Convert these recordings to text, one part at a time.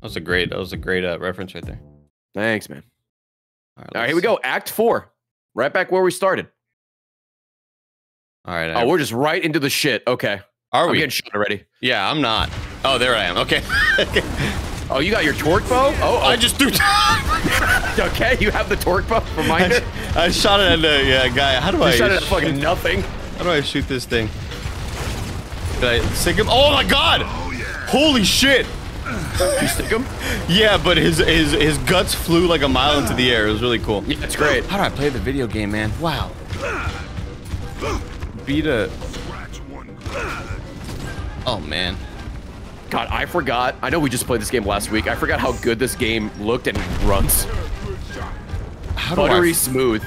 That was a great. That was a great uh, reference right there. Thanks, man. All right, All right, here we go. Act four. Right back where we started. All right. Oh, we're just right into the shit. Okay. are I'm we? getting shot already. Yeah, I'm not. Oh, there I am. Okay. okay. Oh, you got your torque bow? Oh, I just threw. oh okay. You have the torque bow. for Reminder. I shot it at the yeah, guy. How do I? You shot it at fucking nothing. How do I shoot this thing? Did I stick him? Oh my god! Oh, yeah. Holy shit! You stick him? Yeah, but his his his guts flew like a mile into the air. It was really cool. Yeah, it's great. How do I play the video game, man? Wow. Beat a. Oh man. God, I forgot. I know we just played this game last week. I forgot how good this game looked and runs. How do Buttery I? smooth.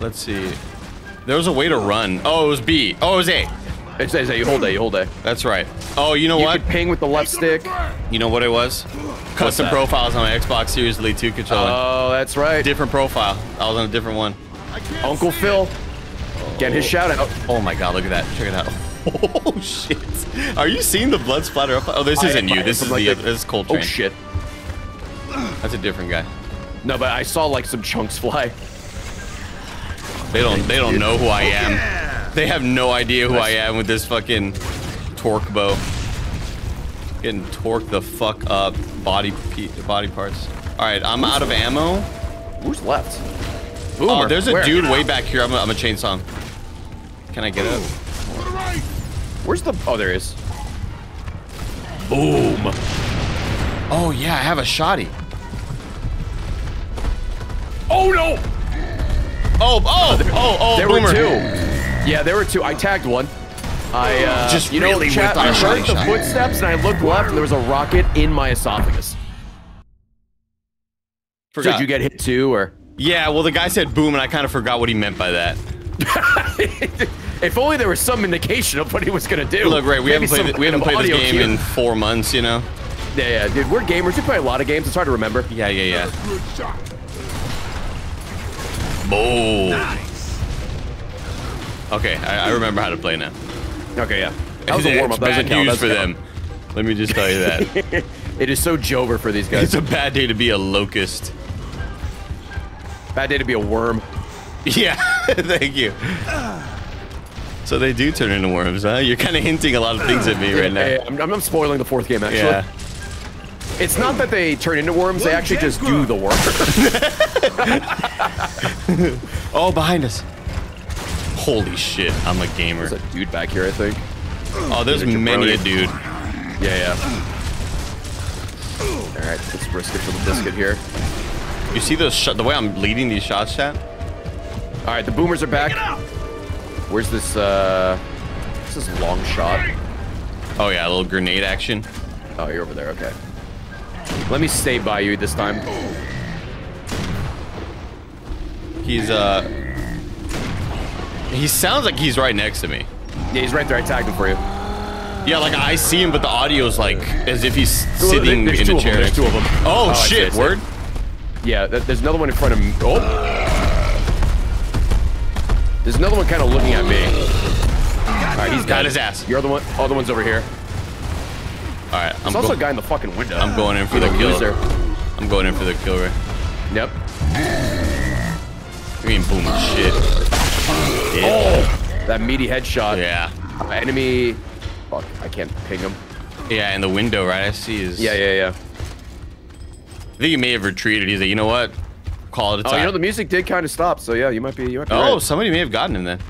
Let's see. There was a way to run. Oh, it was B. Oh, it was A. It says that you hold A, you hold A. That's right. Oh, you know You what? can ping with the left stick. You know what it was? Custom that? profiles on my Xbox Series Elite 2 controller. Oh, that's right. different profile. I was on a different one. Uncle Phil. Get his oh. shout out. Oh my god, look at that. Check it out. Oh shit. Are you seeing the blood splatter up? Oh, this I- isn't you. This is like, the the- other. This is Cold Oh shit. That's a different guy. No, but I saw like some chunks fly. They don't they don't know who I am. They have no idea who I am with this fucking torque bow. Getting torqued the fuck up. Body body parts. All right, I'm out of ammo. Who's left? Oh, there's a Where? dude way back here. I'm a, I'm a chainsaw. Can I get up? Where's the? Oh, there he is. Boom. Oh yeah, I have a shotty. Oh no! Oh oh oh oh. There boomer. were two. Yeah, there were two. I tagged one. I uh, Just you know, really chat, whipped on I a heard the shot. footsteps and I looked left and there was a rocket in my esophagus. So Forgot. did you get hit too, or? Yeah, well the guy said boom, and I kind of forgot what he meant by that. if only there was some indication of what he was gonna do. Look, Ray, we Maybe haven't played some th- we haven't played this game cue. in four months, you know. Yeah, yeah, dude. We're gamers. We play a lot of games. It's hard to remember. Yeah, yeah, yeah. Boom. Okay, I, I remember how to play now. Okay, yeah. That was a warm up. It's That bad doesn't count. news for Doesn't them. Let me just tell you that. it is so Jover for these guys. it's a bad day to be a locust. Bad day to be a worm. Yeah, thank you. So they do turn into worms, huh? You're kind of hinting a lot of things at me right now. Yeah, I'm, I'm spoiling the fourth game actually. Yeah. It's not that they turn into worms; they actually just do the worm. Oh, behind us. Holy shit, I'm a gamer. There's a dude back here, I think. Oh, there's many a dude. Yeah, yeah. All right, let's risk it for the biscuit here. You see those the way I'm leading these shots, chat? All right, the boomers are back. Where's this? uh This is long shot. Oh yeah, a little grenade action. Oh, you're over there. Okay. Let me stay by you this time. He's uh He sounds like he's right next to me. Yeah, he's right there. I tagged him for you. Yeah, like I see him, but the audio is like as if he's sitting there's in a chair. there's two of them. Oh, Oh, shit! Word. Yeah, there's another one in front of me. Oh. There's another one kind of looking at me. All right, he's Got his ass. Your other one, other one's over here. All right, I'm, There's also a guy in the fucking window. I'm going in for the kill. loser. I'm going in for the kill. Right? Yep. You mean boom shit? Oh, that meaty headshot. Yeah. Enemy. Fuck, I can't ping him. Yeah, in the window, right? I see his. Yeah, yeah, yeah. I think he may have retreated. He's like, you know what? Call it a time. Oh, you know the music did kind of stop, so yeah, you might be. You might be oh, right. somebody may have gotten him then.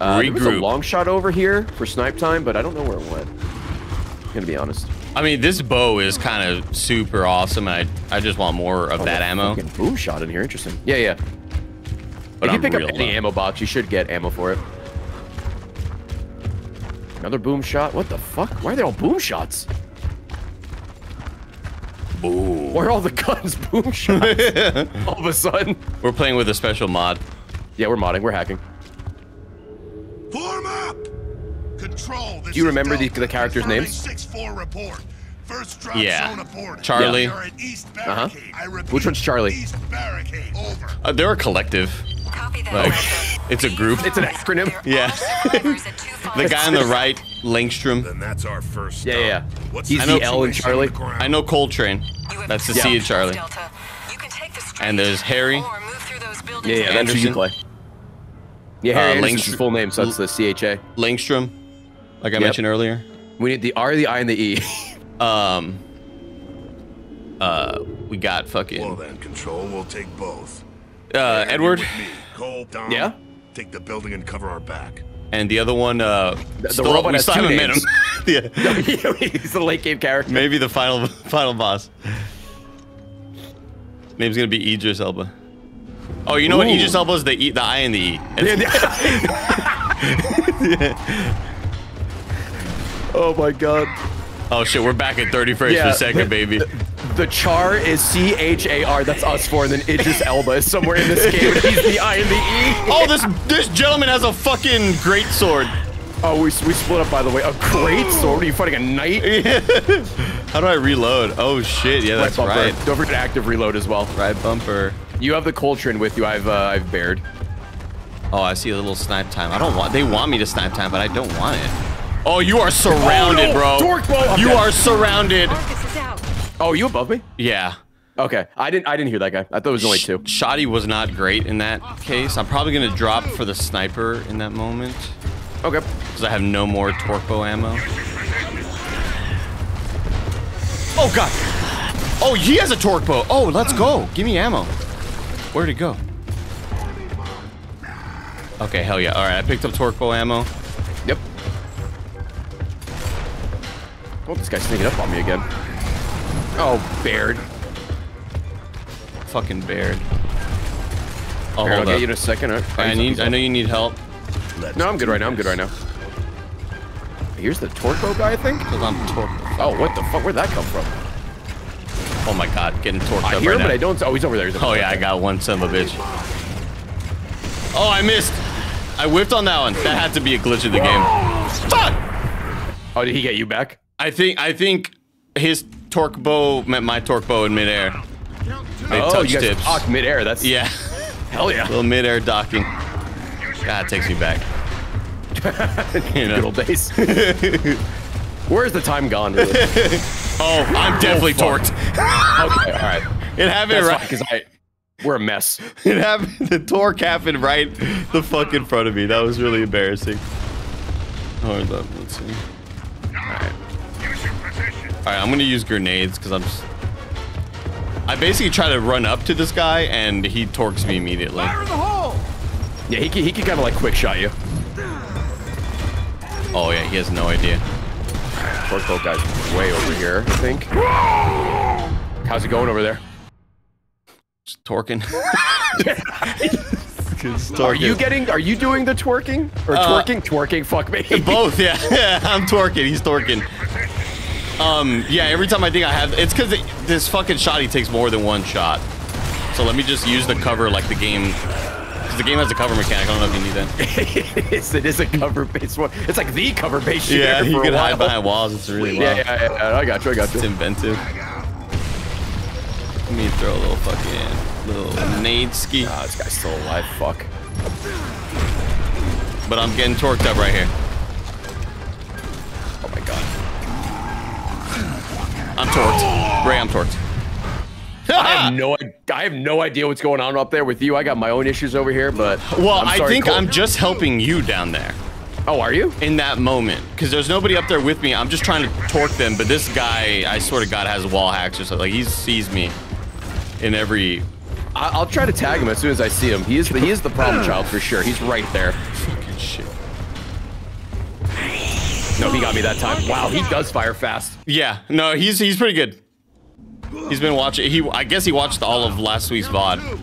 Uh, there was a long shot over here for snipe time, but I don't know where it went. I'm gonna be honest. I mean, this bow is kind of super awesome. and I I just want more of that Oh, ammo. fucking Boom shot in here. Interesting. Yeah, yeah. But if you I'm pick up any low. ammo box, you should get ammo for it. Another boom shot. What the fuck? Why are they all boom shots? Boom. Why are all the guns boom shots? all of a sudden. We're playing with a special mod. Yeah, we're modding. We're hacking. Form up! Control. This Do you remember the- the characters' confirming names? report. First drop Yeah. zone. Charlie. You're at East Uh-huh. Repeat, Which one's Charlie? East Barricade. Over. Uh, they're a collective. Copy that. Like, it's a group. It's an acronym. Yeah. the guy on the right, Langstrom. Then that's our first stop. Yeah, yeah, yeah. What's He's the the L in Charlie. on the ground? I know Cole Train. You That's the to C in Charlie. Delta. You can take the And there's Harry. or move through those Yeah, yeah, and- that's who you play. Yeah, Harry Uh, Anderson's Langstrom- his full name, so that's the CHA. Langstrom, like I Yep. mentioned earlier. We need the R, the I, and the E. Um. Uh, we got fucking Well then, Control, we'll take both. Uh Edward, you with me. Cole, Dom, Yeah? Take the building and cover our back. and the other one. Uh, the still- robot we has still two haven't met him. names. yeah, He's the late game character. maybe the final final boss. Name's gonna be Idris Elba. Oh, you know what? Ooh. Idris Elba is the E, the I and the E. oh my god. Oh shit, we're back at 30 frames Yeah, per second, the- baby. The char is C H A R. That's us four, and then Idris Elba is somewhere in this game. He's the I and the E. Oh, this this gentleman has a fucking great sword. Oh, we, we split up by the way. A great sword. Are you fighting a knight? How do I reload? Oh shit, yeah, that's bumper. right. Don't forget to active reload as well. Right bumper. You have the Cole Train with you. I've uh, I've Baird. Oh, I see a little snipe time. I don't want. They want me to snipe time, but I don't want it. Oh, you are surrounded, Oh, no! bro. Torque bow! You dead. are surrounded. Oh, you above me? Yeah. Okay, I didn't I didn't hear that guy. I thought it was only two. Shoddy was not great in that case. I'm probably gonna drop for the sniper in that moment Okay. because I have no more torque bow ammo. Oh god. Oh, he has a torque bow. Oh, let's go. Give me ammo. Where'd it go? Okay, hell yeah. All right, I picked up torque bow ammo. Yep. Oh, this guy's sneaking up on me again. Oh, Baird. Fucking Baird. Oh, Baird, I'll hold get you in a second. All right. I need. I know you need help. No, I'm good right now. I'm good right now. Here's the Torco guy, I think. Cause I'm torqued. Oh, what the fuck? Where'd that come from? Oh my god, getting torqued I up hear right him, but. I don't. Oh, he's over there. He's over Oh there. yeah, I got one son of a bitch. Oh, I missed. I whiffed on that one. That had to be a glitch of the game. Fuck! Oh, did he get you back? I think I think his torque bow met my torque bow in midair. They oh, touch you guys tips. talk midair. That's Yeah, hell yeah. A little midair docking. God, it takes me back. you Good old days. Where's the time gone? Really? Oh, I'm oh, definitely fuck. torqued. all right. It happened That's right. because I we're a mess. It happened. The torque happened right the fuck in front of me. That was really embarrassing. Hold up. Let's see. Alright. Alright, I'm gonna use grenades because I'm just. I basically try to run up to this guy and he torques me immediately. Fire in the hole! Yeah, he can, he can kind of like quick shot you. Oh yeah, he has no idea. Torco guy's way over here, I think. How's it going over there? Just torquing. Just Are you getting? Are you doing the twerking or Uh, twerking? Twerking? Fuck me. Both, yeah. I'm torquing. He's torquing. Um, yeah. Every time I think I have, it's because it, this fucking shot he takes more than one shot. So let me just use the cover like the game, because the game has a cover mechanic. I don't know if you need that. it is. It is a cover-based one. It's like the cover-based Yeah, shooter you for can hide behind walls. It's really Yeah, wild. yeah, yeah, I got you. I got It's you. inventive. Let me throw a little fucking little nade ski, Ah, this guy's still alive. Fuck. but I'm getting torqued up right here. Oh my god. I'm torqued. Ray, I'm torqued. I have no. I have no idea what's going on up there with you. I got my own issues over here, but Well, I'm I think Cole. I'm just helping you down there. Oh, are you? in that moment because there's nobody up there with me. I'm just trying to torque them, but this guy, I swear to God, has wall hacks or something. Like he sees me in every I- I'll try to tag him as soon as I see him. He is the he is the problem child for sure. He's right there. fucking shit. No, he got me that time. Wow, he does fire fast. Yeah, no, he's he's pretty good. He's been watching. He, I guess he watched all of last week's VOD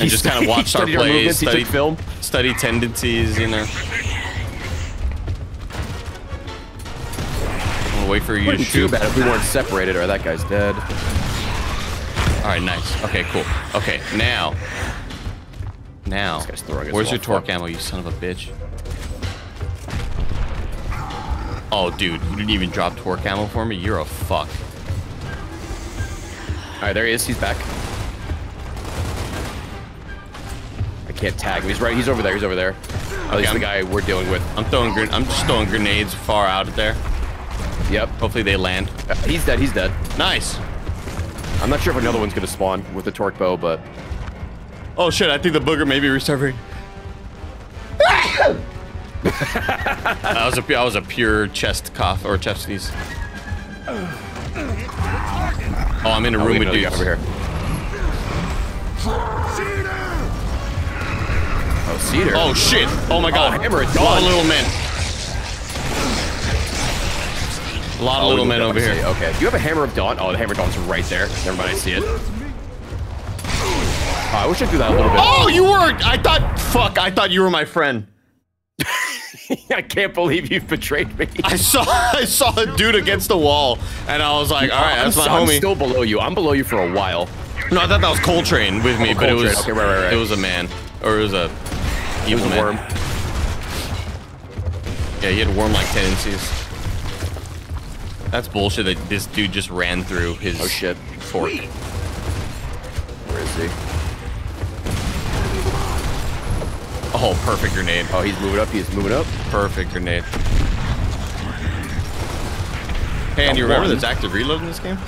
and just kind of watched our plays, he film. study tendencies, you know. I'm gonna wait for you to Wouldn't be too bad if we weren't separated or that guy's dead. All right, nice. Okay, cool. Okay, now, now, This guy's throwing us where's your torque ammo, you son of a bitch? Oh, dude, you didn't even drop torque ammo for me. You're a fuck. All right, there he is. He's back. I can't tag him. He's right. He's over there. He's over there. Oh, he's I'm- the guy we're dealing with. I'm throwing. gren- I'm just throwing grenades far out of there. Yep. Hopefully they land. Uh, he's dead. He's dead. Nice. I'm not sure if another one's gonna spawn with the torque bow, but Oh shit! I think the booger may be recovering. that was a that was a pure chest cough or chest sneeze. Oh, I'm in a oh, room with another guy dudes. over here. Oh, Seeder. Oh shit! Oh my god! Oh, hammer it, A lot of done. little men. A lot of Oh, little men over here. see. Okay. Do you have a hammer of dawn? Oh, the hammer of dawn's right there. Never mind. I see it. Oh, I wish I do that a little bit. Oh, you were! I thought. Fuck! I thought you were my friend. I can't believe you've betrayed me. I saw. I saw a dude against the wall, and I was like, "All right, that's I'm, my I'm homie." still below you. I'm below you for a while. No, I thought that was Cole Train with me, Oh, but it was. Okay, right, right, right. it was a man, or it was a he was a man. worm. Yeah, he had worm-like tendencies. That's bullshit that this dude just ran through his Oh shit. torque. Where is he? Oh, perfect grenade. Oh, he's moving up. He's moving up. Perfect grenade. Hey, and you remember one. there's active reload in this game?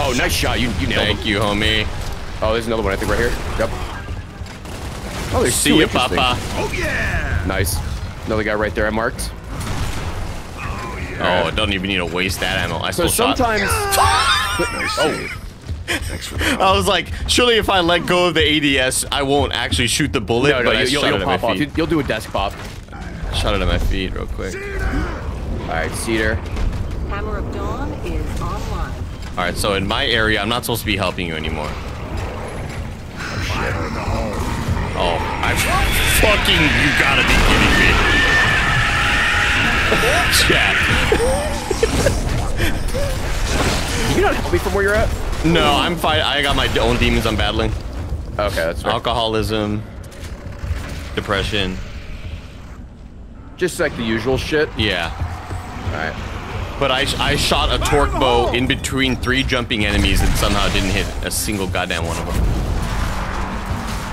Oh, nice shot. You you nailed Thank him. you, homie. Oh, there's another one. I think right here. Yep. Oh, there's See two ya, interesting. papa. Oh yeah! Nice. Another guy right there. I marked. Oh, oh don't even need to waste that ammo. I So still shot. sometimes. Nice Oh. Save. Thanks for that. I was like, surely if I let go of the ADS, I won't actually shoot the bullet. No, no, but I you- you'll, you'll pop off. You- You'll do a desk pop. Shot it at my feet real quick. All right, Seeder. Hammer of Dawn is online. All right, so in my area, I'm not supposed to be helping you anymore. Oh, shit. Oh, I fucking, you gotta be kidding me. Chat. Can you not help me from where you're at? No, I'm fine. I got my own demons I'm battling. Okay, that's right. Alcoholism, depression. Just like the usual shit. Yeah. All right. But I, I shot a torque bow in between three jumping enemies and somehow didn't hit a single goddamn one of them.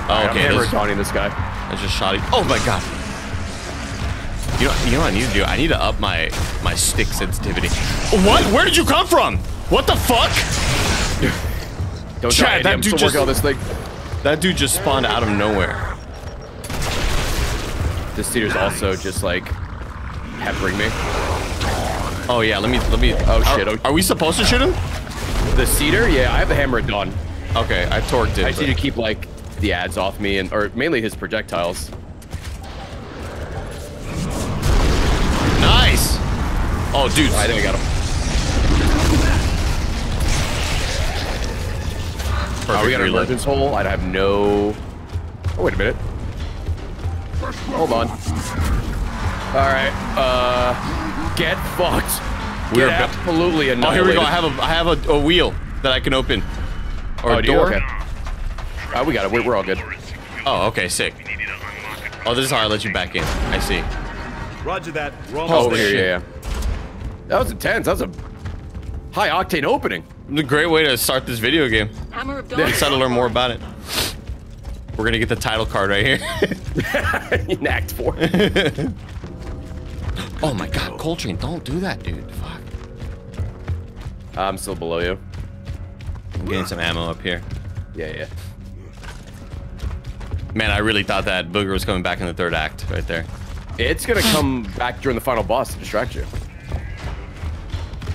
Oh, I'm okay, hammer this, taunting this guy. I just shot it. Oh my god. You know, you know what I need to do? I need to up my my stick sensitivity. What? Where did you come from? What the fuck? Don't Chad, try that I'm dude just- on this thing. That dude just spawned out of nowhere. This Seeder's also just like peppering me. Oh yeah, let me let me. Oh, are- shit, oh- Are we supposed to shoot him? The Seeder? Yeah, I have the hammer at dawn. Okay, I torqued it. I need to keep like the ads off me and or mainly his projectiles. Nice. Oh, dude. I think I got him. Perfect Oh, we got a reload. emergence hole. I'd have no. Oh wait a minute. Hold on. All right. Uh, get fucked. We're Get ba- absolutely Oh, here we go. I have a I have a, a wheel that I can open. Or Oh, a door. Okay. Oh, we got it. We're, we're all good. Oh, okay, sick. Oh, this is how I let you back in. I see. Roger that. We're Oh, over here, shit. yeah, yeah. That was intense. That was a high octane opening. A great way to start this video game. Hammer of Dawn. Excited to learn more about it. We're gonna get the title card right here. in Act Four. oh my God, Cole Train, don't do that, dude. Fuck. I'm still below you. I'm getting some ammo up here. Yeah, yeah. Man, I really thought that booger was coming back in the third act right there. It's gonna come back during the final boss to distract you.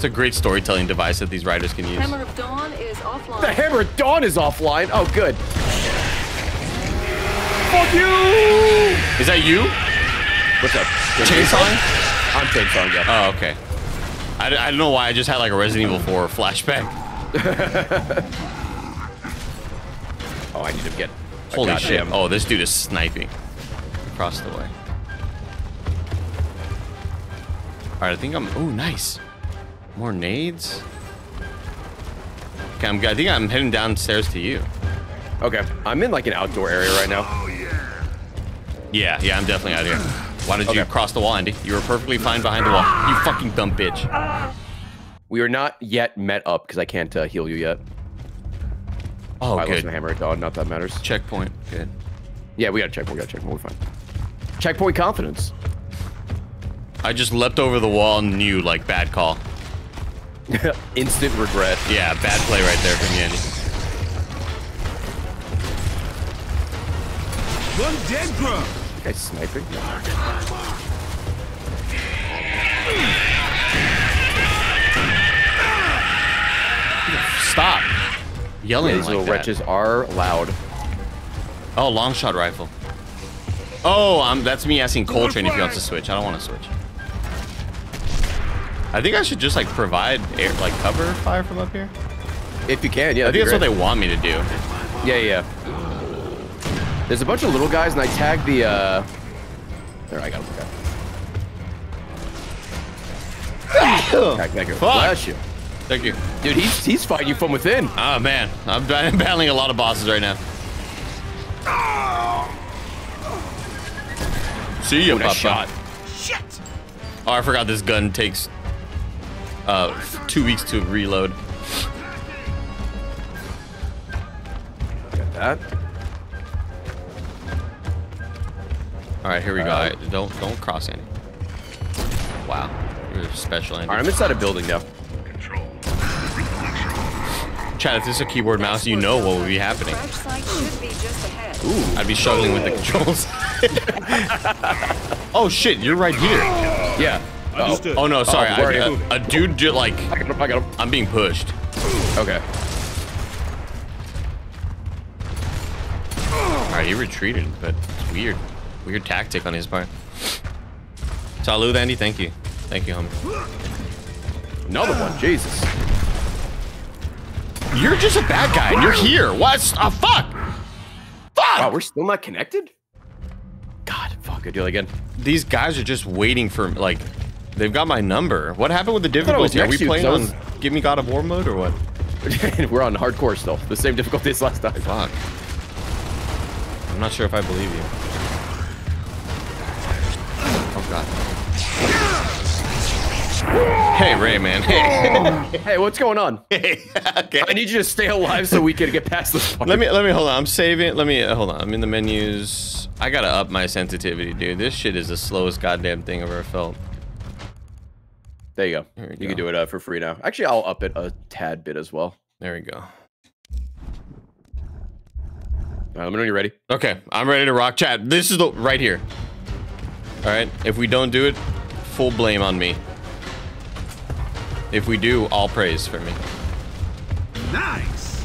It's a great storytelling device that these writers can use. Hammer of Dawn is offline. The hammer of dawn is offline. Oh, good. Fuck you! Is that you? What's up? Chainsawing? I'm chainsawing, yeah. Oh, okay. I don't know why I just had like a Resident Evil 4 flashback. oh, I need to get. a Holy shit. goddamn- Oh, this dude is sniping across the way. Alright, I think I'm. Oh, nice. More nades? Okay, I'm, I think I'm heading downstairs to you. Okay, I'm in like an outdoor area right now. Oh yeah. Yeah, yeah, I'm definitely out here. Why did you cross the wall, Andy? You were perfectly fine behind the wall. You fucking dumb bitch. We are not yet met up because I can't uh, heal you yet. Oh, I lost my good. hammer at dawn. Not that matters. Checkpoint. Good. Yeah, we got a checkpoint. We got a checkpoint. We're fine. Checkpoint confidence. I just leapt over the wall and knew, like, bad call. Instant regret. Yeah, bad play right there from Yandy. One dead grub. Guys sniping. Stop yelling These like little that. wretches are loud. Oh, long shot rifle. Oh, um, that's me asking Cole Train if he wants to switch. I don't want to switch. I think I should just like provide air, like cover fire from up here. If you can, yeah. I think that's what they want me to do. Yeah, yeah. There's a bunch of little guys, and I tagged the. uh... There, I got him. Okay. Tag, tag, Bless you, Thank you. dude. He's he's fighting you from within. Oh man, I'm, I'm battling a lot of bosses right now. See you, Ooh, Papa. shot. Shit. Oh, I forgot this gun takes uh two weeks to reload. Got that. All right, here we go. Uh, All right, don't don't cross any. Wow, you're special, Andy. All right, I'm inside a building now. Chad, if this is a keyboard mouse, you know what would be happening. Crash site should be just ahead. Ooh. I'd be struggling with the controls. oh shit, you're right here. Yeah. Uh-oh. Oh no, sorry. where are I, you? Uh, a, a dude just like I got him. I got him. I'm being pushed. Okay. All right, he retreated, but it's weird. Weird tactic on his part. Salud, Andy. Thank you. Thank you, homie. Another one. Jesus. You're just a bad guy, and you're here. What? Oh, fuck! Fuck! Wow, we're still not connected. God, fuck. I do it again. These guys are just waiting for like. They've got my number. What happened with the thought it was difficulty? Are we next to you, playing on was- Give Me God of War mode or what? we're on hardcore still. The same difficulty as last time. Fuck. I'm not sure if I believe you. Oh god. Hey Ray, man. Hey. Hey, what's going on? hey. okay. I need you to stay alive so we can get past this part. Let me let me hold on. I'm saving. Let me uh, hold on. I'm in the menus. I gotta up my sensitivity, dude. This shit is the slowest goddamn thing I've ever felt. There you go. There we you go. can do it uh, for free now. Actually, I'll up it a tad bit as well. There we go. All right, let me know when you're ready. Okay, I'm ready to rock chat. This is the right here. All right. If we don't do it, full blame on me. If we do, all praise for me. Nice.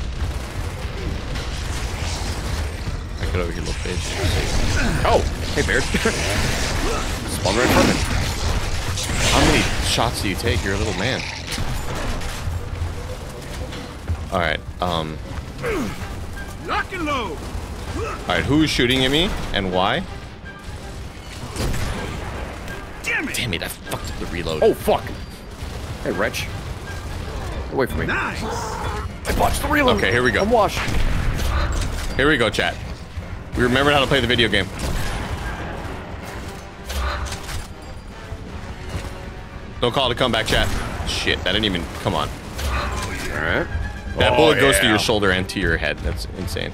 I could over here, little bitch. Oh, hey, Baird. Spawn right in front of me. How many shots do you take? You're a little man. All right. Um. Lock and load. All right. Who's shooting at me and why? Damn it. Damn it! I fucked up the reload. Oh, fuck. Hey, wretch. Get away from me. Nice. I botched the reload. Okay, here we go. I'm washed. Here we go, chat. We remembered how to play the video game. Don't call it a comeback, chat. Shit, that didn't even. Come on. All right. That Oh, bullet goes to yeah. your shoulder and to your head. That's insane.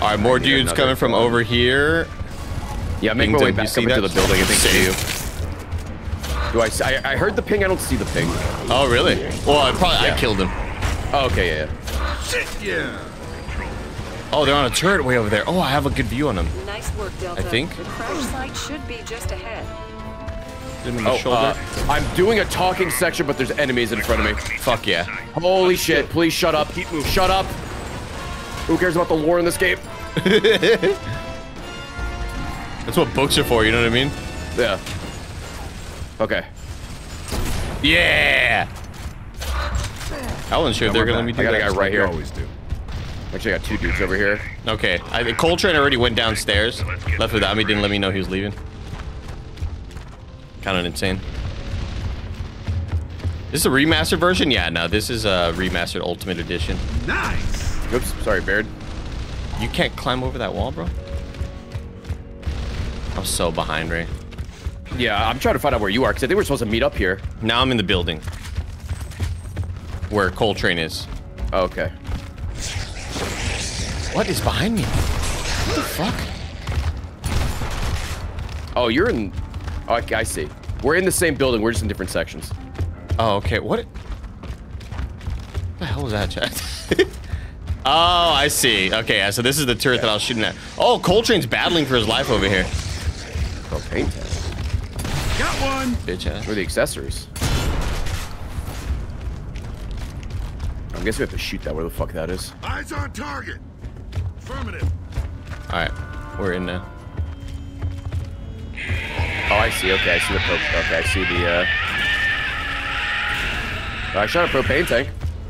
All right, more dudes coming from gun. over here. Yeah, make my Pington, way you back see up into that? the building. I think Same. see you. Do I, I? I heard the ping. I don't see the ping. Oh, really? Well, I probably Yeah. I killed him. Oh, okay, yeah. yeah. Shit, yeah. Oh, they're on a turret way over there. Oh, I have a good view on them. Nice work, Delta. I think. The crash site should be just ahead. Him in the Oh, shoulder. uh, I'm doing a talking section, but there's enemies in front of me. Fuck yeah. Holy shit! Please shut up. Keep moving. Shut up. Who cares about the lore in this game? That's what books are for. You know what I mean? Yeah. Okay. Yeah. I wasn't sure if they're gonna let me do I got a that. guy right here. always do. Actually, I got two dudes over here. Okay, I Cole Train already went downstairs. Left without me, didn't let me know he was leaving. Kind of insane. This is a remastered version? Yeah, no, this is a remastered Ultimate Edition. Nice. Oops, sorry, Baird. You can't climb over that wall, bro? I'm so behind, Ray. Yeah, I'm trying to find out where you are because I think we're supposed to meet up here. Now I'm in the building. Where Cole Train is. Oh, okay. What is behind me? the fuck? Oh, you're in. Oh, I, I see. We're in the same building. We're just in different sections. Oh, okay. What? What the hell was that, Chad? oh, I see. Okay, yeah, so this is the turret that I was shooting at. Oh, Cole Train's battling for his life over here. Oh, paint tag. Got one. Bitch ass. Where are the accessories? I guess we have to shoot that. Where the fuck that is? Eyes on target. Affirmative. All right, we're in now. Oh, I see. Okay, I see the pro. Okay, I see the. uh... I shot a propane tank.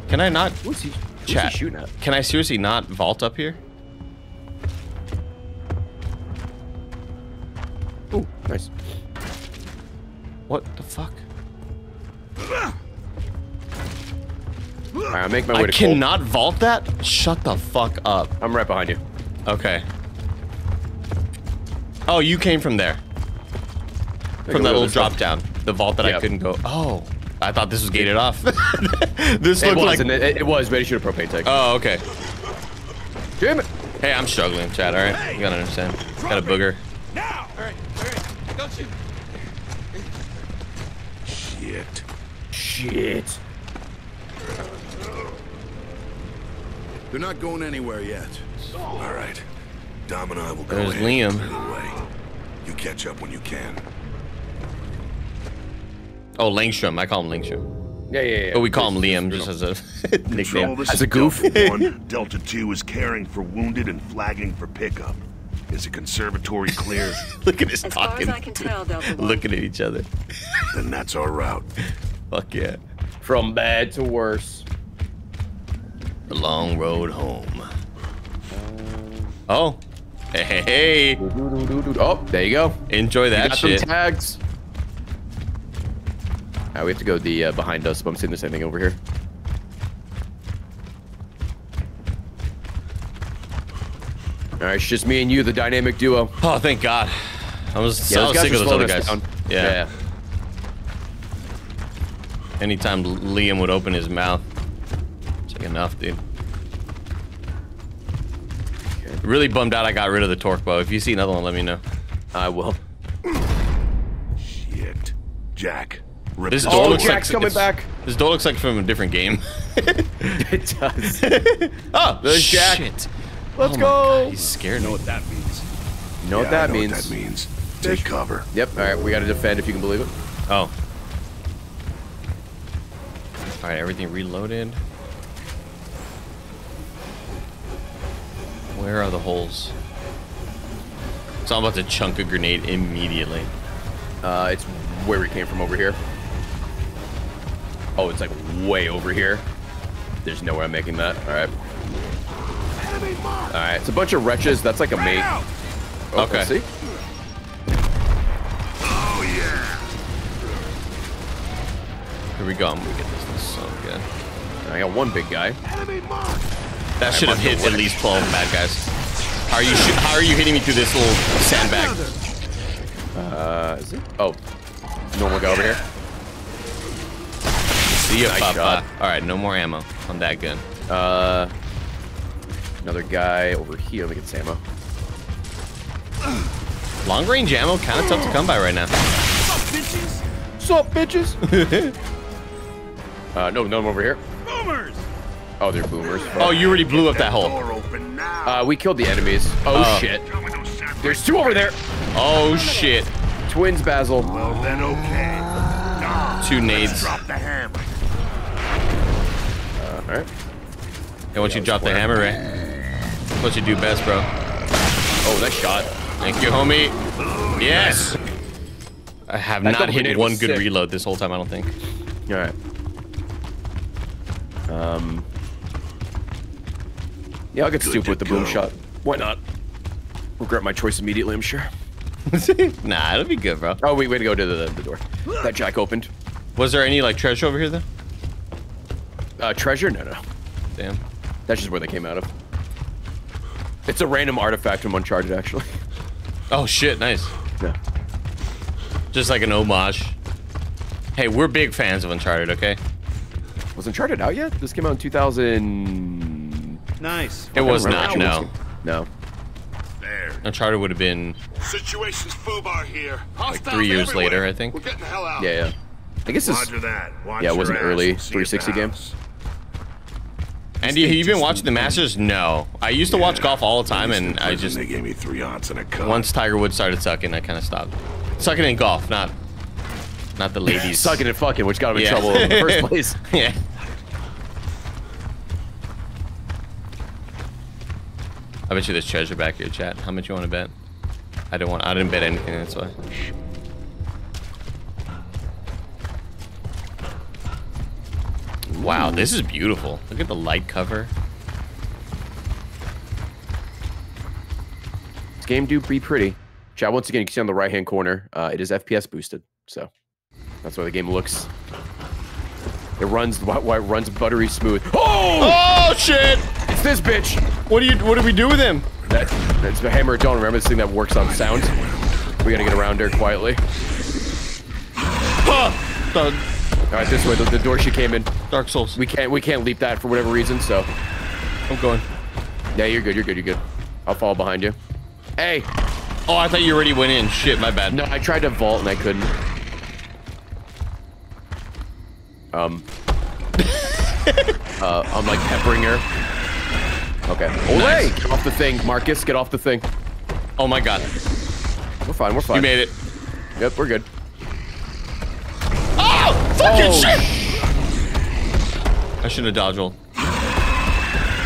Can I not? What's he, what's Chat. he shooting at? Can I seriously not vault up here? Ooh, nice. What the fuck? All right, I'll make my way I to cannot vault that? Shut the fuck up. I'm right behind you. Okay. Oh, you came from there. Take From that little drop down. The vault that I couldn't go. Oh. I thought this was gated off. this It looked was, like. and it, it was, but he shoot a propane tank. Oh, okay. Damn it! Hey, I'm struggling, Chad. All right, you gotta understand. Got a booger. Now. All right, all right. Don't shoot. Shit. Shit. They're not going anywhere yet. All right. Dom and I will go There's ahead Liam. and clear. You catch up when you can. Oh, Langstrom. I call him Langstrom. Yeah, yeah, yeah. But we call him Liam please, just as a Control, nickname. this As is a goof. Delta 1. Delta 2 is caring for wounded and flagging for pickup. Is the conservatory clear? Look at us As far as talking. I can tell, Delta One. Looking at each other. then that's our route. Fuck yeah. From bad to worse. The long road home. Oh. Hey, hey, hey. Oh, there you go. Enjoy You that got shit. them tags. Alright, we have to go the uh, behind us, but I'm seeing the same thing over here. Alright, it's just me and you, the dynamic duo. Oh, thank God. I was Yeah, so those guys sick of those other guys. down. Yeah. Anytime Liam would open his mouth, it's like enough, dude. Really bummed out I got rid of the torque bow. If you see another one, let me know. I will. Shit. Jack. Rip This this door Oh, looks Jack's like coming it's- back. This door looks like from a different game. It does. oh, There's Jack. Shit. Let's Oh go. God, he's scared Know What that means. You know what Yeah, I that know means. What that means. Take cover. Yep, alright, we gotta defend if you can believe it. Oh. All right, everything reloaded. Where are the holes? So I'm about to chunk a grenade immediately. Uh, it's where we came from over here. Oh, it's like way over here. There's no way I'm making that. Alright. Alright, it's a bunch of wretches. That's like a mate. Oh, Okay. See? Oh yeah. Here we go. I'm gonna get this. This is so good. I got one big guy. Enemy mark. That should have hit at least 12 bad guys. How are you? Shoot, how are you hitting me through this little sandbag? Uh, is it? Oh, normal guy over here. See ya, Nice Papa. shot. All right, no more ammo on that gun. Uh, another guy over here. Let me get some ammo. Long range ammo, kind of tough to come by right now. Sup, bitches? Sup, bitches? uh, no, no one over here. Boomers. Oh, they're boomers. Oh, you already blew up that hole. Door open now. Uh, we killed the enemies. Oh, Oh. shit. Tell me those savages- There's two over there. Oh shit! Twins, Basil. Well then, okay. Now, Two nades. drop the hammer. Uh, all right. And once you drop the hammer, Ray, what you do best, bro. Oh, nice shot. Thank you, homie. Yes. I have That not hit one good sick. reload this whole time. I don't think. All right. Um. Yeah, I'll get Good stupid with the boom shot. Why not? Regret my choice immediately, I'm sure. nah, it'll be good, bro. Oh, wait, way to go to the, the door. That jack opened. Was there any like treasure over here though? Uh, treasure? No, no. Damn. That's just where they came out of. It's a random artifact from Uncharted, actually. Oh shit, nice. Yeah. Just like an homage. Hey, we're big fans of Uncharted, okay? Was Uncharted out yet? This came out in 2000. Nice. It was I not, don't no. actually. No. Uncharted would have been Situation's FUBAR here. like three years later, I think. We're getting the hell out. Yeah, yeah. I guess it's Roger that. Watch yeah, it your was an ass early and see you at the 360 game. House. Andy, have you been watching the Masters? No. I used to watch golf all the time, and I just They gave me three odds and a cut. once Tiger Woods started sucking, I kind of stopped. Sucking in golf, not not the ladies. sucking and fucking, which got him in Yeah. trouble in the first place. yeah. I bet you there's treasure back here, chat. How much you want to bet? I don't want. I didn't bet anything. That's why. Wow, this is beautiful. Look at the light cover. This game do be pretty. Chat, once again, you can see on the right hand corner, uh, it is FPS boosted. So that's why the game looks. It runs why, why it runs buttery smooth. Oh! Oh shit! It's this bitch! What do you? What do we do with him? That, that's the hammer don't Remember this thing that works on sound? We gotta get around her quietly. Huh! The All right, this way. The, the door she came in. Dark Souls. We can't we can't leap that for whatever reason. So I'm going. yeah, you're good. You're good. You're good. I'll follow behind you. Hey, Oh, I thought you already went in. Shit, my bad. no, I tried to vault and I couldn't. Um. uh, I'm like peppering her. Okay. Olay! Get off the thing, Marcus. Get off the thing. Oh my god. We're fine. We're fine. You made it. Yep, we're good. Fucking Oh, shit! I should have dodged rolled.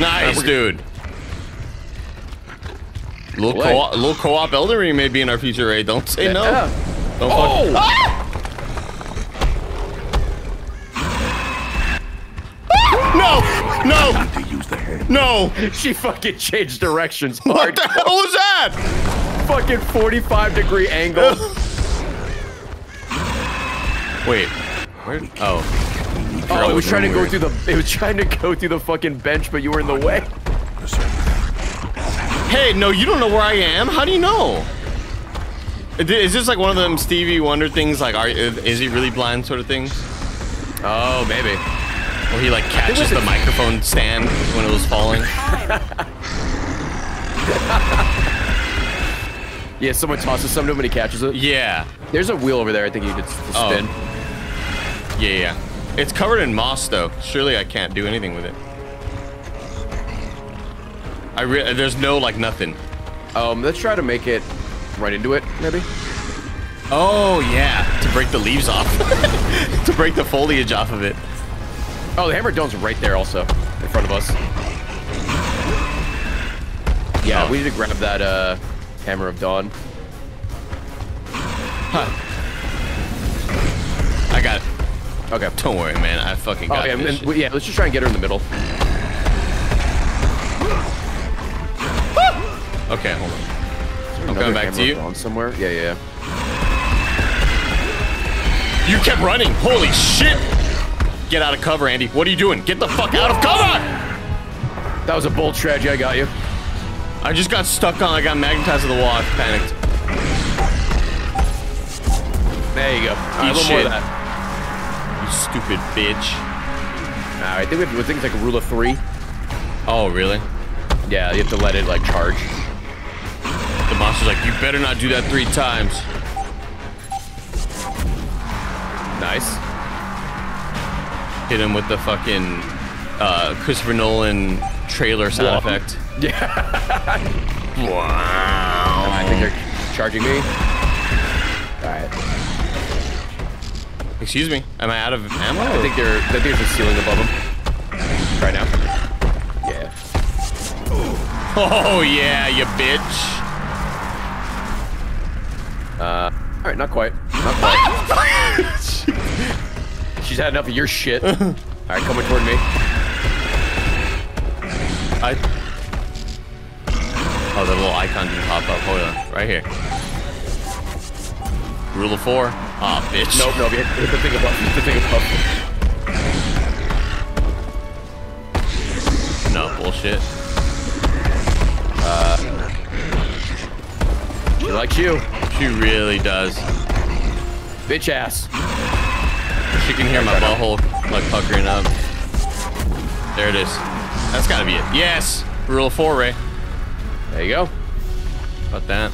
Nice, we're- dude. Little co-op, little co-op Elden Ring may be in our future raid. Don't say no. Yeah. Don't Oh! fuck. Ah! Ah! No! Time to use the hand. No! No! She fucking changed directions What the hell was that? fucking 45 degree angle. Wait. Where? Oh. oh, oh it was trying to go through the. It was trying to go through the fucking bench, but you were in the way. Hey, no, you don't know where I am. How do you know? Is this like one of them Stevie Wonder things? Like, are is he really blind sort of things? Oh, maybe. Where he like catches the microphone stand when it was falling. Yeah, someone tosses something to him and he catches it. Yeah. There's a wheel over there. I think you could s- Oh. Yeah, yeah. It's covered in moss though. Surely I can't do anything with it. I re there's no like nothing. Um, let's try to make it right into it, maybe. Oh yeah, to break the leaves off. to break the foliage off of it. Oh, the hammer dome's right there, also in front of us. Yeah, Oh. we need to grab that uh, hammer of dawn. Huh. I got it. Okay. Don't worry, man. I fucking got yeah, this. and, yeah. Let's just try and get her in the middle. Okay, hold on. I'm coming back to you. dawn somewhere. Yeah, yeah. yeah. You kept running. Holy shit! Get out of cover, Andy. What are you doing? Get the fuck out of cover! That was a bold strategy. I got you. I just got stuck on. I got magnetized to the wall. I panicked. There you go. All right, a Eat little more of that. Stupid bitch. I think we have, think it's like a rule of three. Oh, really? Yeah, you have to let it like charge. The monster's like, you better not do that three times. Nice. Hit him with the fucking uh, Christopher Nolan trailer sound Whoa. effect. Yeah. Wow. I think they're charging me. All right. Excuse me. Am I out of ammo? I think they're. I think there's a ceiling above them. Right now. Yeah. Oh yeah, you bitch. Uh All right, not quite. Not quite. She's had enough of your shit. All right, coming toward me. I. Oh, the little icon didn't pop up. Hold on, right here. Rule of four. Ah, bitch. Nope, nope. Hit, hit the thing above. Hit the thing above. No bullshit. Uh, She likes you, She really does. bitch ass. She can hear my butthole like puckering up. There it is. That's gotta be it. Yes. Rule of four, Ray. There you go. About that.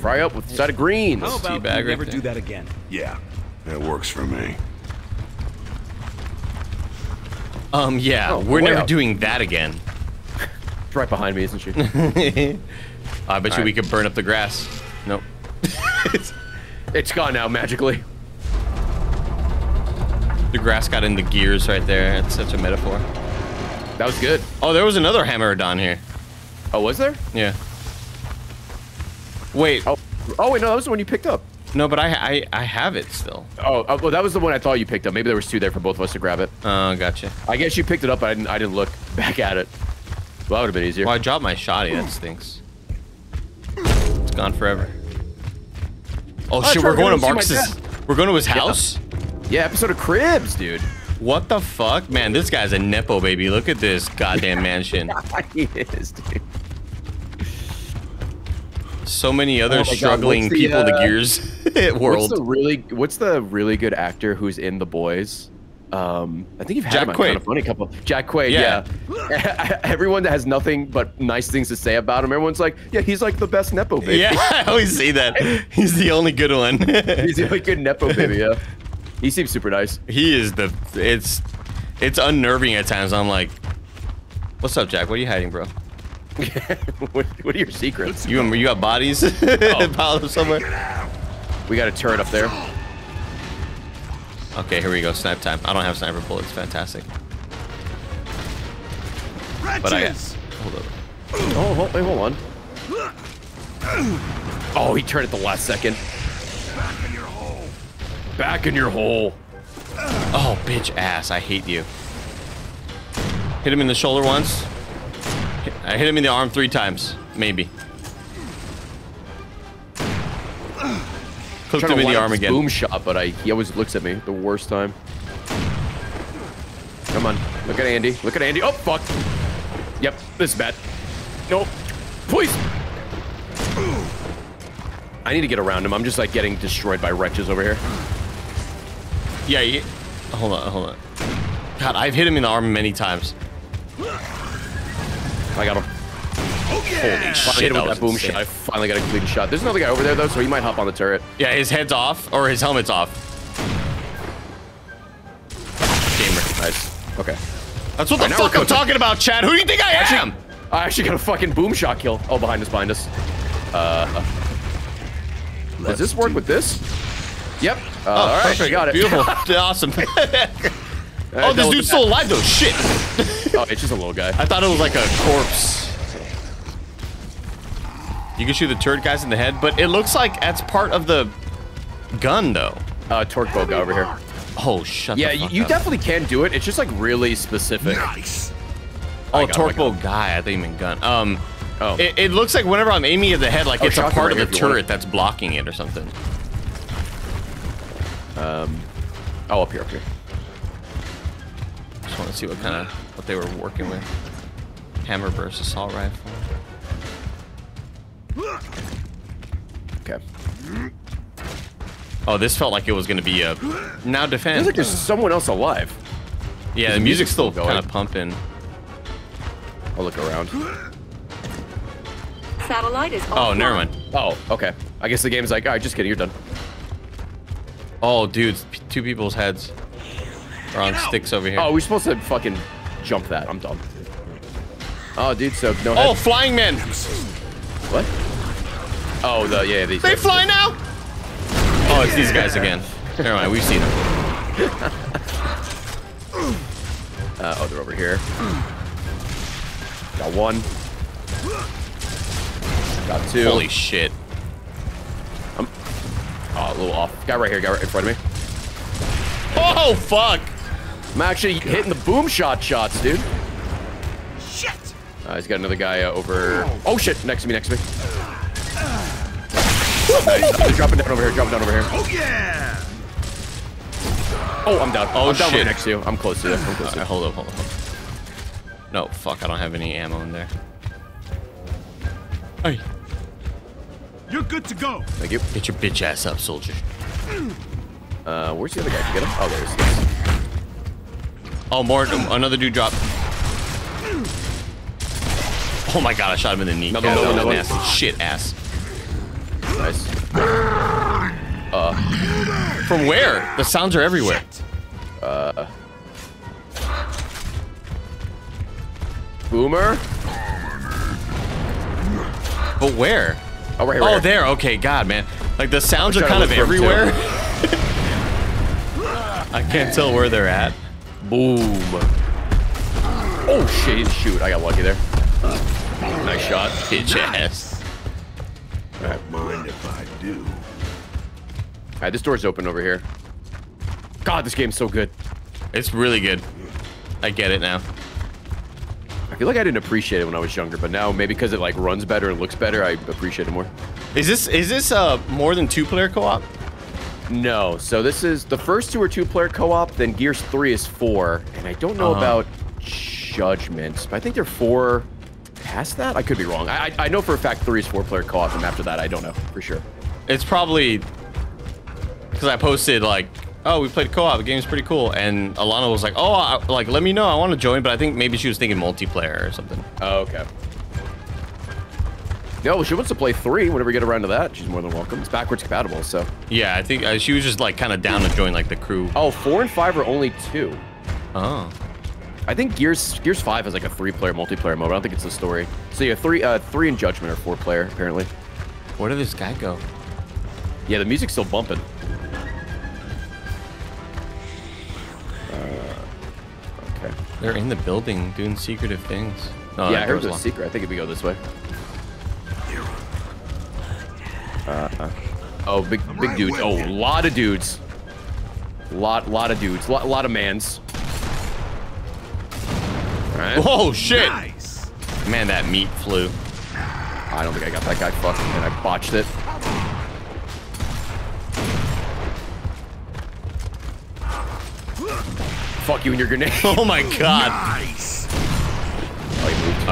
Fry up with a side of greens. How about teabag you never do that again? Yeah, that works for me. Um, yeah, Oh, we're never out. doing that again. It's right behind me, isn't she? I bet you Alright. we could burn up the grass. Nope. it's, it's gone now, magically. the grass got in the gears right there. It's such a metaphor. That was good. Oh, there was another Hammer of Dawn here. Oh, was there? Yeah. Wait, Oh, oh wait, no, that was the one you picked up. no, but I, I I have it still. Oh, oh, well, that was the one I thought you picked up. Maybe there was two there for both of us to grab it. Oh, gotcha. I guess you picked it up, but I didn't, I didn't look back at it. Well, that would have been easier. Well, I dropped my shotty. That stinks. It's gone forever. Oh, oh shit, we're going to go see my Marcus's. We're going to his house. Yeah, episode of Cribs, dude. What the fuck, man? This guy's a nepo baby. Look at this goddamn mansion. he is, dude. So many other Oh God, struggling what's the, people to uh, gears What's world. the really What's the really good actor who's in The Boys? Um, I think you've had Jack him Quaid. kind of funny couple. Jack Quaid, Yeah. yeah. Everyone that has nothing but nice things to say about him, everyone's like, yeah, he's like the best nepo baby. Yeah, I always see that. He's the only good one. he's the only good nepo baby. Yeah, he seems super nice. he is the. It's it's unnerving at times. I'm like, what's up, Jack? What are you hiding, bro? what, what are your secrets? You you got bodies Oh. piled up somewhere? We got a turret up there. Okay, here we go. Snipe time. I don't have sniper bullets. Fantastic. But I hold up. Oh, hold, wait, hold on. Oh, he turned at the last second. Back in your hole. Back in your hole. Oh, bitch ass. I hate you. Hit him in the shoulder once. I hit him in the arm three times. Maybe. Clipped him to in the arm again. Boom shot, but I he always looks at me the worst time. Come on, look at Andy. Look at Andy. Oh fuck. Yep, this is bad. Nope. Please. I need to get around him. I'm just like getting destroyed by wretches over here. Yeah, he, hold on, hold on. God, I've hit him in the arm many times. I got him. Oh yeah. Shit, that with that boom insane. shot. I finally got a clean shot. There's another guy over there though, so he might hop on the turret. Yeah, his head's off, or his helmet's off. Gamer. Nice. Okay. That's what the Alright, fuck I'm talking about, Chad. Who do you think I am? I actually got a fucking boom shot kill. Oh, behind us, behind us. Uh, does this work with this? Yep. Uh, all right, perfect. I got it. Beautiful. awesome. I oh, this dealt with dude's still alive though. Shit. Oh, it's just a little guy. I thought it was like a corpse. You can shoot the turret guys in the head, but it looks like that's part of the gun though. Uh, torque bow guy over here. Oh, shut Yeah, the you, fuck you definitely can do it. It's just like really specific. Nice. Oh, I got him, I torque bow guy. I think you mean gun. Um, Oh. it, it looks like whenever I'm aiming at the head, like Oh, it's a part right of the here if you want turret that's blocking it or something. Um, Oh, up here, up here. Just want to see what kind of what they were working with. Hammer versus assault rifle. Okay. Oh, this felt like it was gonna be a now defend. Feels like there's someone else alive. yeah, the the music's music's still still kind of pumping. I'll look around. Satellite is Oh, offline. never mind. Oh, okay. I guess the game's like, all right, just kidding, you're done. Oh, dude, two people's heads are on sticks over here. Oh, we're supposed to fucking jump that. I'm done. Oh, dude, so no oh, head. flying men! What? Oh, the yeah, these. They fly now! Oh, it's these guys again. Never mind, we've seen them. Uh, oh, they're over here. Got one. Got two. Holy shit. Oh, a little off. Guy right here, guy right in front of me. Oh, fuck! I'm actually hitting the boom shot shots, dude. Shit. Uh, he's got another guy uh, over. Oh shit! Next to me, next to me. Nice. He's dropping down over here. Dropping down over here. Oh yeah. Oh, I'm down. Oh, I'm down shit. next to you. I'm close to you. I'm close to Alright, you. hold up, hold up, hold up. No, fuck, I don't have any ammo in there. Hey, You're good to go. Thank you. get your bitch ass up, soldier. Uh, where's the other guy? Did you get him? Oh, there he is. Oh, more, another dude dropped. Oh my god, I shot him in the knee. One, that was another nasty. Shit ass. Nice. From where? The sounds are everywhere. Uh. Boomer. But where? Oh, right. Oh, right here. there. Okay, God, man. Like the sounds are kind of look for 'em, everywhere. I can't tell where they're at. Boom. Oh shit! Shoot! I got lucky there. Nice shot. Bitch ass. Don't mind if I do. All right, this door's open over here. God, this game's so good. It's really good. I get it now. I feel like I didn't appreciate it when I was younger, but now maybe because it like runs better and looks better, I appreciate it more. Is this is this uh more than two player co-op? No, so this is the first two are two-player co-op. Then Gears Three is four, and I don't know Uh-huh. about Judgment, but I think they're four past that. I could be wrong. I I, I know for a fact three is four-player co-op, and after that, I don't know for sure. It's probably because I posted like, oh, we played co-op. The game's pretty cool, and Alana was like, oh, I, like let me know. I want to join, but I think maybe she was thinking multiplayer or something. Oh, okay. No, she wants to play three. Whenever we get around to that, she's more than welcome. It's backwards compatible, so. Yeah, I think uh, she was just like kind of down to join like the crew. Oh, four and five are only two. Oh. I think Gears Gears Five has like a three-player multiplayer mode. I don't think it's the story. So yeah, three uh three and Judgment are four-player apparently. Where did this guy go? Yeah, the music's still bumping. Uh, okay. They're in the building doing secretive things. No, yeah, I heard locked. secret. I think if we go this way. Uh, oh, big big right dudes. Oh, you. lot of dudes. Lot lot of dudes. Lot lot of mans. All right. Oh shit! Nice. Man, that meat flew. I don't think I got that guy fucked, and I botched it. Fuck you and your grenade. Oh my god. Nice.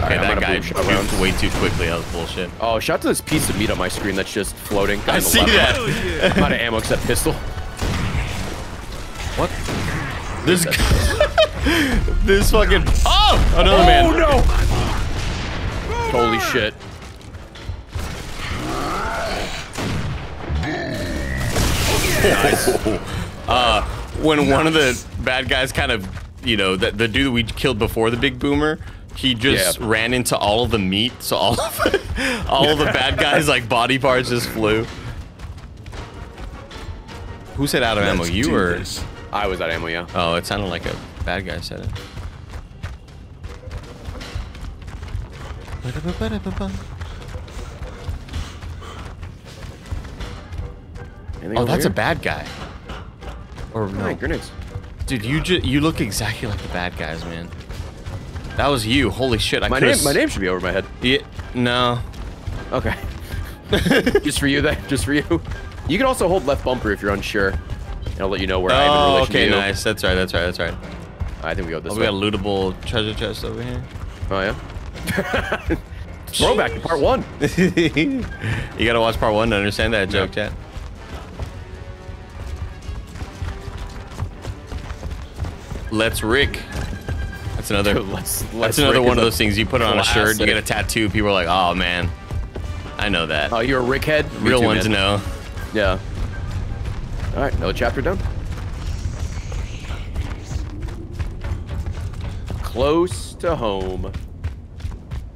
Oh, he moved. Okay, Alright, I'm that gonna guy move moved way too quickly. That was bullshit. Oh, shout out to this piece of meat on my screen that's just floating. I on the see left. that. I'm out of ammo except pistol. What? This this fucking oh another man. Oh, no! Holy shit. Uh, when one of the bad guys kind of, you know, the, the dude we killed before the big boomer, he just Yeah. ran into all of the meat, so all of all of the bad guys like body parts just flew. Who said out of ammo? Let's You do or? this. I was out of ammo, yeah. Oh, it sounded like a bad guy said it. Anything Oh, over that's a bad guy. Or oh, no, Alright, grenades. dude, you just you look exactly like the bad guys, man. That was you. Holy shit! I My name, my name should be over my head. Yeah, no. Okay. just for you, then. Just for you. You can also hold left bumper if you're unsure. And I'll let you know where I am in Oh, relation okay, to you. okay, nice. That's right. That's right. That's right. I think we go this Oh, we got a lootable treasure chest over here. Oh yeah. Throwback to part one. you gotta watch part one to understand that joke, chat. Let's Rick. That's another. Let's- that's another one of those things you put it on a shirt, you get a tattoo. People are like, "Oh man, I know that." Oh, you're a rickhead. Real too, ones man. know. Yeah. All right, another chapter done. Close to home.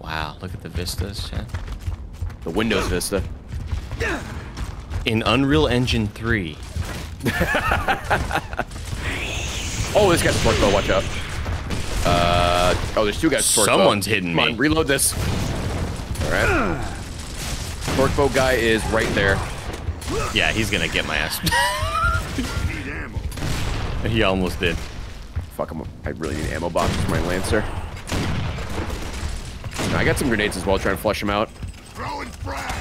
Wow, look at the vistas, chat. The Windows Vista. In Unreal Engine 3. Oh, this guy's a torque bow. Watch out. Uh, oh, there's two guys. with torque bow. Someone's hitting Come me. on, reload this. All right. Torque bow guy is right there. Yeah, he's gonna get my ass. He almost did. Fuck him. I really need ammo boxes for my Lancer. I got some grenades as well, trying to flush them out. Throwing frag.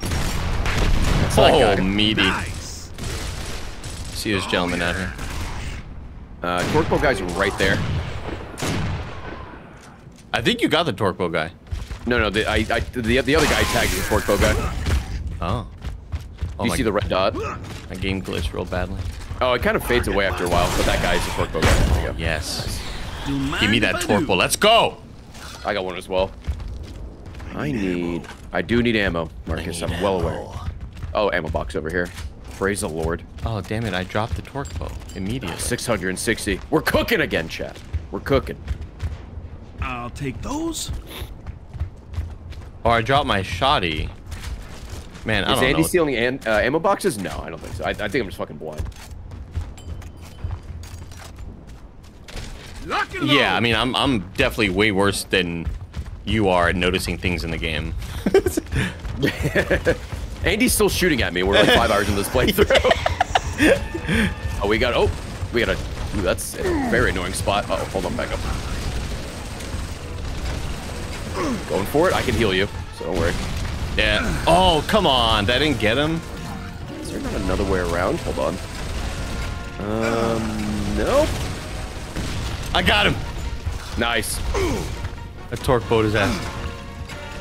That's that Oh, meaty. Nice. See this gentleman out here. Uh, torque bow guy's right there. I think you got the torque bow guy. No, no, the, I, I, the, the other guy tagged the torque bow guy. Oh. Oh you my, see the red dot? my game glitched real badly. Oh, it kind of fades away after a while, but that guy is the torque bow guy. There you go. Yes. Give me that torque bow. Let's go. I got one as well. I need. I do need ammo, Marcus. I'm well aware. Oh, ammo box over here. Praise the Lord. Oh, damn it. I dropped the torque bow immediately. 660. We're cooking again, chat. We're cooking. I'll take those. Oh, I dropped my shoddy. Man, I Is don't Andy know. stealing an, uh, ammo boxes? No, I don't think so. I, I think I'm just fucking blind. Yeah. I mean, I'm I'm definitely way worse than you are at noticing things in the game. Andy's still shooting at me. We're like five hours in this playthrough. oh, we got. Oh, we got a. Ooh, that's a very annoying spot. Uh oh, hold on, back up. Going for it. I can heal you, so don't worry. yeah. Oh, come on. That didn't get him. Is there not another way around? Hold on. Um, nope. I got him. Nice. A torque boat his ass.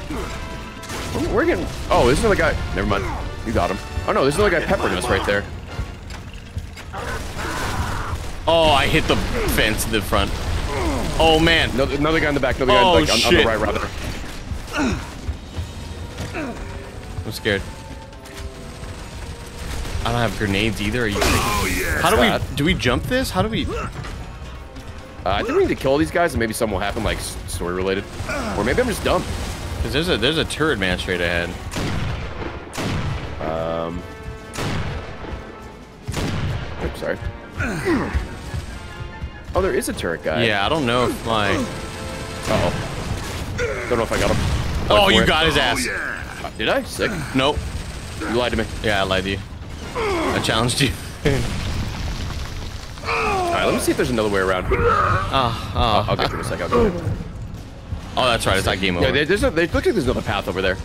Oh, We're getting. Oh, there's another guy. Never mind. You got him. Oh no, there's another guy peppering us right there. Oh, I hit the fence in the front. Oh, man. Another, another guy in the back. Another guy Oh, in the, like, on, on the shit. right, rather. I'm scared. I don't have grenades either. Are you? Oh yeah. How do bad. we do we jump this? How do we? Uh, I think we need to kill these guys, and maybe something will happen, like story related, or maybe I'm just dumb. Because there's a there's a turret man straight ahead. Um. Oops, sorry. Oh, there is a turret guy. Yeah, I don't know if my. Uh oh. Don't know if I got him. Oh, you it. got his Oh ass. yeah. Uh, Did I? Sick. Nope. You lied to me. Yeah, I lied to you. I challenged you. All right, let me see if there's another way around. Oh, oh, I'll get to it in a second. I'll get it. oh, that's right. It's not game over. Yeah, there's a, there looks like there's another path over there.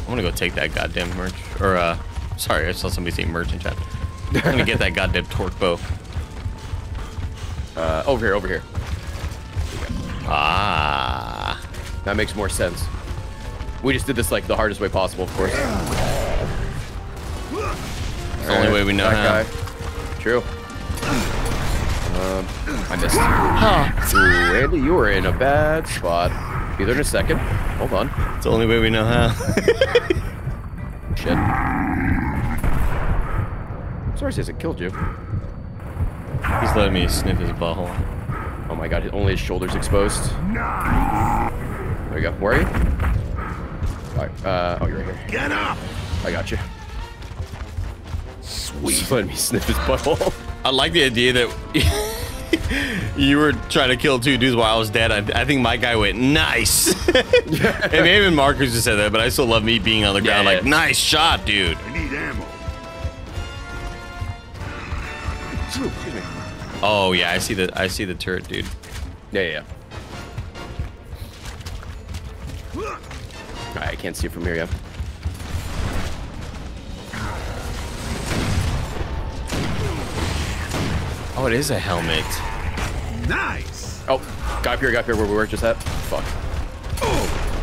I'm gonna go take that goddamn merch. Or, uh, sorry, I saw somebody say merch in chat. I'm gonna get that goddamn torque bow. Uh, over here, over here. Ah. That makes more sense. We just did this like the hardest way possible, of course. It's the only way we know that how. guy. True. Um, I missed. Ooh, Andy, you were in a bad spot. Be there in a second. Hold on. It's the only way we know how. Shit. Sorry, says it killed you. He's letting me sniff his butthole. Oh my god, only his shoulders exposed. There you go. Where are you? Alright, uh, oh, you're right here. Get up. I got you. Sweet. Just let me sniff his butthole. I like the idea that you were trying to kill two dudes while I was dead. I, I think my guy went nice. and maybe Marcus just said that, but I still love me being on the ground Yeah, like nice shot, dude. I need ammo. Excuse me. Oh yeah, I see the I see the turret, dude. Yeah, yeah, yeah. Alright, I can't see it from here yet. Oh, it is a helmet. Nice. Oh, guy up here, guy up here where we were just at. Fuck.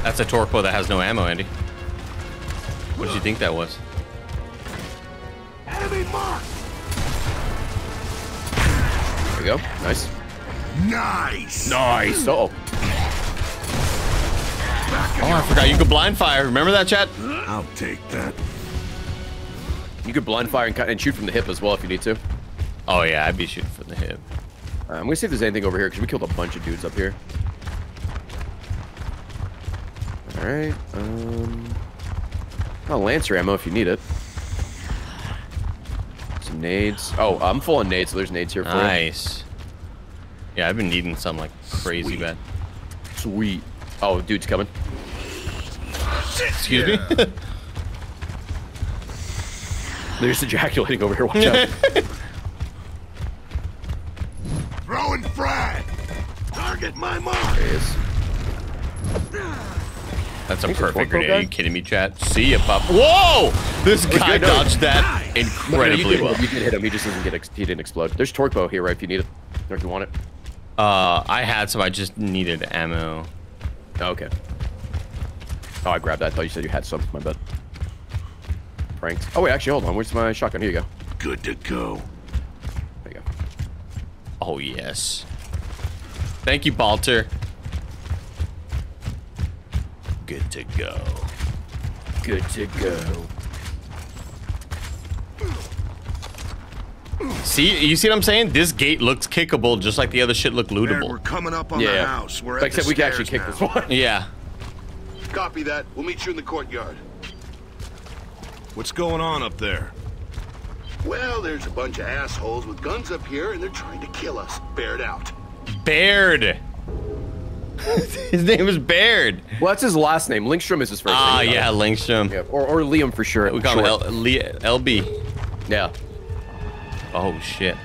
That's a torque bow that has no ammo, Andy. What did you think that was? Enemy mark. There we go. Nice. Nice. Nice. Oh. Oh, I forgot you could blind fire. Remember that, chat? I'll take that. You could blind fire and, cut- and shoot from the hip as well if you need to. Oh yeah, I'd be shooting from the hip. Uh, I'm gonna see if there's anything over here because we killed a bunch of dudes up here. All right. Um. Oh, Lancer ammo if you need it. Some nades. Oh, I'm full on nades, so there's nades here for Nice. Yeah, I've been needing some like crazy Sweet. bad. Sweet. Oh, dude's coming. Excuse me. There's ejaculating over here. Watch out. Throwing frag. Target my mark. there he is. That's a perfect Torque bow grenade. Are you kidding me, chat? See ya, pop. Whoa! This guy good, no. dodged that Nice. incredibly No, no, you well. You did hit him. He just doesn't get. Ex- he didn't explode. There's torque bow here, right? If you need it, or if you want it. Uh, I had some. I just needed ammo. Oh, okay. Oh, I grabbed that. I thought you said you had some. My bad. Pranked. Oh wait, actually, hold on. Where's my shotgun? Here you go. Good to go. There you go. Oh yes. Thank you, Balter. Good to go. Good to go. See, you see what I'm saying? This gate looks kickable, just like the other shit looked Baird, we're coming up on the house. We're But at the except we can actually stairs kick now. this one. Yeah. Copy that. We'll meet you in the courtyard. What's going on up there? Well, there's a bunch of assholes with guns up here, and they're trying to kill us. Baird out. Baird. his name is Baird. Well, that's his last name. Linkstrom is his first Ah, name. yeah, Lingstrom. Yeah, or, or Liam for sure. We call him short. L- LB. Yeah. Oh shit.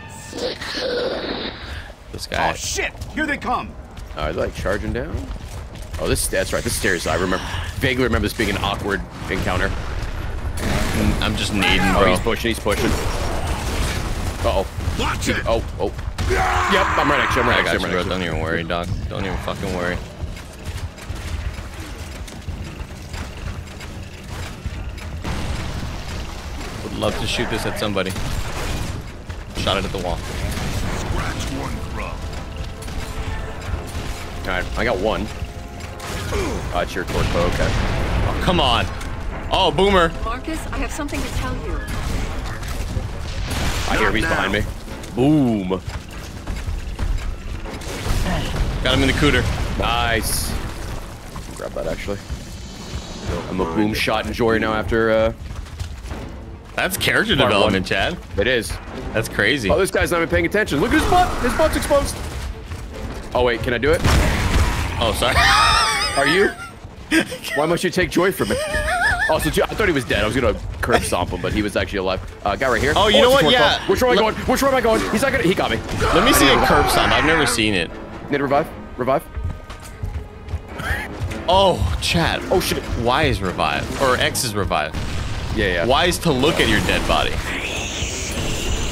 This guy. Oh shit! Here they come. Are they like charging down? Oh, this that's right. This stairs. I remember vaguely remember this being an awkward encounter. I'm just nading, Oh, he's pushing. He's pushing. Uh oh. Watch it. Oh oh. Yep. I'm right next to you. I'm right I next to got you. you, bro. right Don't even worry, dog. Don't even fucking worry. Would love to shoot this at somebody. Shot it at the wall. Scratch one grub. All right. I got one. Uh, it's your torque. Okay. Oh, come on. Oh, boomer. Marcus, I have something to tell you. I hear him. He's now. behind me. Boom. Got him in the cooter. Nice. Grab that actually. I'm a boom shot in enjoyer now after uh That's character Part development, Chad. it is. That's crazy. Oh, this guy's not even paying attention. Look at his butt. His butt's exposed. Oh wait, can I do it? Oh, sorry. Are you? Why must you take joy from it? Also, I thought he was dead. I was gonna curb stomp him, but he was actually alive. Uh, guy right here. Oh, you know what? Yeah. bow. Which way am I going? Which way am I going? He's not gonna. He got me. Let me see a curb stomp. I've never seen it. Need to revive? Revive? Oh, Chad. Oh shit. Y is revive. Or X is revive. Yeah, yeah. Y is to look at your dead body.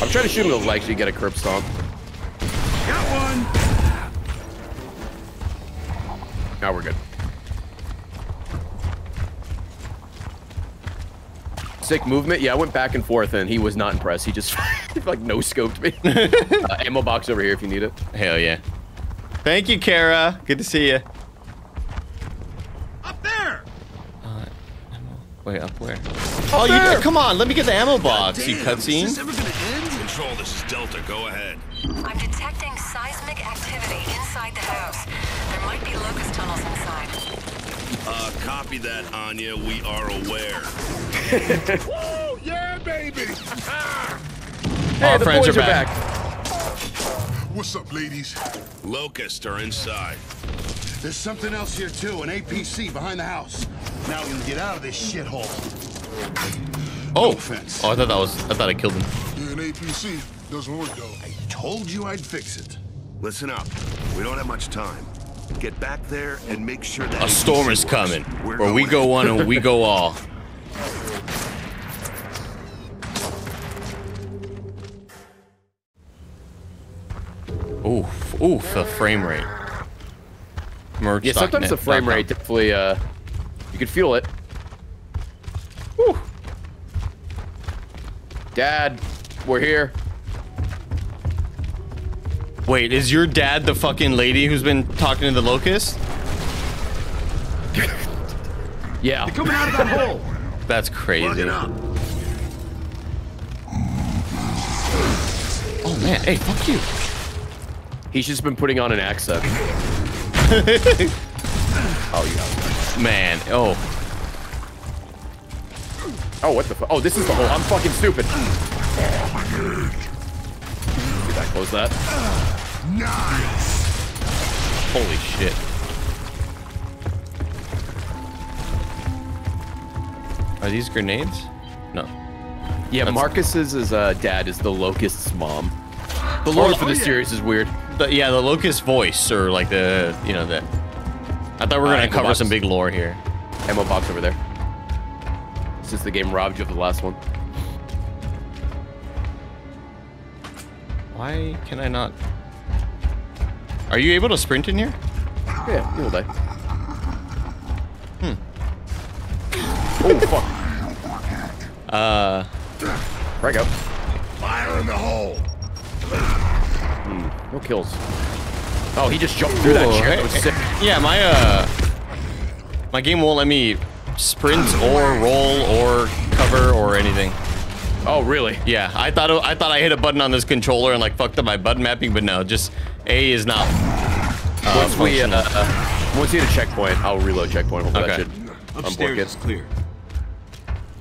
I'm trying to shoot him in the legs so you get a curb stomp. Got one. Now we're good. Sick movement. Yeah, I went back and forth and he was not impressed. He just like no scoped me. uh, ammo box over here if you need it. Hell yeah. Thank you, Kara. Good to see you. Up there. Wait, up where? Up oh, you come on. Let me get the ammo box, you Damn, Is this cutscene. ever gonna end? Control, this is Delta. Go ahead. I'm detecting seismic activity inside the house. There might be locust tunnels inside. Uh, copy that, Anya. We are aware. Woo! Yeah, baby. Hey, Our the friends boys are are back. What's up, ladies? Locusts are inside. There's something else here too. An APC behind the house. Now we can get out of this shithole. Oh. offense. Oh, I thought that was. I thought I killed him. Yeah, an APC doesn't work though. I told you I'd fix it. Listen up. We don't have much time. Get back there and make sure that A storm is works. coming. We're Where we go one and we go all. Oof, oof, the frame rate. Merch Yeah, sometimes the frame rate definitely uh you can feel it. Whew. Dad, we're here. Wait, is your dad the fucking lady who's been talking to the locust? Yeah. They Coming out of that hole. That's crazy. Plug. Oh man, hey, fuck you. He's just been putting on an accent. oh yeah. Man, oh. Oh what the fu- Oh, this is the hole. I'm fucking stupid. Did I close that? Nice. Holy shit. Are these grenades? No. Yeah, That's- Marcus's is, uh, dad is the Locust's mom. The lore for oh, this yeah. series is weird. The, yeah, the locust voice, or like the, you know, the. I thought we were Uh, gonna Echo cover Box. some big lore here. Ammo box over there. Since the game robbed you of the last one. Why can I not? Are you able to sprint in here? Yeah, you will die. Hmm. Oh fuck. Uh, Right go. Fire in the hole. No kills. Oh, he just jumped through that chair. hey, That was sick. Yeah, my uh, my game won't let me sprint or roll or cover or anything. Oh, really? Yeah, I thought I thought I hit a button on this controller and like fucked up my button mapping, but no, just A is not. Uh, Once we, uh, uh, once we hit a checkpoint, I'll reload checkpoint. Hopefully Okay. that should unblock Upstairs it. is clear.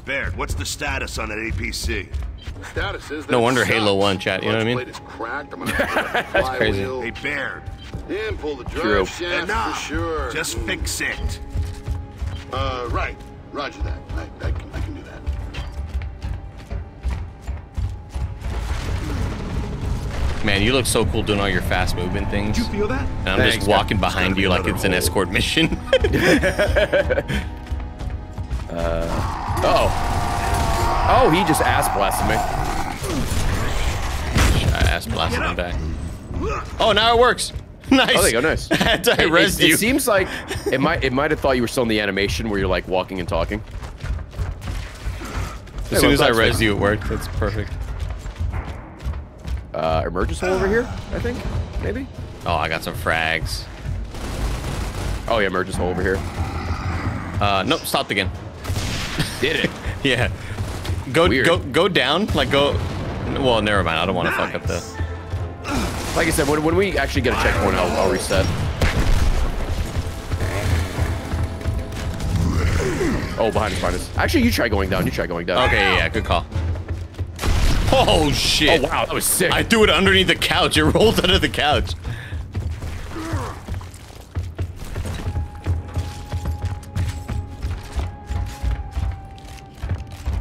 Baird, what's the status on that APC? Status is No wonder sucks. Halo 1 chat, you know what I mean? Clutch plate cracked. I'm gonna have to fly crazy. wheel. Hey, Baird, And pull the drive True. shaft enough. for sure. Just fix it. Uh, right. Roger that. I, I, can, I can do that. Man, you look so cool doing all your fast movement things. Do You feel that? And I'm Thanks, just man. walking behind you like another it's an escort mission. Oh. Oh, he just ass blasted me. I ass blasted him back. Oh, now it works. Nice. Oh, there you go, nice. It- res it, you. it seems like it might it might have thought you were still in the animation where you're like walking and talking. as soon as I res you, it worked. That's perfect. Uh, emergence hole over here, I think, maybe. Oh, I got some frags. Oh yeah, emergence hole over here. Uh, nope, stopped again. Did it? Yeah. Go Weird. go go down. Like go. Well, never mind. I don't want to fuck up the. Like I said, when, when we actually get a checkpoint, I'll, I'll reset. Oh, behind us, behind us. Actually, you try going down. You try going down. Okay, yeah, yeah, good call. Oh shit! Oh wow, that was sick. I threw it underneath the couch. It rolled under the couch.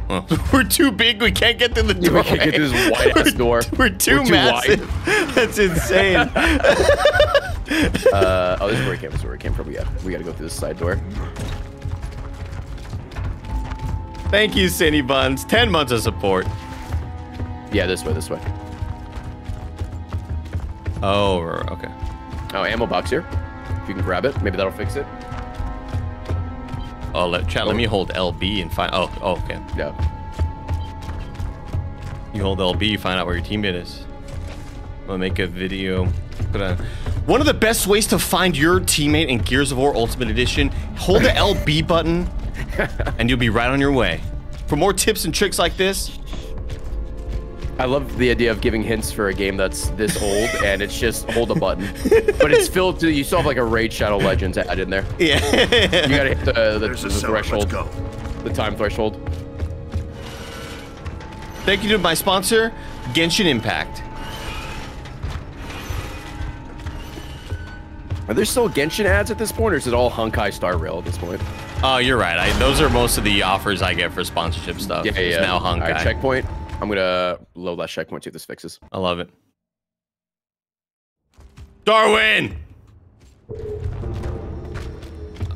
Oh, we're too big. We can't get through the door. we can't get through this wide-ass door. We're too We're too massive. That's insane. Uh, oh, this is where it came. This is where it came from. Yeah, we gotta go through this side door. Thank you, Cindy Buns. Ten months of support. Yeah, this way, this way. Oh, okay. Oh, ammo box here. If you can grab it, maybe that'll fix it. Oh, let, chat, let me oh. hold LB and find. Oh, oh, okay. Yeah. You hold LB, you find out where your teammate is. I'm gonna make a video. Put on. One of the best ways to find your teammate in Gears of War Ultimate Edition: hold the LB button, and you'll be right on your way. For more tips and tricks like this, I love the idea of giving hints for a game that's this old, and it's just hold a button, but it's filled to. You still have like a Raid Shadow Legends ad in there. yeah. You gotta hit the, the, the a cellar. Let's threshold, go. the time threshold. Thank you to my sponsor, Genshin Impact. Are there still Genshin ads at this point, or is it all Honkai Star Rail at this point? Oh, you're right. I, those are most of the offers I get for sponsorship stuff. Yeah, It's yeah. now Honkai. right, checkpoint. I'm gonna load that checkpoint. See if this fixes. I love it. Darwin!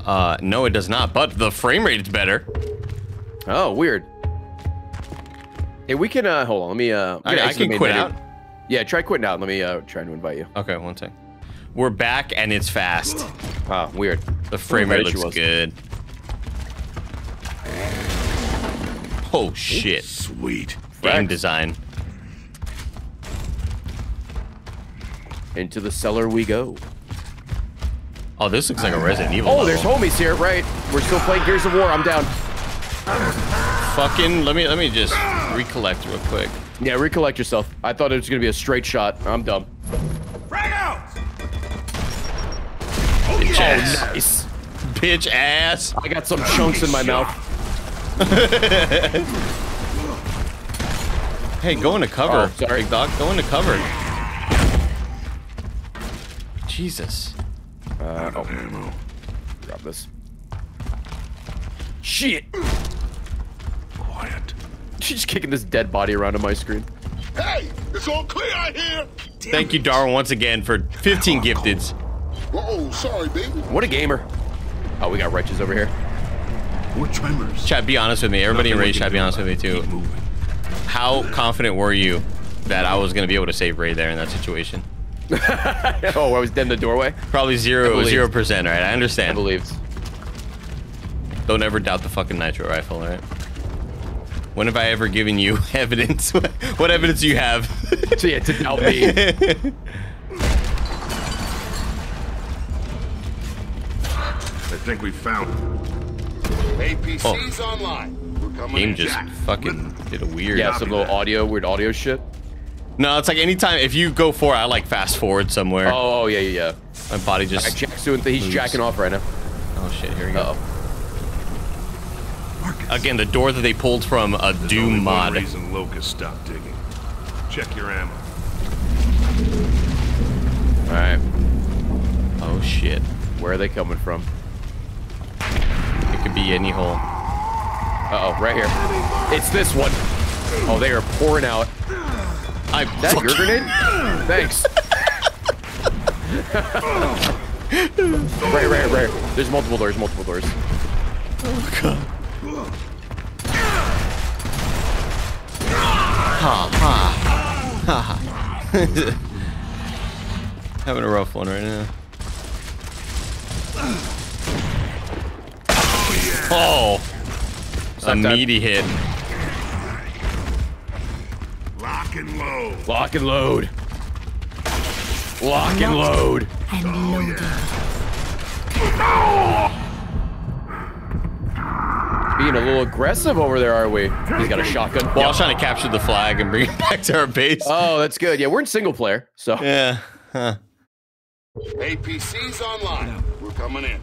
Uh, no, it does not, but the frame rate is better. Oh, weird. Hey, we can. uh Hold on. Let me. uh I, yeah, I can quit menu. out. Yeah, try quitting out. Let me uh try to invite you. Okay, one sec. We're back and it's fast. Ah, weird. The frame rate looks was? good. Oh shit. Sweet. Game Facts. design. Into the cellar we go. Oh, this looks like a Resident Evil. Oh, there's homies here. Right. We're still playing Gears of War. I'm down. Fucking. Let me let me just recollect real quick. Yeah, recollect yourself. I thought it was gonna be a straight shot. I'm dumb. Frag out! Bitch oh, ass. Nice. Bitch ass. I got some chunks in my mouth. Hey, go into cover. Oh, sorry. Big dog. Go into cover. Jesus. Uh, oh, Ammo. grab this. Shit. Quiet. She's kicking this dead body around on my screen. Hey, it's all clear out here. Damn Thank you, Darwin, once again for 15 gifteds. Oh, sorry, baby. What a gamer. Oh, we got wretches over here. More tremors. Chat, be honest with me. Everybody in Nothing we Raid can chat, be honest with me about it. too how confident were you that I was going to be able to save Ray there in that situation? oh, I was dead in the doorway? Probably zero, zero percent, right? I understand. I believed. Don't ever doubt the fucking nitro rifle, right? When have I ever given you evidence? what evidence do you have? yeah, to doubt me. I think we found APC's oh. online. We're Game just fucking did a weird. Yeah, some little audio, weird audio shit. No, it's like anytime if you go for it, I like fast forward somewhere. Oh, oh yeah, yeah, yeah. My body Alright, just. Jack's doing th- he's moves. jacking off right now. Oh shit! Here we go. Uh oh. Again, the door that they pulled from a There's Doom one mod. reason Locust stopped digging. Check your ammo. All right, Oh shit! where are they coming from? It could be any hole. Uh oh, right here. It's this one. Oh, they are pouring out. I That your grenade? Thanks. right, right, right. There's multiple doors, multiple doors. Oh god. Pa pa. Having a rough one right now. Oh, a time. meaty hit. Lock and load. Lock and load. Lock and load. And oh, loaded. Being a little aggressive over there, are we? He's got a shotgun. Well, I was trying to capture the flag and bring it back to our base. Oh, that's good. Yeah, we're in single player, so yeah. Huh. APC's online. We're coming in.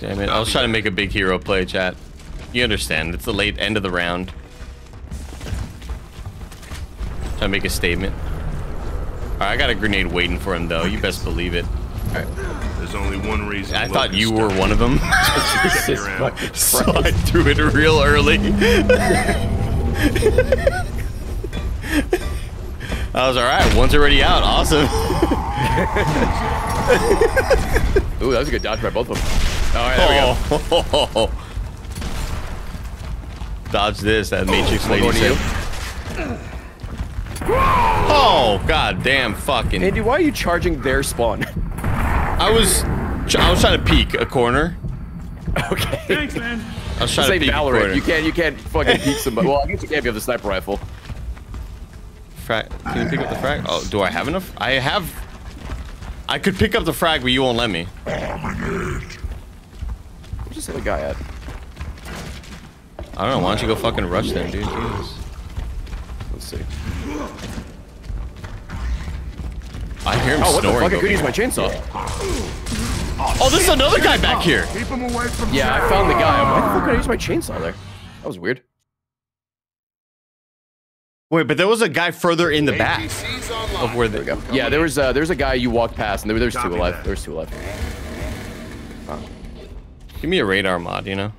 Damn it. I was trying to make a big hero play, chat. You understand. It's the late end of the round. Trying to make a statement. Alright, I got a grenade waiting for him, though. You best believe it. There's only one reason. I thought you were one of them. So I threw it real early. I was alright. One's already out. Awesome. Ooh, that was a good dodge by both of them. All right, there we go. Oh. Dodge this, that Matrix lady going to you. said. Oh, god damn fucking. Andy, why are you charging their spawn? I was I was trying to peek a corner. okay. Thanks, man. I was This trying to ain't peek a corner. You can't, you can't fucking peek somebody. Well, I guess you can if you have the sniper rifle. Frag. Can you pick up the frag? Oh, do I have enough? I have. I could pick up the frag, but you won't let me. Where's this other guy at? I don't know. Why don't you go fucking rush them, dude? Jesus. Let's see. I hear him Oh, what the snoring. fuck? I over could use my chainsaw. Oh, this is another guy back here. Keep him away from Yeah, I found the guy. I'm like, why the fuck could I use my chainsaw there? That was weird. Wait, but there was a guy further in the back of where the. There we go. Yeah, there was uh, there was a guy you walked past, and there, there was two Copy alive. that. There was two alive. Give me a radar mod, you know.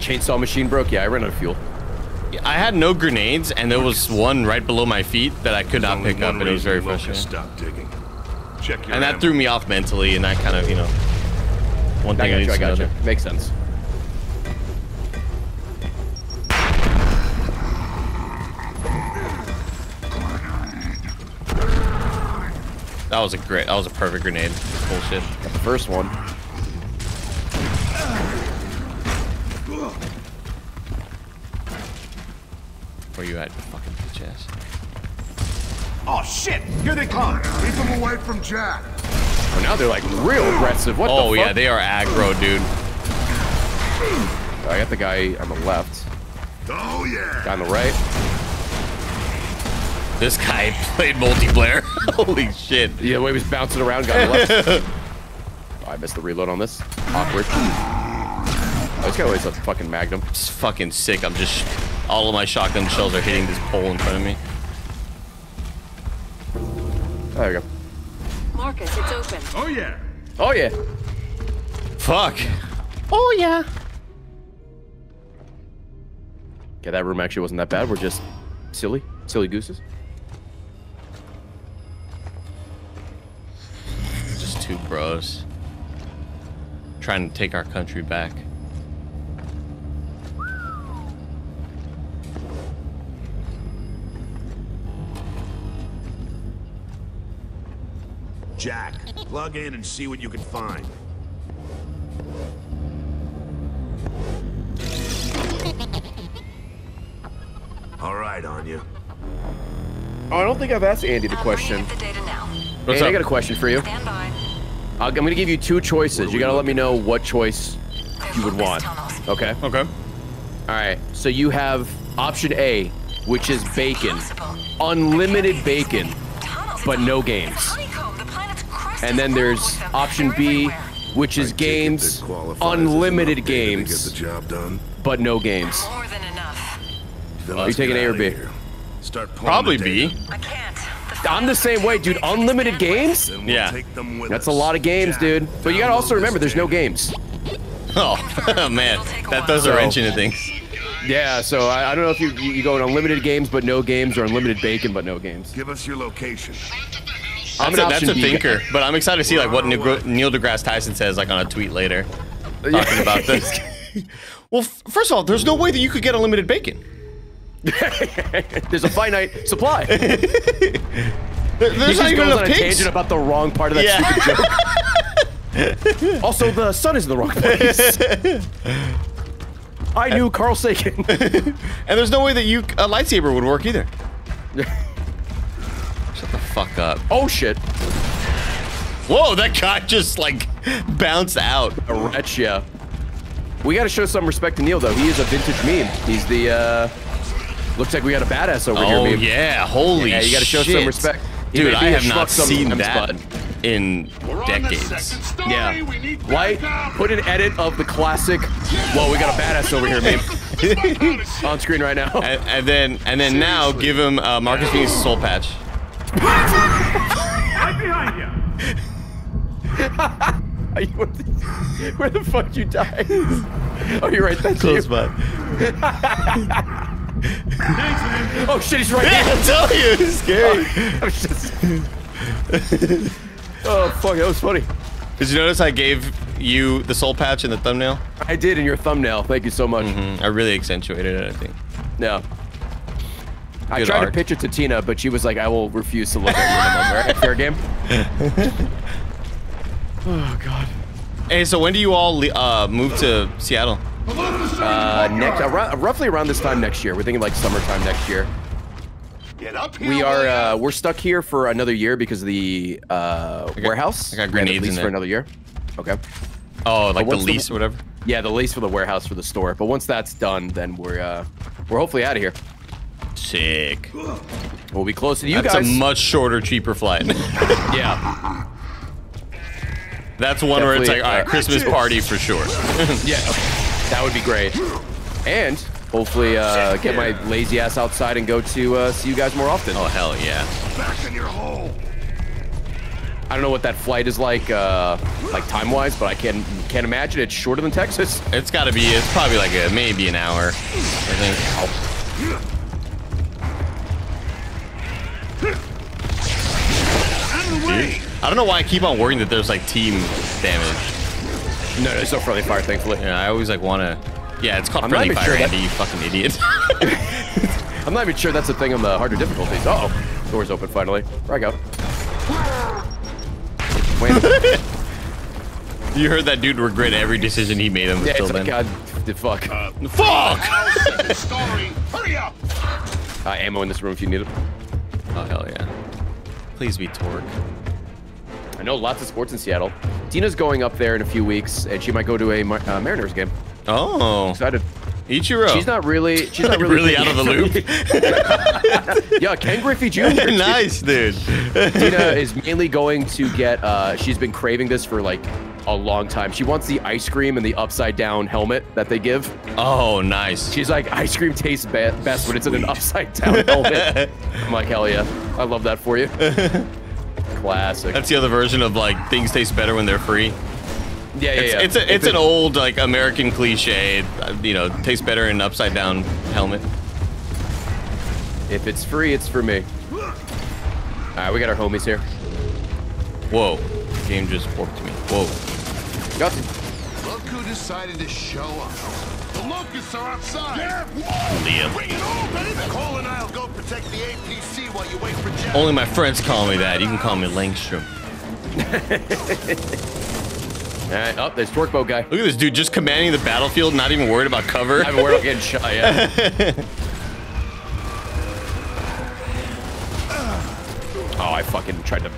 Chainsaw machine broke. Yeah, I ran out of fuel. I had no grenades, and there was one right below my feet that I could There's not pick up, and it was very reason Locust frustrating. stopped digging. Check your And that ammo. threw me off mentally, and that kind of, you know, one I thing got leads you. I to got you. another. Makes sense. That was a great, that was a perfect grenade. Bullshit. Got the first one. Where you at, fucking bitch ass? Oh shit! Here they come! Keep them away from Jack! Oh, now they're like real aggressive. What Oh the yeah, they are aggro, dude. I got the guy on the left. Oh yeah. Guy on the right. This guy played multiplayer. Holy shit. Yeah, the way he was bouncing around, guy on the left. oh, I missed the reload on this. Awkward. Oh, this guy always has a fucking magnum. It's fucking sick. I'm just, all of my shotgun shells are hitting this pole in front of me. There we go. Marcus, it's open. Oh, yeah. Oh yeah. Fuck. Oh yeah. Okay, that room actually wasn't that bad. We're just silly, silly gooses. Just two bros. Trying to take our country back. Jack, plug in and see what you can find. All right, Anya. Oh, I don't think I've asked Andy the I'm question. bringing the data now. Andy, I got a question for you. Stand by. I'll, I'm gonna give you two choices. You gotta let me know what choice you would want. Okay. Okay. All right. So you have option A, which is bacon, unlimited bacon, but no games. And then there's option B, which is games, unlimited games, job done. but no games. More than enough. Are you taking A or B? Start Probably the B. data. I can't. I'm the same way, dude. Unlimited games? We'll Yeah. take them with That's a lot of games, Jack, dude. But you gotta also remember, there's no games. Oh man, that throws a wrench into things. Yeah, so I, I don't know if you you you go in unlimited games but no games or unlimited bacon but no games. Give us your location. I'm That's an a, that's option thinker, guy. but I'm excited to see like what Neil deGrasse Tyson says like on a tweet later, talking about this. well, f- first of all, there's no way that you could get unlimited bacon. There's a finite supply. There- He There's just not even enough a pigs. tangent about the wrong part of that Yeah. stupid joke. also, the sun is in the wrong place. I knew Carl Sagan. And there's no way that you a lightsaber would work either. Shut the fuck up. oh shit, Whoa, that guy just like bounced out. a wretch, yeah. We got to show some respect to Neil though. He is a vintage meme. He's the. uh Looks like we got a badass over here. Oh meme. yeah, holy Yeah, you gotta show some shit. respect. He Dude, I have not seen that but- in We're decades. Yeah. We need White, put an edit of the classic. Whoa, we got a badass over here, meme. On screen right now. And, and then and then now give him uh, Marcus Fenix soul patch. Right behind you. Are you- what the- where the fuck you die? Oh, you're right. That's you. by. Oh shit, he's right Yeah, here. I'm telling you, it's scary. I was just- oh fuck, that was funny. Did you notice I gave you the soul patch in the thumbnail? I did in your thumbnail. Thank you so much. Mm, I really accentuated it, I think. Yeah. I tried arc. to pitch it to Tina, but she was like, "I will refuse to look at you." Right? Fair game. oh god. Hey, so when do you all uh, move to Seattle? Uh, next, around, roughly around this time next year. We're thinking like summertime next year. Get up here. We are uh, we're stuck here for another year because of the uh, warehouse. I got We had it grenades in leased there. for another year. Okay. Oh, like the what's the- lease or whatever? Yeah, the lease for the warehouse for the store. But once that's done, then we're uh, we're hopefully out of here. Sick. We'll be close to you That's guys. a much shorter, cheaper flight. yeah. That's one where it's like, all right, Christmas party for sure. Yeah. That would be great. And hopefully uh, get my lazy ass outside and go to uh, see you guys more often. oh, hell yeah. Back in your hole. I don't know what that flight is like, uh, like time wise, but I can can't imagine it's shorter than Texas. It's got to be, it's probably like a, maybe an hour, I think. Out way. I don't know why I keep on worrying that there's like team damage. No, no, it's no friendly fire, thankfully. Yeah, I always like want to. Yeah, it's called I'm friendly fire, sure Andy, you fucking idiot. I'm not even sure that's a thing on the harder difficulties. Uh oh, doors open finally. Where I go? Wait, you heard that dude regret every decision he made yeah, until it's like then. God, the fuck. Fuck! Story. Hurry up. Uh, ammo in this room if you need it. Oh hell yeah! Please be Torque. I know lots of sports in Seattle. Tina's going up there in a few weeks, and she might go to a uh, Mariners game. Oh, I'm Excited. Ichiro. She's not really. She's not really, really out of the loop. yeah, Ken Griffey Jr. nice, dude. Tina is mainly going to get. Uh, she's been craving this for like a long time. She wants the ice cream and the upside down helmet that they give. Oh, nice. She's like, ice cream tastes be- best when it's in an upside down helmet. I'm like, hell yeah, I love that for you. Classic. That's the other version of like things taste better when they're free. yeah, yeah, It's yeah. it's, a, it's an old like American cliche. You know, tastes better in an upside down helmet. If it's free, it's for me. All right, we got our homies here. Whoa, game just warped me. Whoa. Got to. Look who decided to show up. The locusts are outside. Liam. Uh, Bring it on, baby. Cole and I'll go protect the APC while you wait for Jack. Only my friends call me that. You can call me Langstrom. All right, oh, there's torque bow guy. Look at this dude just commanding the battlefield, not even worried about cover. I haven't worried about getting shot yet. oh, I fucking tried to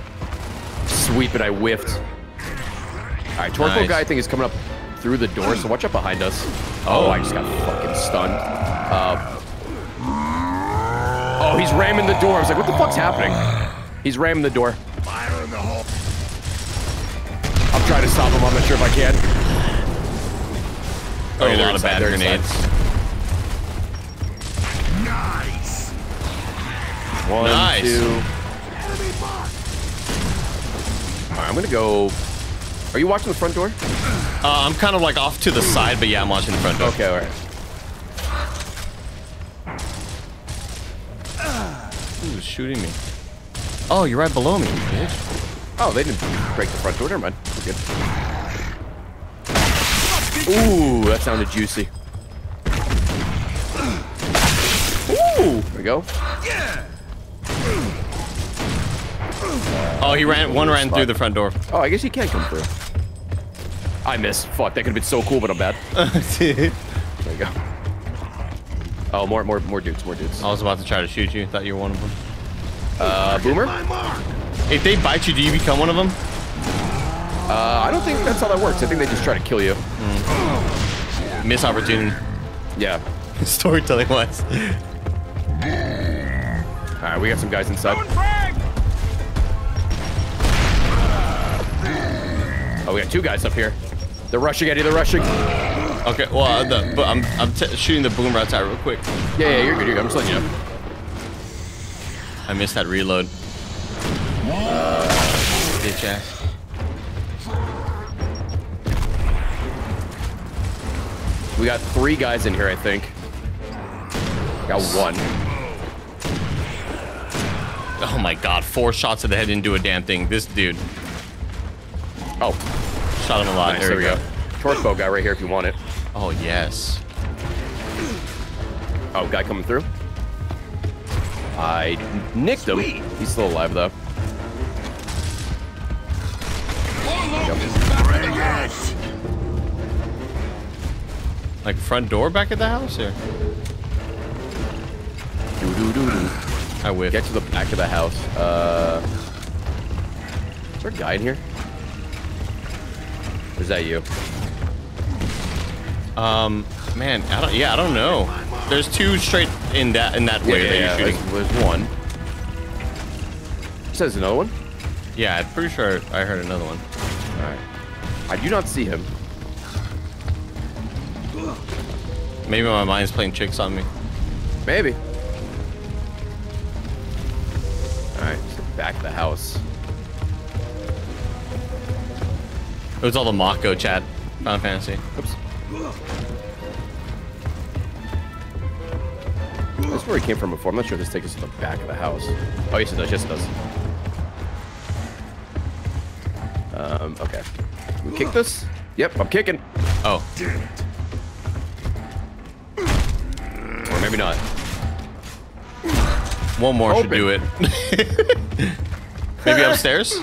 sweep it. I whiffed. Right, Torco Nice. guy I think is coming up through the door, so watch out behind us. Oh, I just got fucking stunned. Uh, oh, he's ramming the door. I was like, what the fuck's happening? He's ramming the door. Fire in the hole. I'm trying to stop him. I'm not sure if I can. Oh, a they're lot of bad grenades. Nice. One, Nice. two. All right, I'm gonna go. Are you watching the front door? Uh, I'm kind of like off to the side, but yeah, I'm watching the front door. Okay, all right. Who's shooting me? Oh, you're right below me, bitch. Oh, they didn't break the front door. Never mind. We're good. Ooh, that sounded juicy. Ooh, there we go. Oh, he ran. One ran through the front door. Oh, I guess he can't come through. I missed. Fuck, that could have been so cool, but I'm bad. There you go. Oh, more, more, more dudes, more dudes. I was about to try to shoot you. Thought you were one of them. Uh, Boomer? If they bite you, do you become one of them? Uh, I don't think that's how that works. I think they just try to kill you. Miss opportunity. Yeah. Storytelling wise. All right, we got some guys inside. Oh, we got two guys up here. They're rushing, Eddie. They're rushing. Okay, well, uh, the, but I'm I'm t shooting the boomer outside real quick. yeah, yeah, you're good. You're good. I'm just letting you know. I missed that reload. Bitch ass. We got three guys in here, I think. Got one. Oh my god, four shots to the head didn't do a damn thing. This dude Oh, shot him a lot. nice. There we go. Torque bow guy right here if you want it. Oh yes. Oh, guy coming through. I nicked him. He's still alive though. Like front door back at the house here. Doo doo doo doo. I whiffed. Get to the back of the house. Uh, is there a guy in here? Or is that you? Um, man, I don't. Yeah, I don't know. There's two straight in that in that way that you're shooting. There's, there's one. Says another one. Yeah, I'm pretty sure I heard another one. All right. I do not see him. Maybe my mind's playing tricks on me. Maybe. All right. Back of the house. It was all the Mako chat. Final Fantasy. Oops. That's where he came from before. I'm not sure if this takes us to the back of the house. Oh, yes, it does. Yes, it does. Um, okay. We kick this? Yep, I'm kicking. Oh, Damn it. Or maybe not. one more should do it. Maybe upstairs.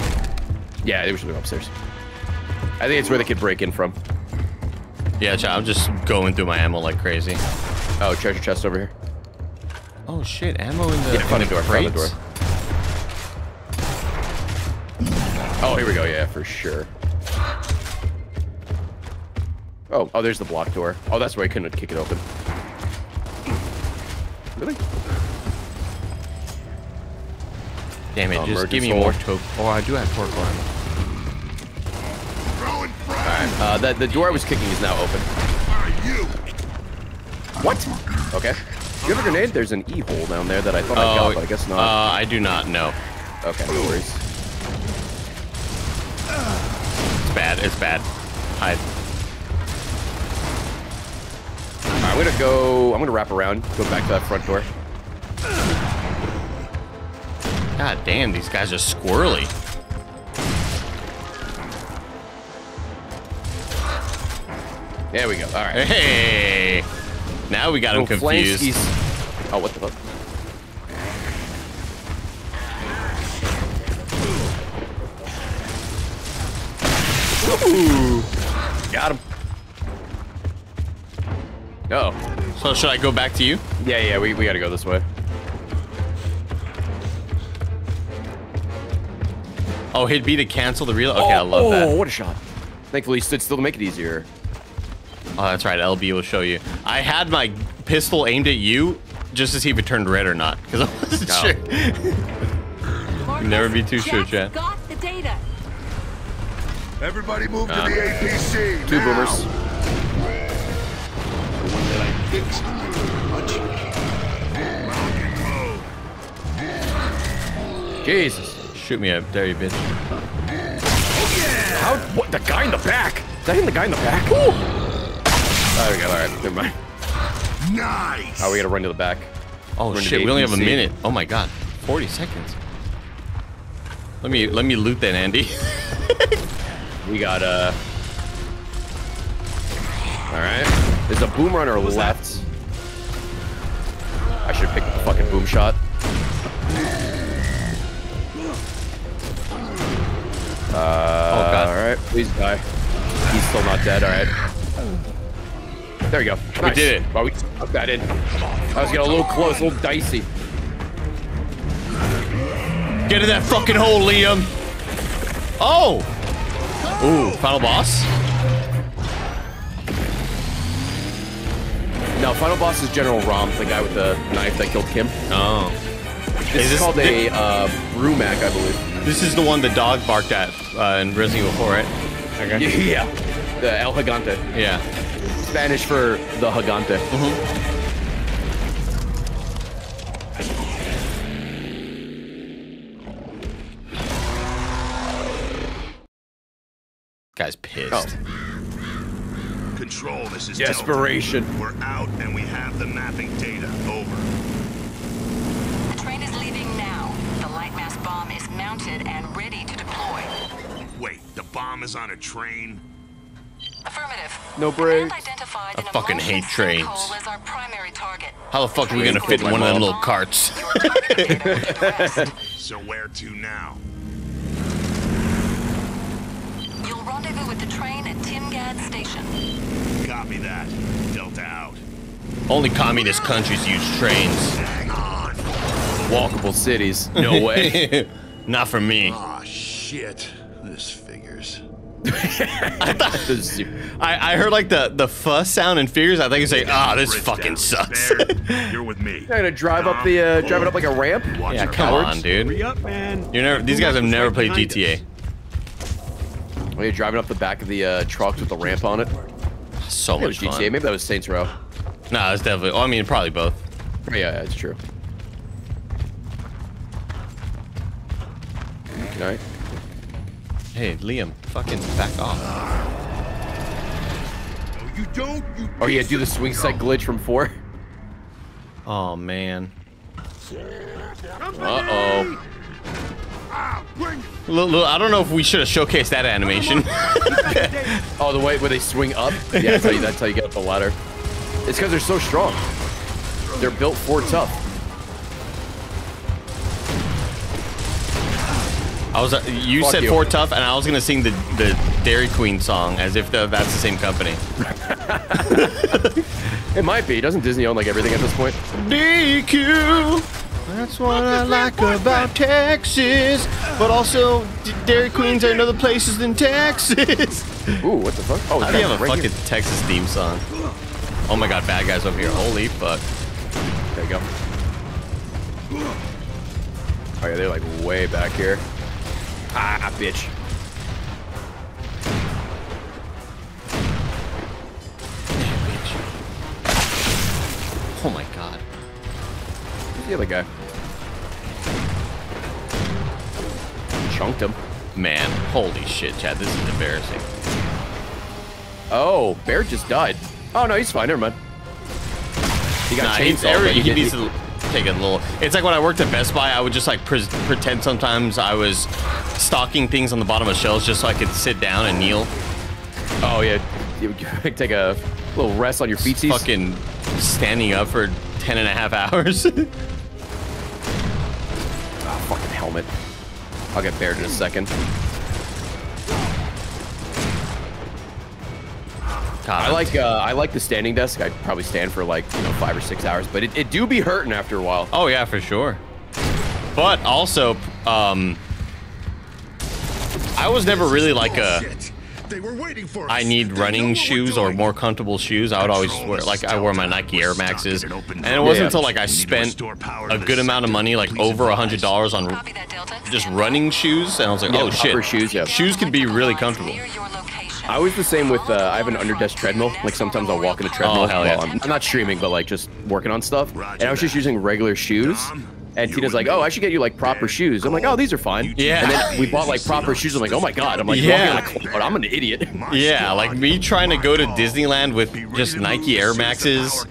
Yeah, they should go upstairs. I think it's where they could break in from. Yeah, chat. I'm just going through my ammo like crazy. Oh, treasure chest over here. Oh shit, ammo in the, Yeah, found in the door, the crates? door. Oh, here we go. Yeah, for sure. Oh, oh, there's the block door. Oh, that's where I couldn't kick it open. Really? Damn it, Oh, just give me more hole. Oh, I do have torque ammo. Uh, the, the door I was kicking is now open. you. What? Okay. You have a grenade? There's an E hole down there that I thought I Oh, got, but I guess not. Uh, I do not know. okay, no worries. It's bad. It's bad. I. Right, I'm gonna go. I'm gonna wrap around. Go back to that front door. God damn, these guys are squirrely. There we go. All right. Hey, now we got him Little flanks confused. Oh, what the fuck? Ooh. Got him. Oh. So should I go back to you? Yeah, yeah, we, we gotta go this way. Oh, hit B to cancel the reload. Okay, I love oh, that. Oh, what a shot. Thankfully, he stood still to make it easier. Oh, that's right. LB will show you. I had my pistol aimed at you just to see if it turned red or not, because I wasn't Oh. sure. Marcus, Never be too sure, Jack's Chad. got the data. Everybody move to Uh, the APC. Two now. boomers. The one that I fixed. Much Jesus. Shoot me up, dare you, bitch. How? What? The guy in the back? Did I hit the guy in the back? There we go. All right. Never mind. Nice. Oh, we gotta run to the back. Oh Run shit, we only have a minute. Oh my god, 40 seconds. Let me let me loot that, Andy. We got uh. All right. There's a boomer on our left. I should have picked up the fucking boom shot. oh Uh, god. all right, please die. He's still not dead. All right. There we go. We did it. Well, we stuck that in. I was getting a little close, a little dicey. Get in that fucking hole, Liam. Oh. Ooh, final boss. No, final boss is General RAAM, the guy with the knife that killed Kim. Oh. This Is is, this called a uh, Brumak, I believe. This is the one the dog barked at uh, in Resident Evil 4, right? Okay. Yeah. The El Gigante. Yeah. Spanish for the Gigante. Mm-hmm. Guy's pissed. Oh. Control, this is Desperation. Delta. We're out and we have the mapping data. Over. The train is leaving now. The Lightmass bomb is mounted and ready to deploy. Wait, the bomb is on a train? Affirmative. No Command brakes. I fucking hate trains. sinkhole as our primary target. How the fuck are we gonna fit in one of them little carts? Your target data will be pressed. So where to now? You'll rendezvous with the train at Timgad Station. Copy that. Delta out. Only communist countries use trains. Hang on. Walkable cities. No way. Not for me. Ah, shit. This figures. This is- I, I heard like the, the fuss sound and figures. I think it's like, ah, this fucking down. sucks. You're with me. You're gonna drive up the, uh, drive it up like a ramp? Watch yeah, come cowards. on, dude. Hurry up, man. You never. These guys have never played GTA. Are you driving up the back of the uh, truck with the ramp on it? So Maybe it was much GTA. fun. Maybe that was Saints Row. Nah, it's definitely. Oh, I mean, probably both. Oh, yeah, yeah, it's true. Okay. Hey, Liam, fucking back off. No, you don't. You Oh yeah, do the swing set glitch from four. Oh man. Uh oh. Bring Lil- Lil- I don't know if we should have showcased that animation. Oh, the way where they swing up. Yeah, that's how you, that's how you get up the ladder. It's because they're so strong. They're built for tough. I was. Uh, you Fuck said you. for tough, and I was gonna sing the the Dairy Queen song as if the, that's the same company. It might be. Doesn't Disney own like everything at this point? DQ. That's what I like about Texas, but also D- Dairy Queens are in other places than Texas. Ooh, what the fuck? Oh, How do you have a right fucking here. Texas theme song? Oh my god, bad guys over here. Holy fuck. There you go. Oh yeah, they're like way back here. Ah, bitch. Oh my god. Who's the other guy? Chunked him. Man, holy shit, Chad. This is embarrassing. Oh, Bear just died. Oh no, he's fine. Never mind. He got Nah, chainsaw. he, needs to take a little. It's like when I worked at Best Buy, I would just like pre- pretend sometimes I was stocking things on the bottom of shelves just so I could sit down and kneel. Oh yeah, you take a little rest on your feet. Fucking standing up for 10 and a half hours. Ah, fucking helmet. I'll get bared in a second. God, I like uh, I like the standing desk. I'd probably stand for like you know five or six hours, but it, it do be hurting after a while. Oh yeah, for sure. But also, um, I was never really like a. Shit. They were waiting for us. I need They running shoes or more comfortable shoes. I would always wear like I wore my Nike Air Maxes, and it wasn't Yeah. until like I spent a good amount of money, like over a hundred dollars on Copy that, Delta. just running shoes, and I was like, Yeah, oh proper shit, shoes, yeah. shoes could be really comfortable. Near your location. I was the same with, uh, I have an underdesk treadmill. Like sometimes I'll walk in a treadmill Oh, hell yeah. I'm, I'm not streaming, but like just working on stuff. And I was just using regular shoes. And Tina's like, oh, I should get you like proper shoes. I'm like, oh, these are fine. Yeah. And then we bought like proper shoes. I'm like, oh my god. I'm like, Yeah. walking on a cloud. I'm an idiot. Yeah, like me trying to go to Disneyland with just Nike Air Maxes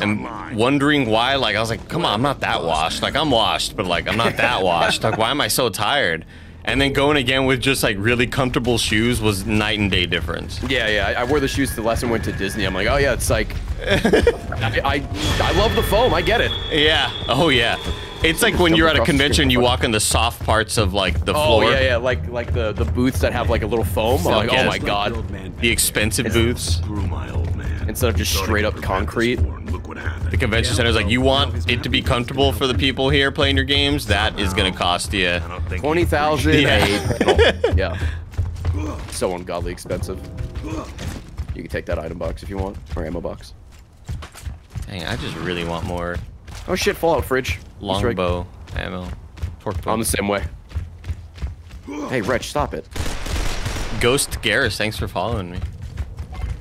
and wondering why. Like I was like, come on, I'm not that washed. Like I'm washed, but like I'm not that washed. Like why am I so tired? And then going again with just like really comfortable shoes was night and day difference. Yeah, yeah. I, I wore the shoes the last time I went to Disney. I'm like, oh yeah, it's like, I, I, I love the foam. I get it. Yeah. Oh yeah. It's like when you're at a convention, you walk on the soft parts of like the floor. Oh floor. yeah, yeah. Like like the the booths that have like a little foam. I'm like, oh my god. The expensive booths. Screw my old man. Instead of just straight up concrete. war, and Look what happened. The convention center is like, you want it to be comfortable for the people here playing your games. That is gonna cost you. I don't think Twenty thousand. Yeah. Yeah. So ungodly expensive. You can take that item box if you want, or ammo box. Dang, I just really want more Oh shit! Fallout fridge. Easter egg. longbow ammo. Torque bow. I'm the same way. Hey, Wretch, stop it. Ghost Garrus, thanks for following me.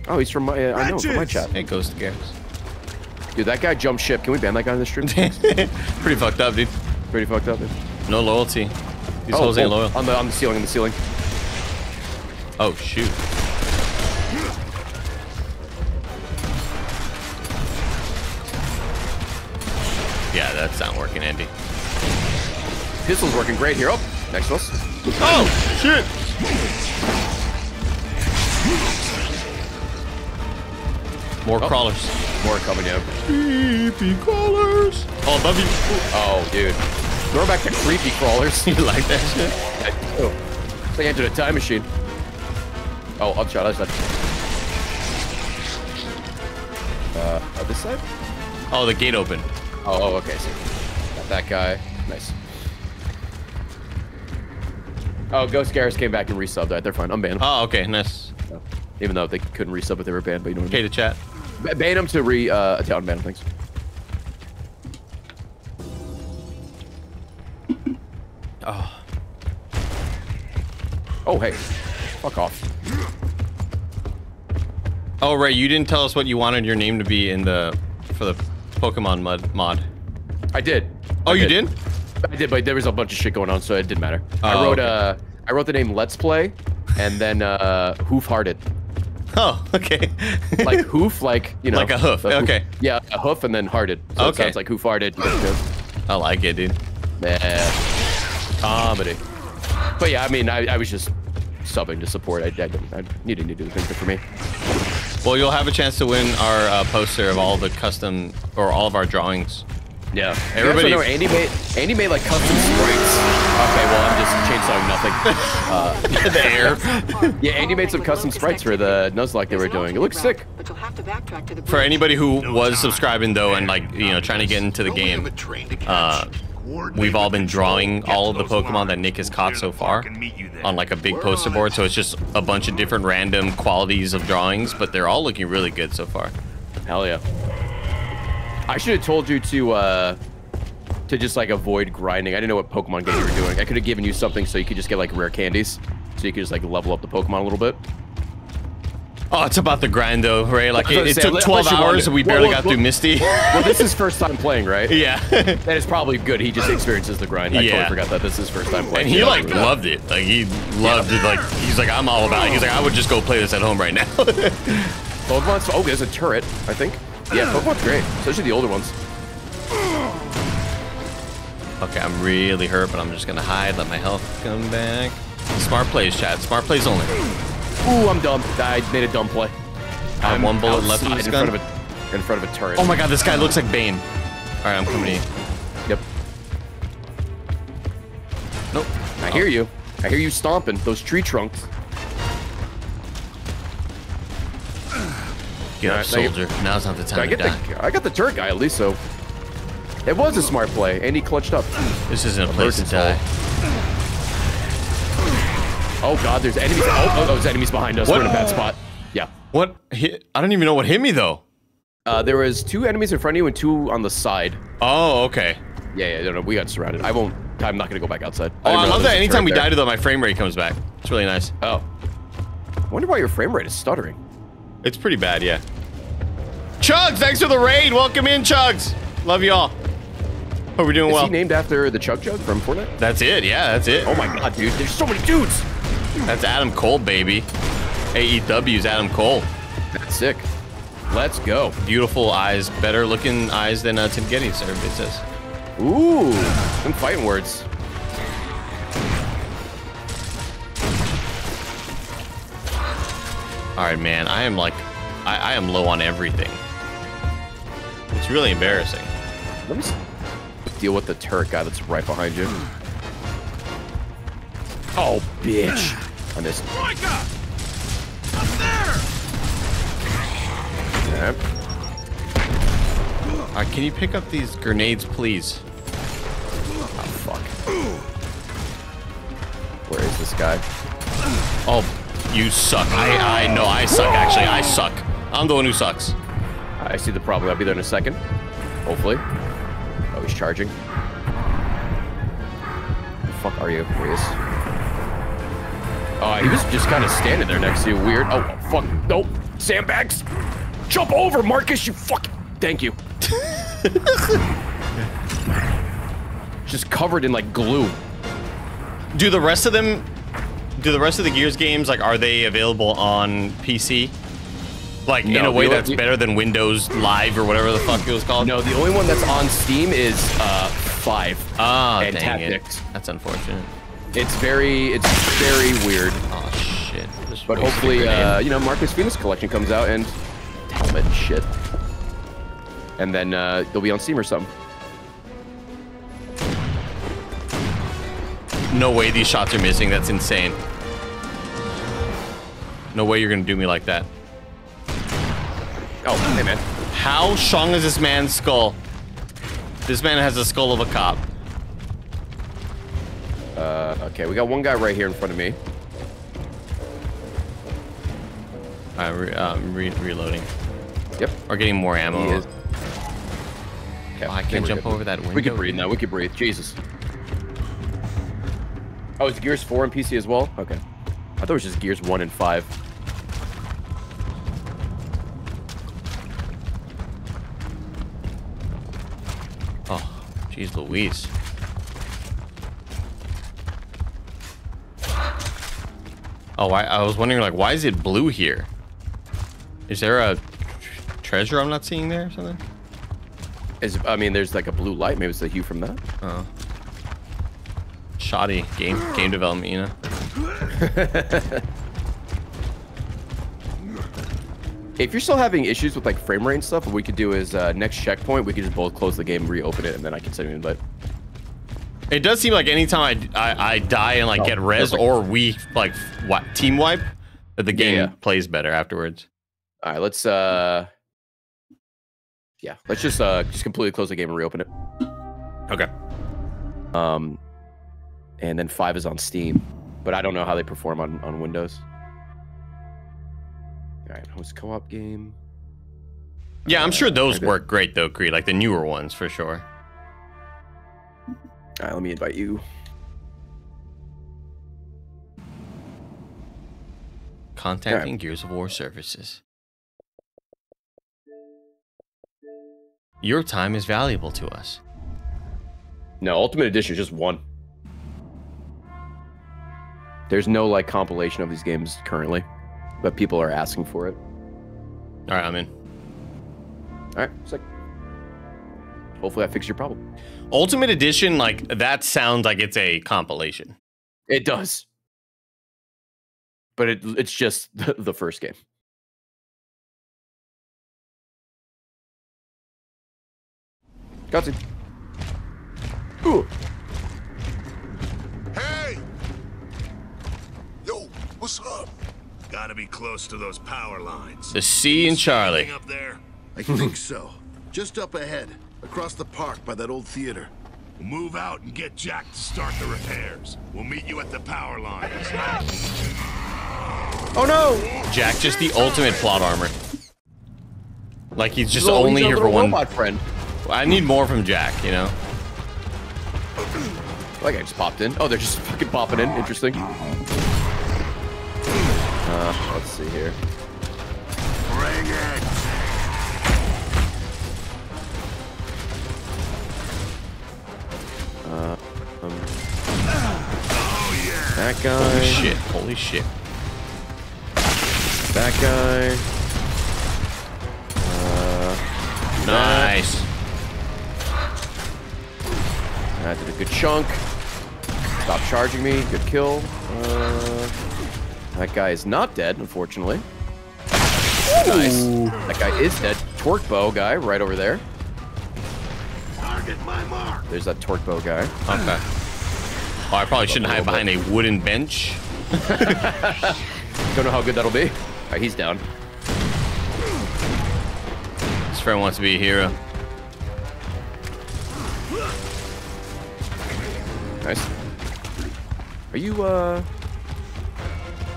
Oh, he's from my. Uh, I know from my Wretches! chat. Hey, Ghost Garrus. Dude, that guy jumped ship. Can we ban that guy in the stream? Pretty fucked up, dude. Pretty fucked up. Dude. No loyalty. These Oh, hoes ain't oh, loyal. On the on the ceiling, on the ceiling. Oh shoot. Yeah, that's not working, Andy. Pistol's working great here. Oh, next to us. Oh shit! More crawlers. More coming in. Creepy crawlers. Oh, above you. Oh, dude. Throw back to creepy crawlers. You like that shit? oh. They entered a time machine. Oh, upshot. That's that. Uh, on this side? Oh, the gate open. Oh, oh, okay. So got that guy. Nice. Oh, Ghost Garrus came back and resubbed. Alright, they're fine. I'm banning them. Oh, okay, nice. Even though they couldn't resub if they were banned, but you know what I Okay mean. to chat. Ba- Ban them to re uh down ban 'em, thanks. Oh, Oh hey. Fuck off. oh, right. You didn't tell us what you wanted your name to be in the for the Pokemon mod mod. I did. Oh, I you did? I did, but there was a bunch of shit going on, so it didn't matter. I Oh, wrote okay. uh I wrote the name Let's Play and then uh Hoof Hearted. Oh, okay. Like hoof, like you know Like a hoof, the okay. Yeah, a hoof and then hearted. So Okay. it sounds like hoof hearted. I like it, dude. Man. Comedy. But yeah, I mean I, I was just subbing to support. I, I, didn't- I needed to do the things for me. Well, you'll have a chance to win our uh, poster of all the custom or all of our drawings. Yeah. Everybody- Everybody. Know, Andy made Andy made like custom sprites. Okay, well I'm just chainsawing nothing. the air. Yeah, Andy made some custom sprites for the Nuzlocke they were doing. It looks sick. But you'll have to backtrack to the For anybody who was subscribing though and like you know trying to get into the Don't we have game, a train to catch? uh, we've all been drawing all of the Pokemon that Nick has caught so far on like a big poster board. So it's just a bunch of different random qualities of drawings, but they're all looking really good so far. Hell yeah. I should have told you to uh to just like avoid grinding. I didn't know what Pokemon game you were doing. I could have given you something so you could just get like rare candies. So you could just like level up the Pokemon a little bit. Oh, it's about the grind though, right? Like it, it took 12 hours and we barely well, got through Misty. Well, this is first time playing, right? yeah. That is probably good. He just experiences the grind. I Yeah. totally forgot that this is first time playing. And he Yeah, like loved it. Like he loved it. Like he's like I'm all about it. He's like I would just go play this at home right now. Pokemon's oh, there's a turret, I think. Yeah, Pokemon's great, especially the older ones. okay, I'm really hurt, but I'm just gonna hide, let my health come back. Smart plays, chat. Smart plays only. Ooh, I'm dumb. I made a dumb play. I have one bullet left in this in gun. front of a in front of a turret. Oh my god, this guy looks like Bane. All right, I'm coming to you. Yep. Nope. I hear oh. you. I hear you stomping those tree trunks. Get up, Alright, thank you. soldier. Now's not the I time to get die. the I got the turret guy at least, so it was a smart play, and he clutched up. This isn't a place to control. die. Oh god, there's enemies. Oh, oh, there's enemies behind us. What? We're in a bad spot. Yeah. What? Hit? I don't even know what hit me though. Uh, there was two enemies in front of you and two on the side. Oh, okay. Yeah, yeah, no, no, we got surrounded. I won't. I'm not gonna go back outside. Oh, didn't I love that. Anytime we turret die to them, my frame rate comes back. It's really nice. Oh. I wonder why your frame rate is stuttering. It's pretty bad, yeah. Chugs, thanks for the raid. Welcome in, Chugs. Love y'all. Hope we're doing Is well. he named after the Chug Jug from Fortnite? That's it. Yeah, that's it. Oh my god, dude. There's so many dudes. That's Adam Cole, baby. AEW's Adam Cole. That's sick. Let's go. Beautiful eyes, better looking eyes than uh, Tim Gettys, everybody says. Ooh, some fighting words. All right, man. I am like, I, I am low on everything. It's really embarrassing. Let me s- deal with the turret guy that's right behind you. Oh, bitch. I missed. Yep. All right, can you pick up these grenades, please? Oh, fuck. Where is this guy? Oh, you suck. I, I know I suck, actually. I suck. I'm the one who sucks. I see the problem. I'll be there in a second. Hopefully. Oh, he's charging. The fuck are you? Where he? Oh, he was just kind of standing there next to you. Weird. Oh, fuck. Nope. Sandbags. Jump over, Marcus, you fuck. Thank you. just covered in like glue. Do the rest of them, do the rest of the Gears games, like, are they available on PC? Like, in a way that's better than Windows Live or whatever the fuck it was called? No, the only one that's on Steam is uh five. Ah, and dang Tactics. it. That's unfortunate. It's very, it's very weird. Oh, shit. Just But hopefully, uh, you know, Marcus Fenix collection comes out and helmet shit. And then uh, they'll be on Steam or something. No way these shots are missing. That's insane. No way you're gonna do me like that. Oh, hey man. How strong is this man's skull? This man has the skull of a cop. Uh, okay, we got one guy right here in front of me. I'm re um, re reloading. Yep. Or getting more ammo. Okay, Oh, I can't we're jump good. over that window. We can breathe now. We can breathe. Jesus. Oh, it's Gears 4 and PC as well? Okay. I thought it was just Gears 1 and 5. Oh, jeez Louise. Oh, I, I was wondering, like, why is it blue here? Is there a treasure I'm not seeing there or something? Is, I mean, there's like a blue light. Maybe it's the hue from that. Oh. Shoddy game game development, you know? If you're still having issues with like frame rate and stuff, what we could do is uh, next checkpoint, we could just both close the game, reopen it, and then I can send you an invite. It does seem like anytime I, I, I die and like Oh, get res or we like what team wipe, that the game yeah. plays better afterwards. All right, let's uh, yeah, let's just uh, just completely close the game and reopen it. Okay. Um, and then five is on Steam, but I don't know how they perform on on Windows. All right, host co-op game. Yeah, I'm sure uh, those work great though, Creed. Like the newer ones for sure. All right, let me invite you. Contacting Gears of War services. Your time is valuable to us. No, Ultimate Edition is just one. There's no like compilation of these games currently, but people are asking for it. All right, I'm in. All right, sick. Hopefully, I fix your problem. Ultimate Edition, like that sounds like it's a compilation. It does, but it, it's just the, the first game. Got it. Ooh. What's up? Gotta be close to those power lines. The C and Charlie. Up there. I think so. Just up ahead, across the park by that old theater. Move out and get Jack to start the repairs. We'll meet you at the power lines. Oh no! Jack, just the ultimate plot armor. Like he's just He's only he's here for one. robot friend. I need more from Jack, you know. Like I just popped in. Oh, they're just fucking popping in. Interesting. Uh, let's see here. Bring it! That guy. Holy Shit, holy shit. That guy. Nice. That did a good chunk. Stop charging me. Good kill. Uh, that guy is not dead, unfortunately. Nice. That guy is dead. Torque bow guy right over there. Target my mark. There's that torque bow guy. Okay. Oh, I probably shouldn't hide behind a wooden bench. Don't know how good that'll be. All right, he's down. His friend wants to be a hero. Nice. Are you, uh...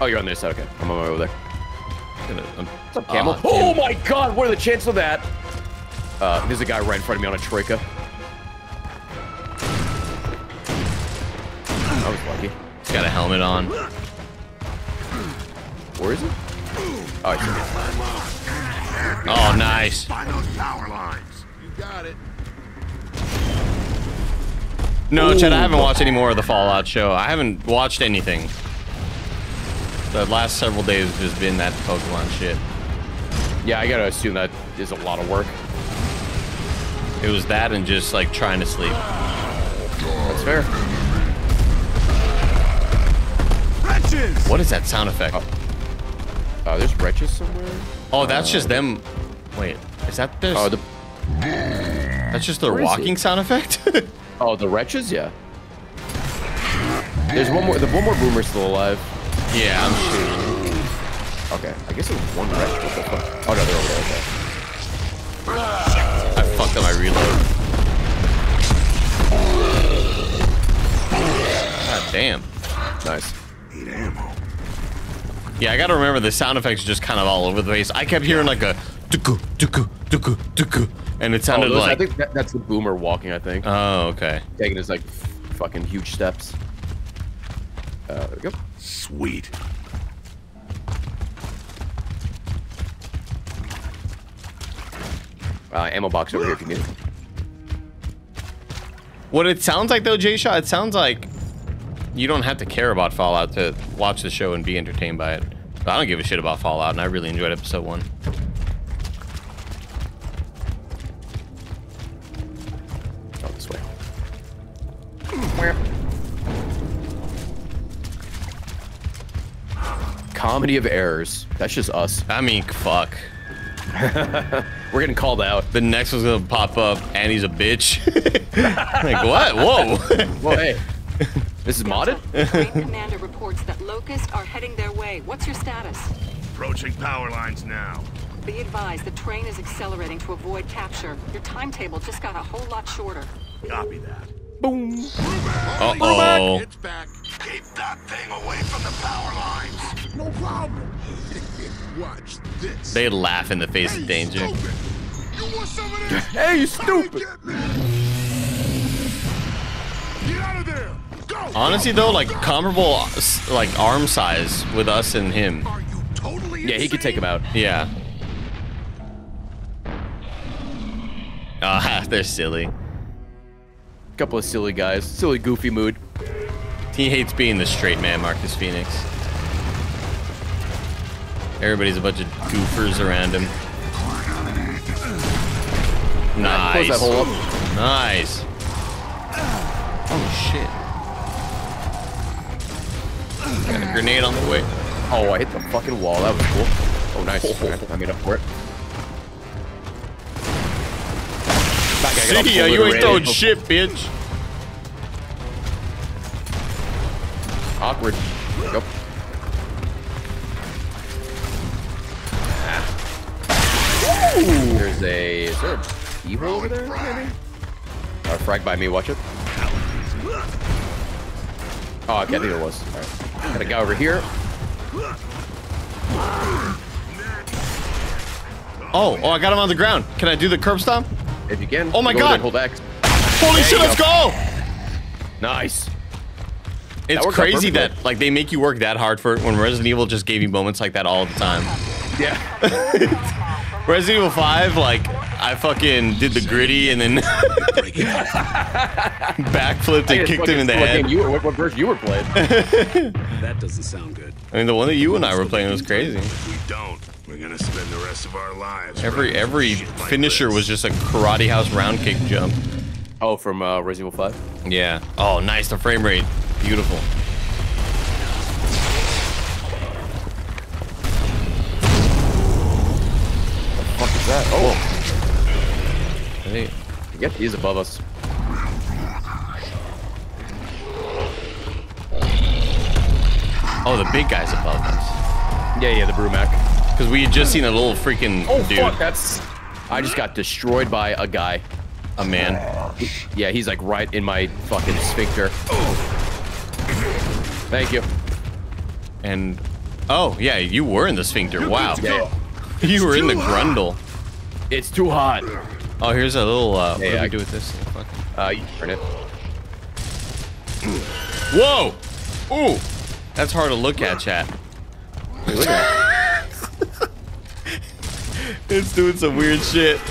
Oh, you're on this side. Okay. I'm on my way over there. What's up, Camel? Aw, oh my god, what are the chances of that? Uh, there's a guy right in front of me on a troika. I was lucky. He's got a helmet on. Where is he? Oh, I see him. Oh, nice. Find those power lines. You got it. No, Chad, I haven't watched any more of the Fallout show. I haven't watched anything. The last several days have just been that Pokemon shit. Yeah, I gotta assume that is a lot of work. It was that and just like trying to sleep. That's fair. Wretches! What is that sound effect? Uh, there's wretches somewhere. Oh, that's just them. Wait, is that this? Oh, the that's just their Where is walking sound effect? oh the wretches, yeah. There's one more. The one more boomer still alive. Yeah, I'm shooting. Okay, I guess there's one wretch. What the fuck? Oh no, they're over there. Okay. I fucked up my reload. God damn. Nice. Need ammo. Yeah, I gotta remember the sound effects are just kind of all over the place. I kept hearing like a duku duku duku duku, and it Oh, sounded those- I think that, that's the boomer walking. I think Oh, okay. taking his like fucking huge steps. Uh, there we go. Sweet. Uh, ammo box over here if you need it. What it sounds like though, J Shot, it sounds like you don't have to care about Fallout to watch the show and be entertained by it. But I don't give a shit about Fallout, and I really enjoyed episode one. Oh, this way. Comedy of errors. That's just us. I mean, fuck. We're getting called out. The next one's gonna pop up, and he's a bitch. like what? Whoa. Whoa, hey, this is modded. Crane Commander reports that locusts are heading their way. What's your status? Approaching power lines now. Be advised, the train is accelerating to avoid capture. Your timetable just got a whole lot shorter. Copy that. Boom. Uh oh. It's back. Keep that thing away from the power lines. No problem. Watch this. They laugh in the face of danger. You want some of this? Hey, you stupid. Get me. Out of there. Go. Honestly though, like comparable, like arm size with us and him. Are you totally Yeah, he could take him out. Yeah. Ah, they're silly. Couple of silly guys, silly goofy mood. He hates being the straight man, Marcus Fenix. Everybody's a bunch of goofers around him. Nice. Close that hole up. Nice. Oh shit. Got a grenade on the way. Oh, I hit the fucking wall. That was cool. Oh, nice. Okay, I made up for it. Back, I See ya, you ain't obliterated. throwing shit, bitch. Awkward. There's a. Is there a over there? Maybe? Uh, frag by me, watch it. Oh, okay, I think it was. Right. Got a guy over here. Oh, oh, I got him on the ground. Can I do the curb stomp? If you can. Oh my go God. Hold X. Holy There shit, let's go. go! Nice. It's out crazy that like they make you work that hard for it when Resident Evil just gave you moments like that all the time. Yeah. Resident Evil 5, like I fucking did the gritty and then backflipped and kicked him in the head. You were, what, what version you were playing? That doesn't sound good. I mean, the one that you and I were playing was crazy. If we don't, we're gonna spend the rest of our lives. Every every shit like finisher was just a karate house round kick jump. Oh, from uh, Resident Evil 5? Yeah. Oh, nice. The frame rate. Beautiful. That? Oh, Hey. yep, he's above us. Oh, the big guy's above us. Yeah, yeah, the Brumak. Because we had just seen a little freaking Oh, dude, fuck, that's... I just got destroyed by a guy. a man. Yeah, he's like right in my fucking sphincter. Thank you. And oh yeah, you were in the sphincter. Wow. Yeah, You were in the grundle. It's too hot. Oh, here's a little. Uh, what Yeah, do we I- do with this? Fuck. Uh, you turn it. Whoa! Ooh, that's hard to look at, chat. Look at It's doing some weird shit.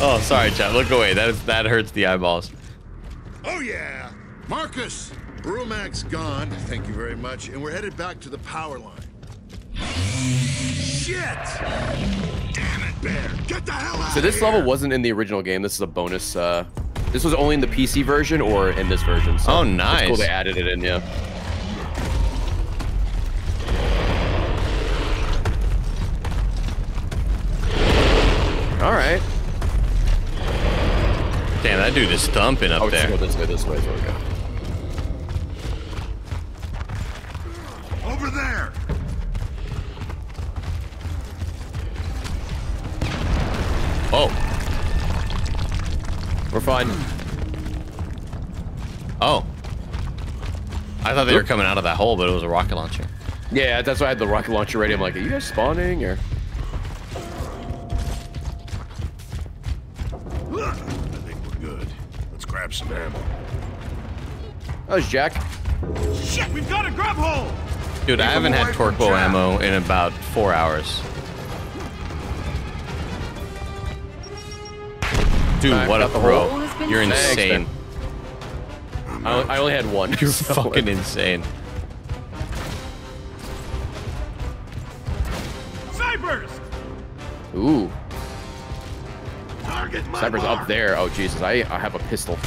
oh, sorry, chat. Look away. That is that hurts the eyeballs. Oh, yeah. Marcus, Brumak's gone. Thank you very much. And we're headed back to the power line. Shit! Damn it, Bear! Get the hell out So of this here! level wasn't in the original game. This is a bonus. Uh, this was only in the PC version or in this version. So Oh, It's nice. cool they added it in. Yeah. All right. Damn, that dude is thumping up Oh, there. go this way. This way. There we go. Over there! Oh, We're fine. oh. I thought they were coming out of that hole, but it was a rocket launcher. Yeah, that's why I had the rocket launcher ready. I'm like, are you guys spawning or? I think we're good. Let's grab some ammo. Oh, it's Jack. Shit, we've got a grab hole! Dude, I haven't had torque from bow ammo in about four hours. Dude, Alright, what a got the pro. Oh, hole has been You're fixed. insane. I only, I only had one. You're so- fucking insane. Snipers! Ooh, Target my sniper's mark. up there. Oh Jesus, I I have a pistol.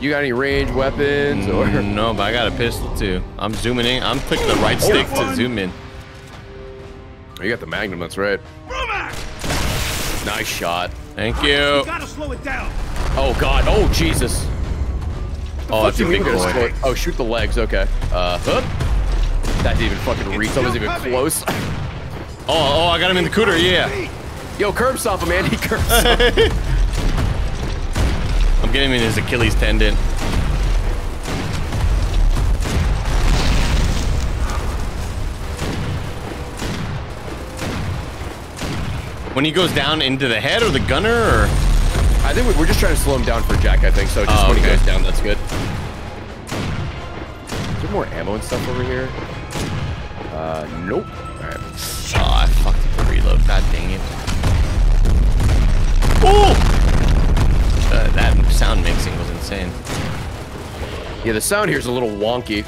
You got any ranged weapons or? Mm, no, but I got a pistol too. I'm zooming in. I'm clicking the right stick to zoom in. Oh, you got the Magnum. That's right. Brumak! Nice shot. Thank you. Gotta slow it down. Oh God. Oh Jesus. Oh, that's a Fuck, you big mean we're gonna boy. slow- Oh, shoot the legs. Okay. Uh, hup. That didn't even fucking reach. That wasn't even heavy. close. Oh, oh, I got him in the cooter. Yeah. Yo, curb stop him, man. He curb stomp. I'm getting him in his Achilles tendon. When he goes down into the head or the gunner or I think we- we're just trying to slow him down for Jack. I think so. Just Oh, when he goes down, that's good. Is there more ammo and stuff over here? Uh, nope. All right. Oh, I fucked up the reload. God dang it. Oh! Uh, that sound mixing was insane. Yeah, the sound here is a little wonky.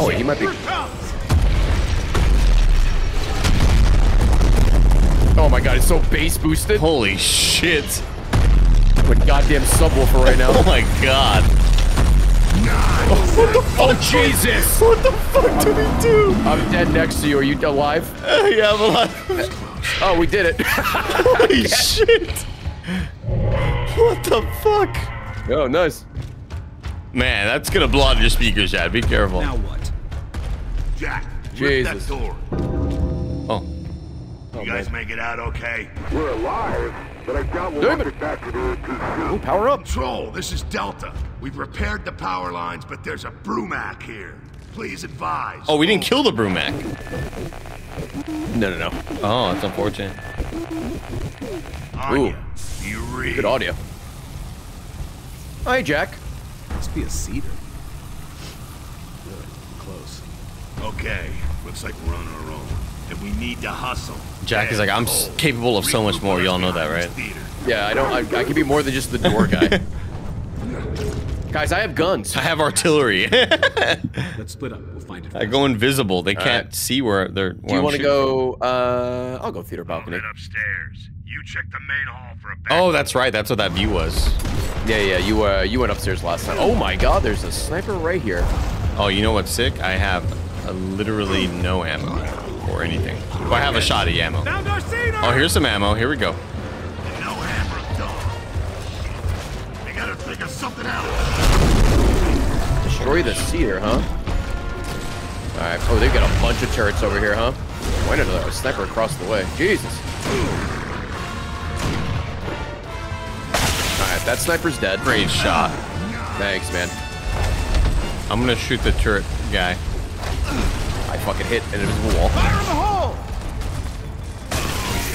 Oh, wait, he might be. Oh my god, it's so bass boosted. Holy shit. With goddamn subwoofer right now. Oh my god. Nice. oh Jesus! What the fuck did he do? I'm dead next to you. Are you alive? Uh, yeah, I'm alive. Oh, we did it. Holy shit. What the fuck? oh, nice. Man, that's gonna blow out your speakers, Chad. Be careful. Now what? Jack, rip that Jesus. door. You guys make it out okay? We're alive, but I doubt we'll Damn make it. it back to the too Ooh, power up. Control, this is Delta. We've repaired the power lines, but there's a Brumak here. Please advise. Oh, we didn't kill the Brumak. No, no, no. Oh, that's unfortunate. Anya, Ooh. you read? Good audio. Hi, Jack. Must be a Seeder. Good. Close. Okay, looks like we're on our own. And we need to hustle. Jack is like, I'm s- capable of so much more. Y'all know that, right? Yeah, I don't. I, I can be more than just the door guy. Guys, I have guns. I have artillery. Let's split up. We'll find it. I go invisible. They can't right. see where they're. Do you want to go? Uh, I'll go theater I'll balcony. head upstairs. You check the main hall for a Oh, that's right. That's what that view was. Yeah, yeah. You uh, you went upstairs last time. Oh my God, there's a sniper right here. Oh, you know what's sick? I have uh, literally no ammo or anything. Well, I have a shotty ammo. Found! Oh, here's some ammo. Here we go. No hammer of dawn. We gotta think of something else. Destroy the Seeder, huh? All right. Oh, they've got a bunch of turrets over here, huh? Why not a sniper across the way? Jesus. All right, that sniper's dead. Great shot. Thanks, man. I'm gonna shoot the turret guy. I fucking hit an invisible wall. Fire in the hole!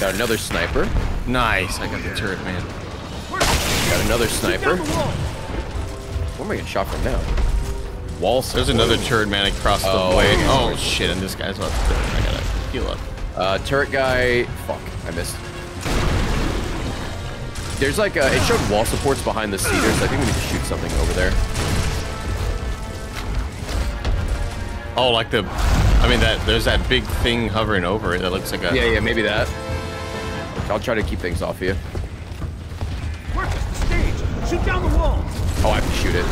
Got another sniper. Nice. I got the turret man. Got another sniper. Down the wall! Where am I getting shot from now? Wall. There's another turret man across the Oh, way. okay. Oh shit! And this guy's about to. I gotta heal up. Uh, turret guy. Fuck, I missed. There's like uh, it showed wall supports behind the Seeders. I think we need to shoot something over there. Oh, like the. I mean that. There's that big thing hovering over it. That looks like a. Yeah, yeah, maybe that. I'll try to keep things off you. Marcus, the stage! Shoot down the wall! Oh, I have to shoot it.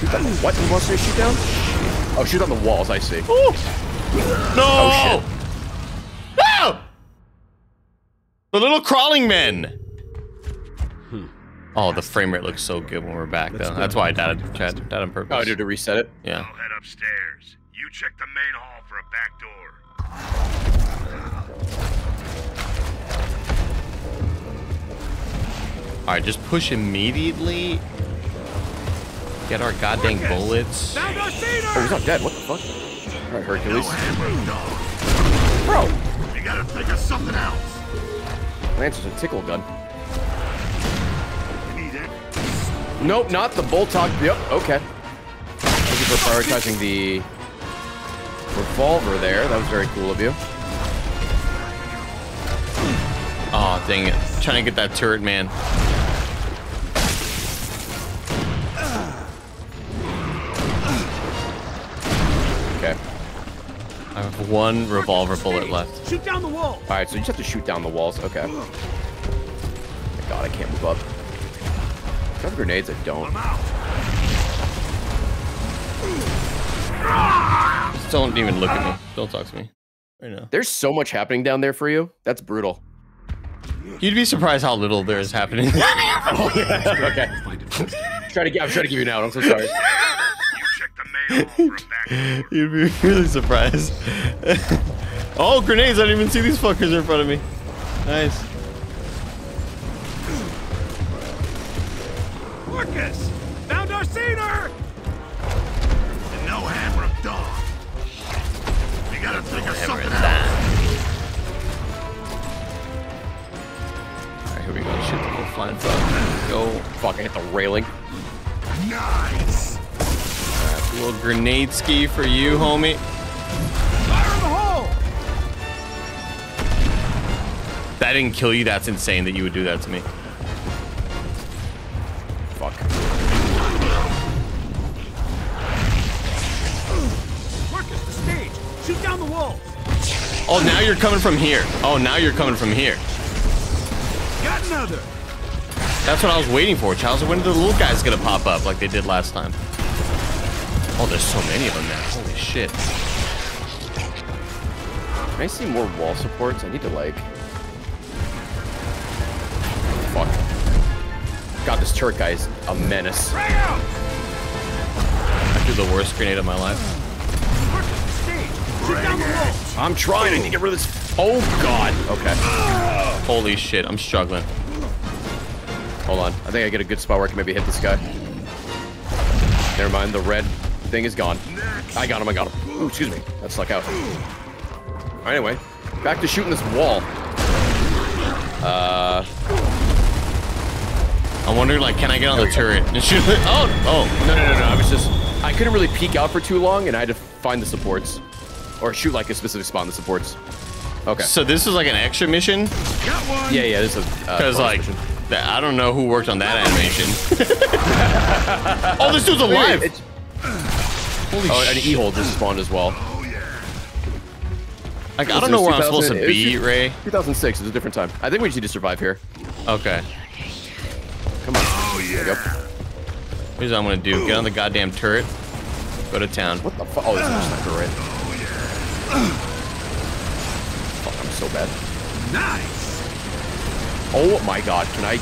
Shoot down the what? He wants to shoot down? Oh, shoot on the walls. I see. No! Oh, shit. No! The little crawling men. Oh, the frame rate looks so good when we're back, though. That's why I died, died, died on purpose. Oh, I did to reset it. Yeah. I'll head upstairs. You check the main hall for a back door. All right, just push immediately. Get our goddamn bullets. Found our scenery! Oh, he's not dead. What the fuck? All right, Hercules. hammer of dawn. Bro, You gotta think of something else. Lance is a tickle gun. We need it. Nope, not the Boltok. Yep, okay. Thank you for prioritizing the revolver there. That was very cool of you. Oh, dang it. Trying to get that turret man. Okay. I have one revolver bullet left. Shoot down the wall! All right, so you just have to shoot down the walls. Okay. My God, I can't move up. Do I have grenades? I don't. Just don't even look at me. Don't talk to me. Right now. There's so much happening down there for you. That's brutal. You'd be surprised how little there is happening. okay. trying to get, I'm trying to give you an out. I'm so sorry. You check the main hall for a back door. You'd be really surprised. oh, grenades! I didn't even see these fuckers in front of me. Nice. Found our scenery! And no hammer of dawn. We gotta think of something else. Alright, here we go. Shoot the little flying frog. Go. Fuck, I hit the railing. Nice. A little grenade ski for you, homie. Fire in the hole! That didn't kill you. That's insane that you would do that to me. Oh, now you're coming from here. Oh, now you're coming from here. Got another! That's what I was waiting for, Charles. When are the little guys gonna pop up like they did last time? Oh, there's so many of them now. Holy shit. Can I see more wall supports? I need to like. Fuck. God, this turret guy is a menace. I threw the worst grenade of my life. Marcus, the stage! Shoot down the walls! I'm trying to get rid of this. Oh god. Okay. Holy shit, I'm struggling. Hold on. I think I get a good spot where I can maybe hit this guy. Never mind. The red thing is gone. I got him. I got him. Ooh, excuse me. That stuck out. Anyway, back to shooting this wall. Uh, I'm wondering, like, can I get on the turret and shoot it? Oh, oh. no, no, no, no. I was just, I couldn't really peek out for too long, and I had to find the supports, or shoot like a specific in the supports. Okay. So this is like an extra mission? Yeah, yeah. This is uh, Because, like, th- I don't know who worked on that animation. oh, this dude's alive! It's, oh, an E-hole just spawned as well. Like, I don't know where I'm supposed to be, Ray. 2006 is a different time. I think we just need to survive here. Okay. Come on. Oh yeah. There you go. Here's what I'm gonna do. Get on the goddamn turret. Go to town. What the fuck? Oh, there's a sniper right. Fuck, I'm so bad. Nice. Oh my god, can I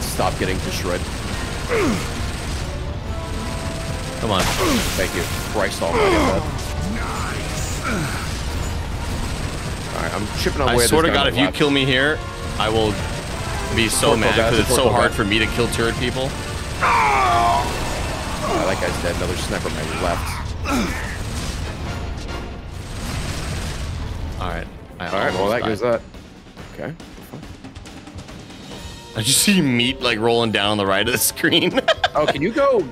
stop getting to shred? Come on. Thank you. Christ almighty. Alright, I'm chipping I swear to God, if you kill me here, I will be so Torque mad because it's so hard guy. for me to kill turret people. Oh, that guy's dead. Another sniper on my left. Alright. I Alright, well, that died. goes up. Okay. I just see meat like rolling down on the right of the screen. Oh, can you go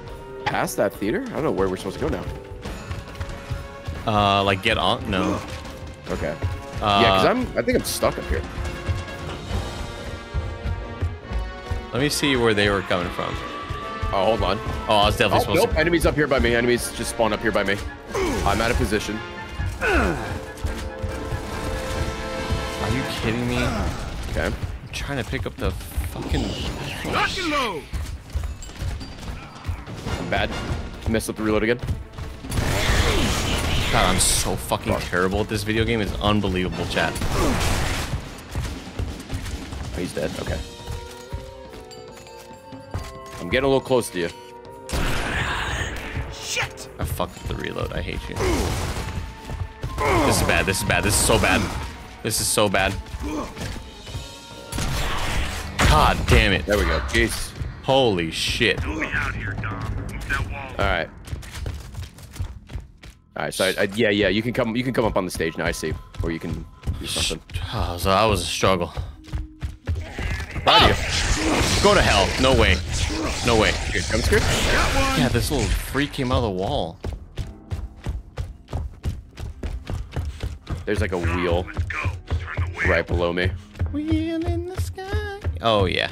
past that theater? I don't know where we're supposed to go now. uh, like get on? No. Okay. Uh, yeah, because I'm. I think I'm stuck up here. Let me see where they were coming from. Oh, hold on. Oh, I was definitely Oh, supposed nope. Enemies up here by me. Enemies just spawn up here by me. I'm out of position. To. Are you kidding me? Okay. I'm Okay. trying to pick up the fucking. Lock and load. Bad. Messed up the reload again. God, I'm so fucking terrible at this video game. It's unbelievable, chat. Oh, he's dead. Okay. I'm getting a little close to you. Shit. I fucked up the reload. I hate you. This is bad. This is bad. This is so bad. This is so bad. God damn it. There we go. Jeez. Holy shit. All right. All right. So I, I, yeah, yeah. You can come. You can come up on the stage now. I see. Or you can do something. Oh, so that was a struggle. Oh! Go to hell. No way. No way. Here, jump scare. Yeah, this little freak came out of the wall. There's like a wheel right below me. Wheel in the sky. Oh, yeah.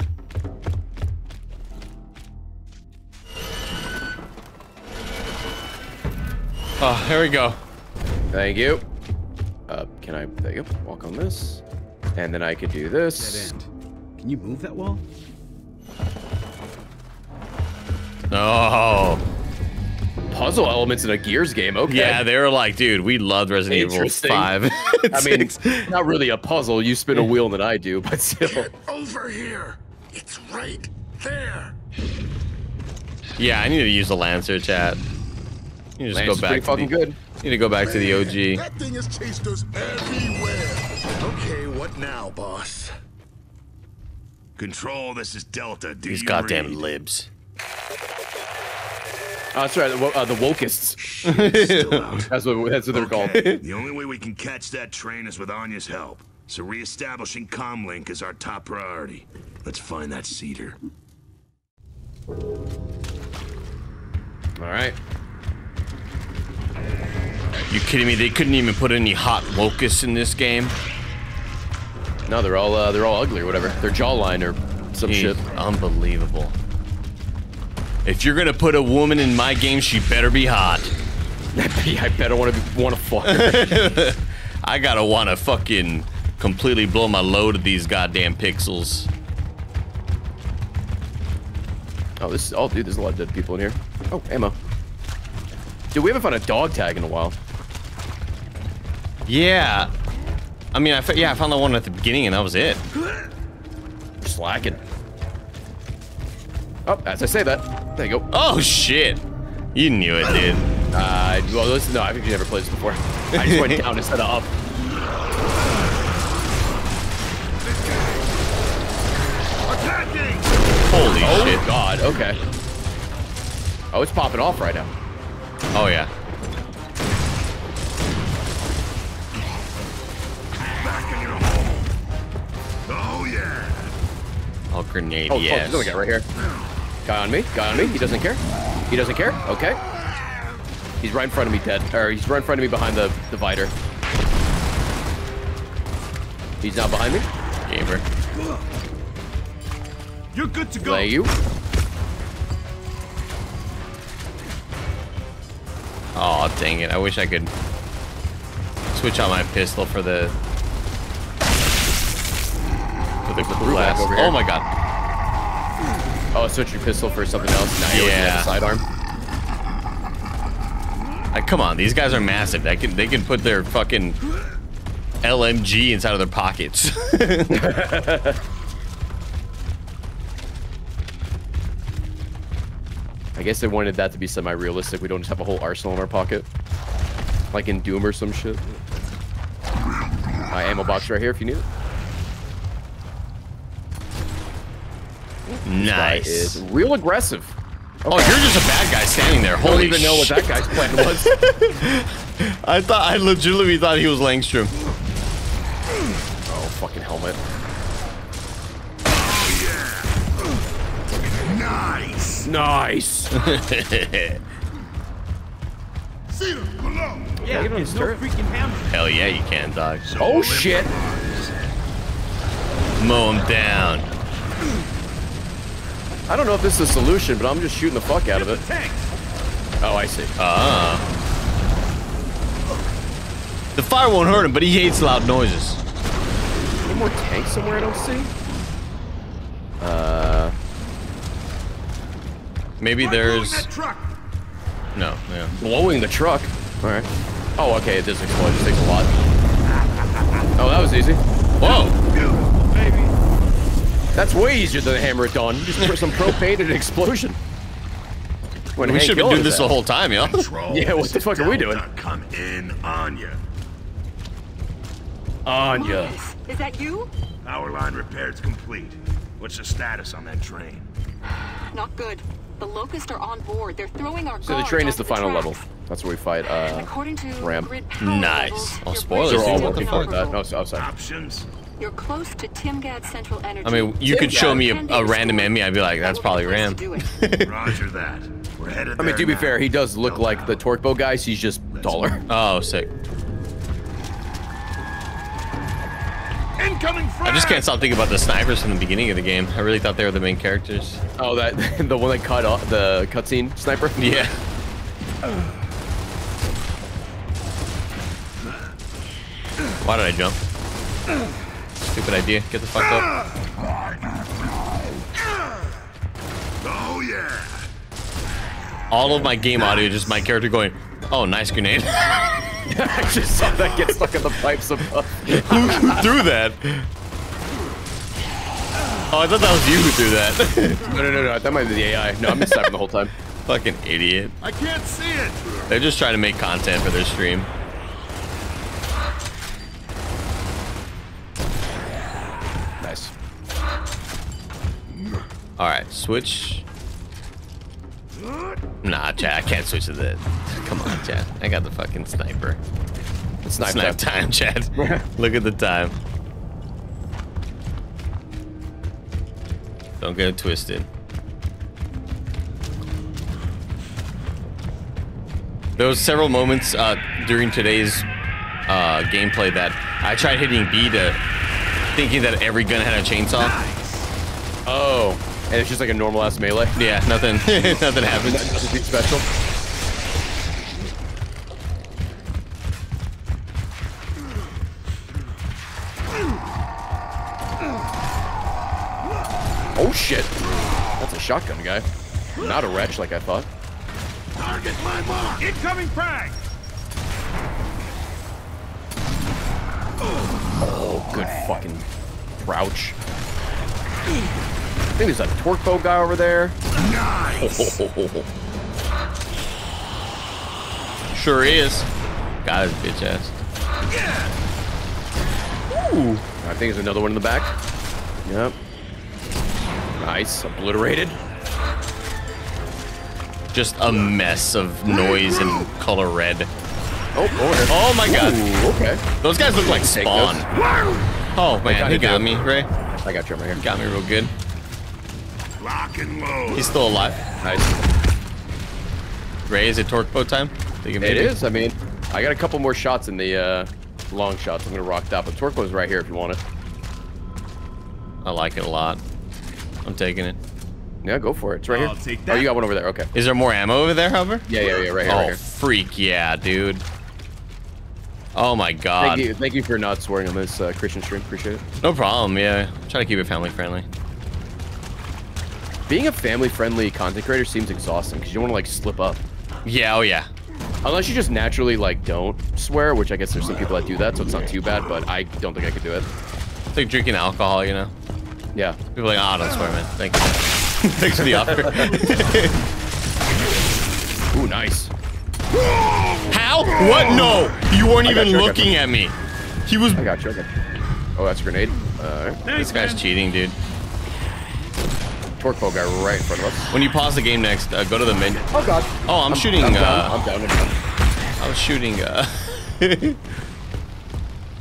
Oh, here we go. Thank you. Uh, can I? There you go. Walk on this, and then I could do this. Can you move that wall? Oh. Puzzle elements in a Gears game. Okay. Yeah, they were like, dude, we loved Resident Evil 5. I mean, Six. not really a puzzle. You spin a wheel than I do, but still. Get Over here. It's right there. yeah, I need to use the Lancer chat. You just Lance go back pretty fucking the, good. Need to go back to the OG. That thing has chased us everywhere. Okay, what now, boss? Control, this is Delta. Do These you goddamn read? libs. Oh, that's right. The, wo- uh, the wokists. That's what that's what they're called. The only way we can catch that train is with Anya's help. So re-establishing comlink is our top priority. Let's find that Seeder. All right. You kidding me? They couldn't even put any hot locusts in this game. No, they're all uh, they're all ugly or whatever. Their jawline or some shit. Unbelievable. If you're gonna put a woman in my game, she better be hot. I better want to want to fuck. her. I gotta wanna fucking completely blow my load of these goddamn pixels. oh, this. Oh, dude, there's a lot of dead people in here. Oh, ammo. Dude, we haven't found a dog tag in a while. Yeah. I mean, I yeah, I found the one at the beginning and that was it. Slacking. Oh, as I say that, there you go. Oh shit. You knew it, dude. Uh, well, this, no, I think you never played this before. I just went down instead of up. Attacking! Holy Oh, shit. God. Okay. Oh, it's popping off right now. Oh, yeah. Back in your hole. Oh, yeah. Oh, grenade, Oh, fuck, yes. there's another guy right here. Guy on me. Guy on me. He doesn't care. He doesn't care. Okay. He's right in front of me, dead. Or he's right in front of me behind the divider. He's not behind me. Gamer. You're good to go. Play you. Oh, dang it. I wish I could switch out my pistol for the... For the Brewback blast. over here. Oh my god. Oh, switch your pistol for something else. Now you're Yeah. sidearm. Like, come on, these guys are massive. They can they can put their fucking LMG inside of their pockets. I guess they wanted that to be semi-realistic. We don't just have a whole arsenal in our pocket. Like in Doom or some shit. My ammo box right here if you need it. Nice. is real aggressive. Oh, you're just a bad guy standing there. I don't Holy even know what that guy's plan was. I thought I legitimately thought he was Langstrom. oh, fucking helmet. Oh, yeah. Nice. Nice. See them below. Yeah, get on there's his no freaking hammer. Hell yeah, you can, dog. Oh shit. Mow him down. I don't know if this is a solution, but I'm just shooting the fuck out of it. Oh, I see. Ah. The fire won't hurt him, but he hates loud noises. Any more tanks somewhere I don't see? Uh, Maybe there's no, yeah. blowing the truck. All right. Oh, okay. It does explode. It takes a lot. Oh, that was easy. Whoa! Baby. That's way easier than a Hammer of Dawn. You just put some propane and an explosion. When We Hank should have been doing is this the whole time, yo. Control. Yeah, what the fuck is are we doing? Come in on you. Anya. Marcus, is that you? Power line repairs complete. What's the status on that train? Not good. The Locust are on board. They're throwing our So the train is the onto final level. That's where we fight. Uh, according to RAAM. grid power Nice. levels, Oh, your spoilers, they're all is dude. working for that. inoperable. No, sorry. Options? You're close to Timgad Central Energy. I mean, you could show me a, a random restored. enemy, I'd be like, that's probably be RAAM. place to do it. Roger that. We're headed I mean, to be now. fair, he does look No like the torque bow guys. He's just taller. Oh, sick. Incoming I just can't stop thinking about the snipers from the beginning of the game. I really thought they were the main characters. Oh, that the one that cut off the cutscene sniper. Yeah. Why did I jump? Stupid idea. Get the fuck up. Oh, yeah. All of my game audio, just my character going, oh, nice grenade. I just saw that get stuck in the pipes above. who, who threw that? Oh, I thought that was you who threw that. no, no, no, no. That might be the AI. No, I'm just sniping the whole time. Fucking idiot. I can't see it! They're just trying to make content for their stream. Nice. All right, switch. Nah, Chad, I can't switch to the. Come on, Chad. I got the fucking sniper. It's snipe, Snipe time. time, Chad. Look at the time. Don't get it twisted. There was several moments uh, during today's uh, gameplay that I tried hitting B to thinking that every gun had a chainsaw. Oh, and it's just like a normal ass melee. Yeah, nothing, nothing happens. Nothing special. Oh shit! That's a shotgun guy. Not a wretch like I thought. Target my mark! Incoming frag. Oh, good fucking crouch. I think there's a torque bow guy over there. Nice. Sure is. Got his bitch ass. Ooh. I think there's another one in the back. Yep. Nice. Obliterated. Just a mess of noise and color red. Oh, oh, Oh my god. Ooh, okay. Those guys look like Spawn. Oh man, he got me, Ray. I got you right here. Got me real good. Lock and load. He's still alive. Nice. Ray, is it torque bow time? Think It maybe? is. I mean, I got a couple more shots in the uh, long shots. I'm gonna rock that, but Torque bow's right here if you want it. I like it a lot. I'm taking it. Yeah, go for it. It's right I'll here. take Oh, you got one over there. Okay. Is there more ammo over there, however? Yeah, yeah, yeah. Right here. Oh, right here. freak yeah, dude. Oh my god. Thank you. Thank you for not swearing on this uh, Christian stream. Appreciate it. No problem, yeah. Try to keep it family friendly. Being a family-friendly content creator seems exhausting because you don't want to like slip up. Yeah, oh yeah. Unless you just naturally like don't swear, which I guess there's some people that do that, so it's not too bad. But I don't think I could do it. It's like drinking alcohol, you know? Yeah. People are like, oh, don't swear, man. Thank you. Thanks for the offer. Ooh, nice. How? What? No! You weren't I even you, looking at me. He was. I got you. I got you. Oh, that's a grenade. Uh, This guy's cheating, dude. Torque bow guy right in front of us. When you pause the game next, uh, go to the menu. Oh God. Oh, I'm, shooting. I'm uh, down. I'm down. I'm down. I was shooting. Uh,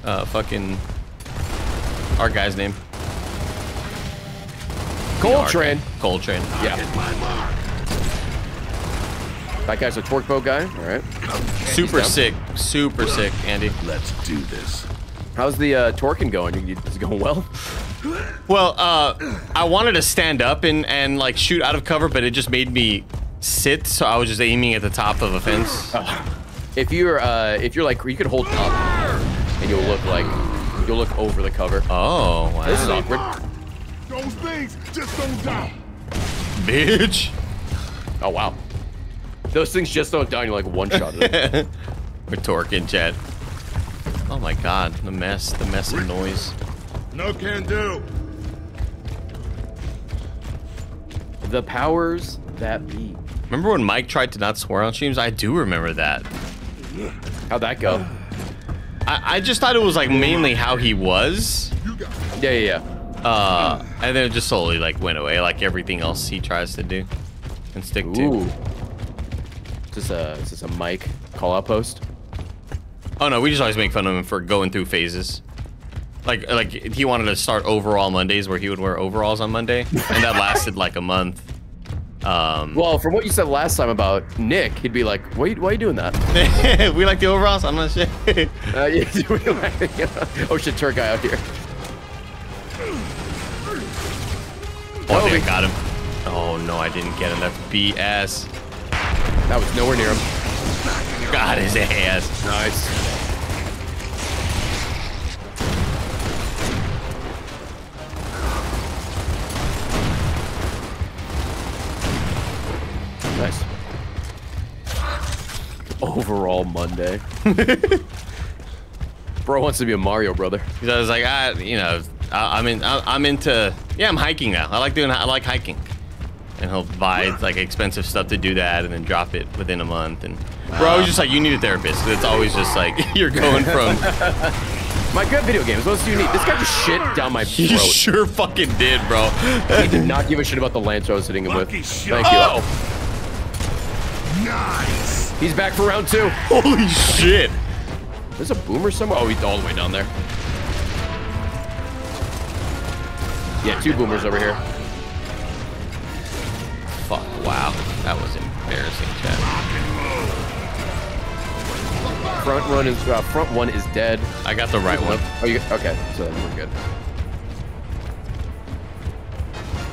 uh, fucking. Our guy's name. Cole Train. Coltrane. Yeah. That guy's a torque bow guy. All right. Super sick. Super sick, Andy. Let's do this. How's the uh, torquing going? You- you- Is it going well? Well, uh, I wanted to stand up and, and like shoot out of cover, but it just made me sit, so I was just aiming at the top of a fence. If you're uh, if you're like you could hold up, and you'll look like you'll look over the cover. Oh, wow. This is awkward. Those things just don't die. Bitch. Oh wow. Those things just don't die. and You're like one shot. At it. We're torquing, Jet. Oh my god, the mess, the mess of noise. No can do. the powers that be. Remember when Mike tried to not swear on streams? I do remember that. How'd that go? I, I just thought it was like mainly how he was. Yeah, yeah, yeah. Uh, and then it just slowly like went away, like everything else he tries to do and stick Ooh. to. Is this a is this a mic call out post? Oh no, we just always make fun of him for going through phases. Like like he wanted to start overall Mondays where he would wear overalls on Monday, and that lasted like a month. Um, Well, from what you said last time about Nick, he'd be like, "Why, why are you doing that?" we like the overalls. I'm not sure. Uh, yeah, oh shit, turret guy out here. Oh, they got him. Oh no, I didn't get him. That's BS. That was nowhere near him. Got his ass. Nice. Nice. Overall Monday. Bro wants to be a Mario brother. Because I was like, I, you know, I, I'm in, I, I'm into, yeah, I'm hiking now. I like doing, I like hiking. And he'll buy like expensive stuff to do that, and then drop it within a month. And bro, I was just like, you need a therapist. It's always just like you're going from. My good video games. What else do you need? This guy just shit down my you throat. sure fucking did, bro. He did not give a shit about the lance I was hitting him with. Shot. Thank you. Oh! Nice. He's back for round two. Holy shit! There's a boomer somewhere. Oh, he's all the way down there. Yeah, two boomers over here. Fuck! Wow, that was embarrassing, chat. Front run is uh, front one is dead. I got the right one. Oh, you okay? So we're good.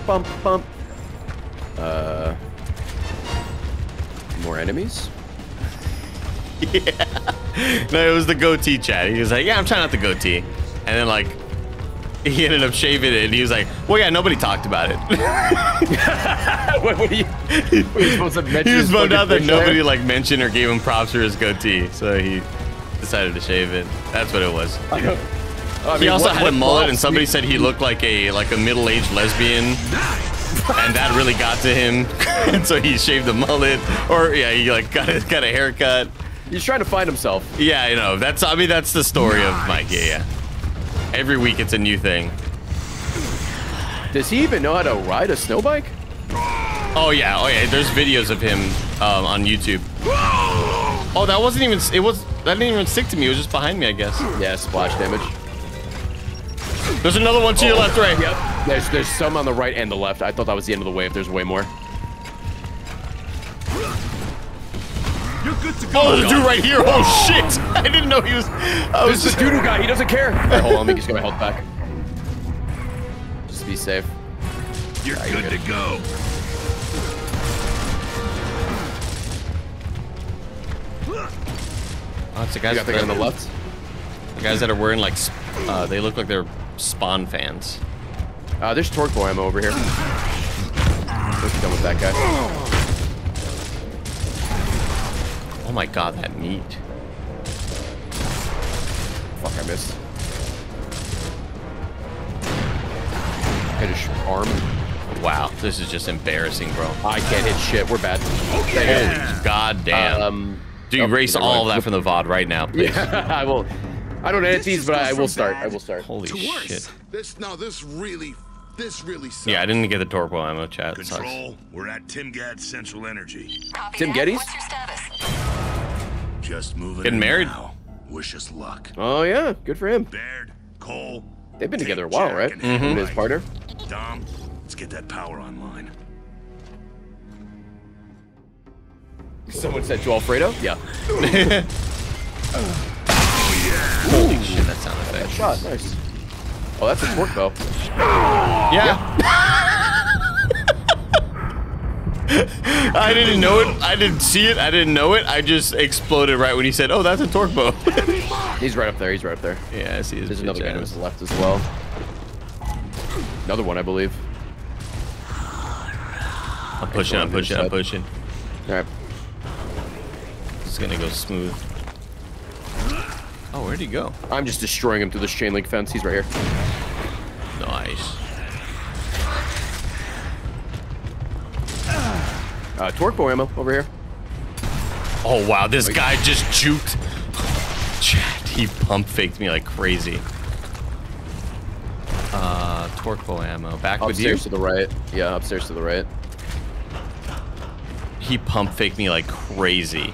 Bump bump. Uh, more enemies. Yeah. No, it was the goatee chat. He was like, yeah, I'm trying out the goatee. And then like, he ended up shaving it, and he was like, well, yeah, nobody talked about it. what, what are you? Were you supposed to mention? he was bummed out that nobody like mentioned or gave him props for his goatee, so he decided to shave it. That's what it was. I don't- He also what- had what a mullet, and somebody said he looked like a like a middle-aged lesbian, and that really got to him. and so he shaved the mullet, or yeah, he like got a, got a haircut. He's trying to find himself. Yeah, you know. That's. I mean, that's the story of Mike. Yeah, yeah. Every week it's a new thing. Does he even know how to ride a snow bike? Oh yeah. Oh yeah. There's videos of him um, on YouTube. Oh, that wasn't even. It was. That didn't even stick to me. It was just behind me, I guess. Yeah, splash damage. There's another one to your left, right. Yep. There's there's some on the right and the left. I thought that was the end of the wave. There's way more. You're good to go. Oh, there's a dude right here. Oh shit! I didn't know he was. I This is the doodoo guy. He doesn't care. Right, hold on. Let me just get my health back. Just be safe. You're you're good good. to go. Oh, it's the guys got the guy on the that- left. The guys that are wearing like, uh, they look like they're Spawn fans. Uh, there's torque bow ammo over here. Let's be done with that guy. Oh my god, that meat. Fuck, I missed. Hit his arm. Wow, this is just embarrassing, bro. I can't hit shit. We're bad. Holy god damn. Um, Dude, oh, erase all of that from the VOD right now, please. Yeah, I will. I don't edit these, but I will start. I will start. Holy To shit. This now this really this really sucks. Yeah, I didn't get the Torpo ammo chat. It sucks. Control, we're at Timgad's Central Energy. Copy Tim that. Gettys? What's your status? Just moving Getting married? now. Wish us luck. Oh yeah, good for him. Baird, Cole. They've been together a while, Jack right? and Him mm-hmm. and his partner. Dom, let's get that power online. Someone said to Alfredo. Yeah. oh, yeah. Holy shit, that sound effect. Shot. Nice. Oh, that's a torque bow. Yeah. I didn't know it. I didn't see it. I didn't know it. I just exploded right when he said, "Oh, that's a torque bow." He's right up there. He's right up there. yeah, I see his There's another guy to his left as well. Another one, I believe. I'm pushing. I'm pushing. I'm pushing. All right. It's gonna go smooth. Oh, where'd he go? I'm just destroying him through this chain link fence. He's right here. Nice. Uh, torque bow ammo over here. Oh wow, this guy just juked. Chat, he pump faked me like crazy. Uh, torque bow ammo. Back with you. Upstairs to the right. Yeah, upstairs to the right. He pump faked me like crazy.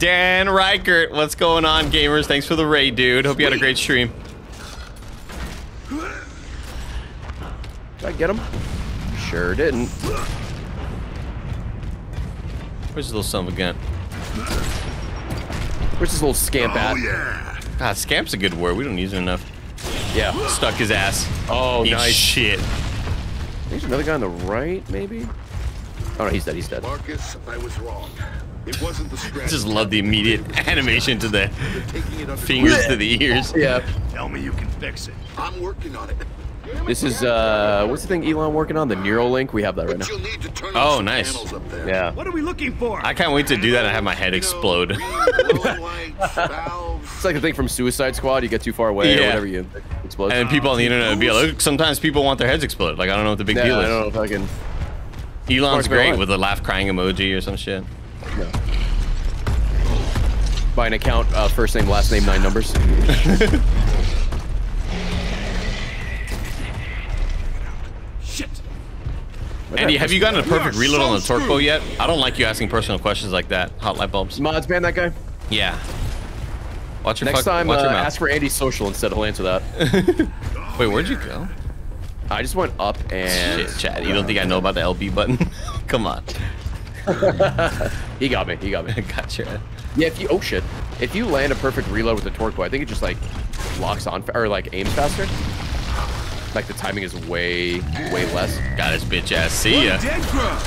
Dan Reichert, what's going on, gamers? Thanks for the raid, dude. Hope you had a great stream. Did I get him? Sure didn't. Where's this little son of a gun? Where's this little scamp at? Oh yeah. God, scamp's a good word. We don't use it enough. Yeah. Stuck his ass. Oh, Eat nice. shit. There's another guy on the right, maybe? Oh, no, he's dead. He's dead. Marcus, I was wrong. It wasn't the I strategy. just love the immediate animation to the They're taking it under fingers to the ears. Yeah. Tell me you can fix it. I'm working on it. This is, uh, what's the thing Elon working on? The Neuralink? We have that right now. you'll need to turn Oh, nice. panels up there. Yeah. What are we looking for? I can't wait to do that and have my head explode. green glow lights, valves. It's like the thing from Suicide Squad. You get too far away or whatever, you explode. And people on the internet would be like, sometimes people want their heads exploded. Like, I don't know what the big yeah, deal is. I don't know if I can. Elon's great Miller. with a laugh crying emoji or some shit. No. By an account, uh, first name, last name, nine numbers. Shit. Andy, have you gotten a perfect We are reload on the so torque bow yet? I don't like you asking personal questions like that. Hot light bulbs. Mods ban that guy. Yeah. Watch your Next fuck, time, uh, your mouth. ask for Andy's social instead. He'll answer that. Wait, where'd you go? I just went up and Shit, Chad. You don't think I know about the LB button? Come on. he got me. He got me. gotcha. Yeah, if you oh shit, if you land a perfect reload with the torque bow, I think it just like locks on fa- or like aims faster. Like the timing is way way less. Got his bitch ass. See ya. Dead crow.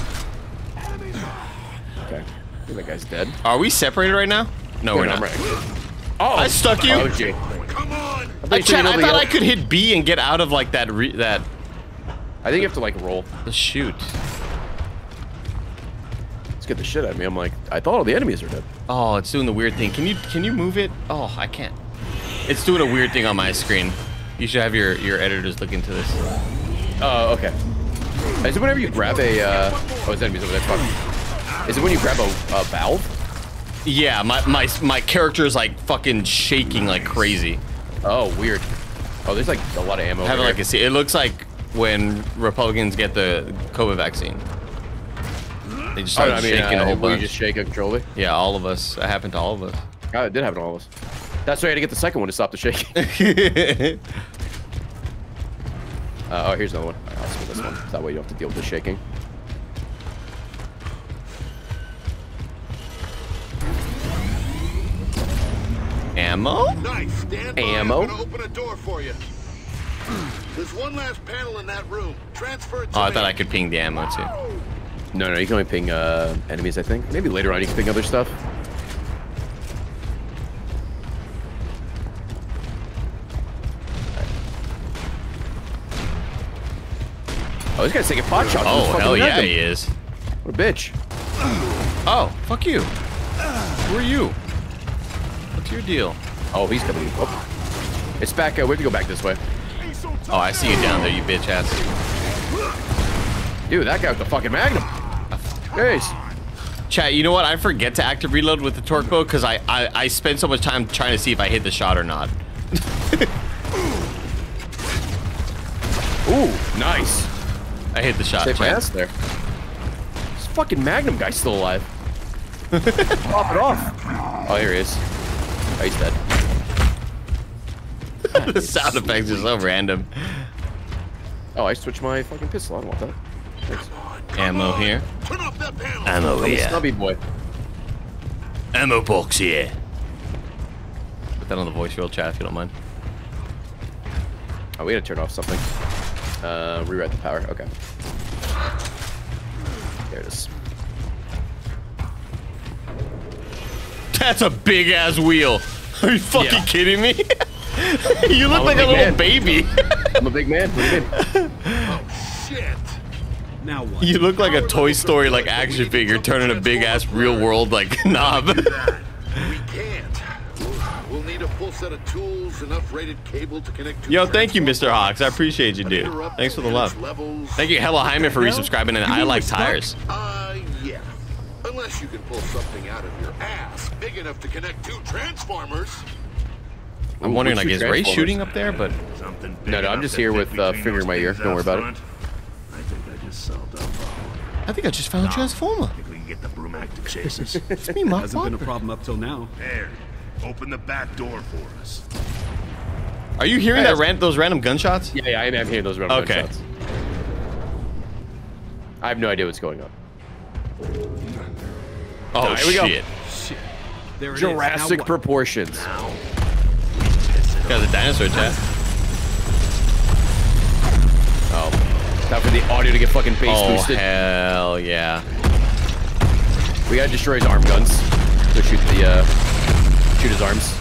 Okay, I think that guy's dead. Are we separated right now? No, we're Wait, not. Right. Oh, I stuck you. Oh, gee. Come on. I, you said Chad, you I thought I could hit B and get out of like that re that I think you have to like roll. the shoot. Get the shit out of me. I'm like, I thought all the enemies are dead. Oh, it's doing the weird thing. Can you can you move it? Oh, I can't. It's doing a weird thing on my screen. You should have your your editors look into this. Oh, okay. Is it whenever you grab a, uh, oh, his enemies over there, fuck. Is it when you grab a, a valve? Yeah, my my my character is like fucking shaking like crazy. Oh, weird. Oh, there's like a lot of ammo. Over like a see, it looks like when Republicans get the COVID vaccine. They just start no, I mean, shaking uh, a whole will you bunch. just shake uncontrollably? Yeah, all of us. It happened to all of us. Oh, it did happen to all of us. That's why I had to get the second one to stop the shaking. Uh, oh, here's another one. All right, I'll spin this one. That way you don't have to deal with the shaking. Ammo? Nice. Stand by. Ammo? I'm gonna open a door for you. There's one last panel in that room. Transfer it to Oh, I me. thought I could ping the ammo too. No, no, you can only ping uh, enemies, I think. Maybe later on you can ping other stuff. Oh, this guy's taking pot shots. Oh, hell yeah, random? he is. What a bitch. Oh, fuck you. Who are you? What's your deal? Oh, he's coming. Oh. It's back. Uh, we have to go back this way. Oh, I see you down there, you bitch ass. Dude, that guy with the fucking magnum. Jeez. Chat, you know what? I forget to active reload with the torque bow because I, I I spend so much time trying to see if I hit the shot or not. Ooh, nice. I hit the shot. Save my chat. ass there. This fucking magnum guy's still alive. Pop it off. Oh, here he is. Oh, he's dead. the sound effects are so random. Oh, I switched my fucking pistol. I don't want that. Thanks. Ammo here. Turn off that panel. Ammo I'm a snubby boy. Ammo box here. Put that on the voice roll chat if you don't mind. Oh, we had to turn off something. Uh, rewrite the power. Okay. There it is. That's a big ass wheel. Are you fucking Yeah. kidding me? you look I'm a like a big little man. baby. I'm a big man. What do you mean? Oh, shit. Now what? you look like a Toy Story like action figure turning a big ass real world like knob. We can't. We'll need a full set of tools, enough rated cable to connect to Yo, thank you, Mr. Hawks. I appreciate you, dude. Thanks for the love. Thank you, Hello Hyman, for resubscribing, and I like tires. Uh, yeah. Unless you can pull something out of your ass big enough to connect two transformers. I'm wondering, like, two is Ray shooting up there? But No, no, I'm just here with, uh, finger in my ear. Don't worry about it. I think I just solved our problem. I I found a transformer. I Think we can get the Brumak to chase us. It's me, Mark. Hasn't been a problem up till now. there. Open the back door for us. Are you hearing that ran those random gunshots? Yeah, yeah, I am hearing those random Okay. gunshots. I have no idea what's going on. Oh here we go. shit! Shit. There it is. Now Jurassic what? proportions. Got a dinosaur chat. Oh, time for the audio to get fucking bass Oh boosted. hell yeah! We gotta destroy his arm guns to shoot the uh, shoot his arms.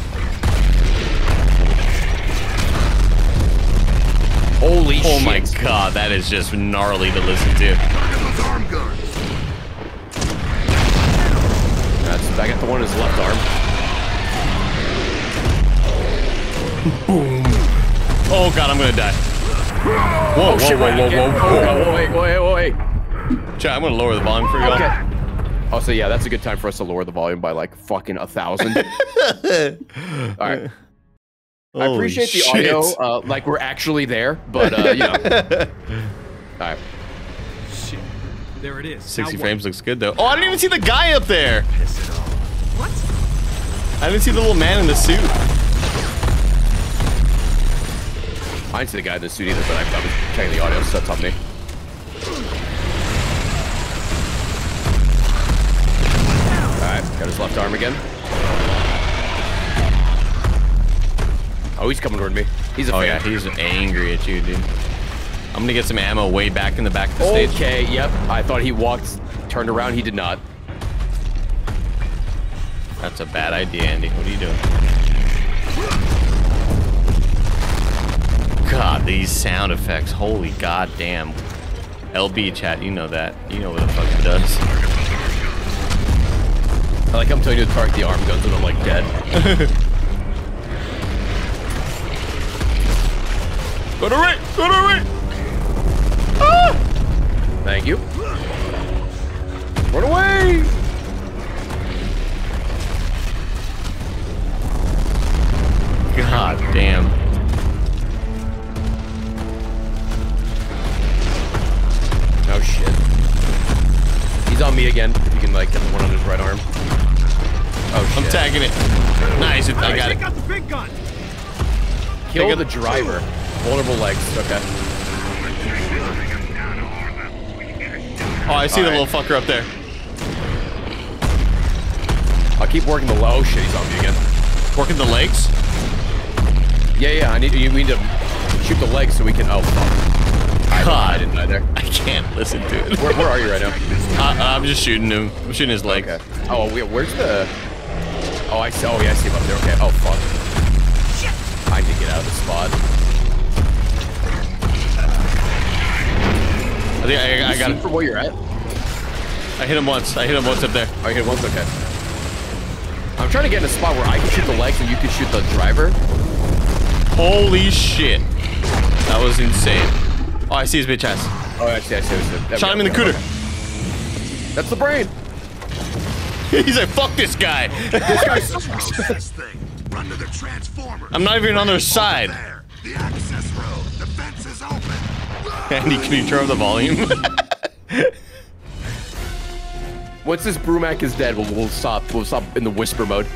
Holy shit. Oh shit! my god, that is just gnarly to listen to. Those arm guns. That's back at the one in his left arm. Oh god, I'm gonna die. Whoa, whoa, Shit, whoa, right whoa, again. whoa, whoa, Oh, wait, wait, wait, wait. Chat, I'm gonna lower the volume for you. Okay. Oh, so yeah, that's a good time for us to lower the volume by like fucking a thousand. All right. I appreciate the audio, uh, like we're actually there, but uh, you know. All right. Shit. There it is. 60 Now what? frames looks good though. Oh, I didn't even see the guy up there. What? I didn't see the little man in the suit. I didn't see the guy in the suit either, but I, I was checking the audio, so that's on me. Alright, got his left arm again. Oh, he's coming toward me. He's a Oh fan. yeah, he's angry at you, dude. I'm gonna get some ammo way back in the back of the stage. Okay, yep. I thought he walked, turned around. He did not. That's a bad idea, Andy. What are you doing? God, these sound effects. Holy goddamn. LB chat, you know that. You know what the fuck it does. I like I'm telling you to target the arm guns and I'm like dead. Go to right! Go to right! Ah! Thank you. Run away! God damn. Shit. He's on me again. If you can like get the one on his right arm. Oh shit. I'm tagging it. Nice. I got Take it. out the big gun. Kill Take the driver. Vulnerable legs. Okay. Oh, I see the Alright. little fucker up there. I'll keep working the low. Oh shit, he's on me again. Working the legs. Yeah, yeah. I need you. Need to shoot the legs so we can. Oh fuck. I, God. I didn't die there. I can't listen to it. Where, where are you right now? I, I'm just shooting him. I'm shooting his leg. Okay. Oh, where's the? Oh, I see. Oh, yeah, I see him up there. Okay. Oh fuck. I need to get out of the spot. I think I, I You got it. from where you're at. I hit him once. I hit him once up there. Oh, you hit once. Okay. I'm trying to get in a spot where I can shoot the legs and you can shoot the driver. Holy shit. That was insane. Oh, I see his bitch ass. Oh, I see. I see. I see. There we Shot him in the cooter. That's the brain. He's like, fuck this guy. This guy's. this thing. Run to the transformer. I'm not even on their side. The access road. The fence is open. Andy, can you turn up the volume? Once this Brumak is dead, we'll, we'll stop. We'll stop in the whisper mode.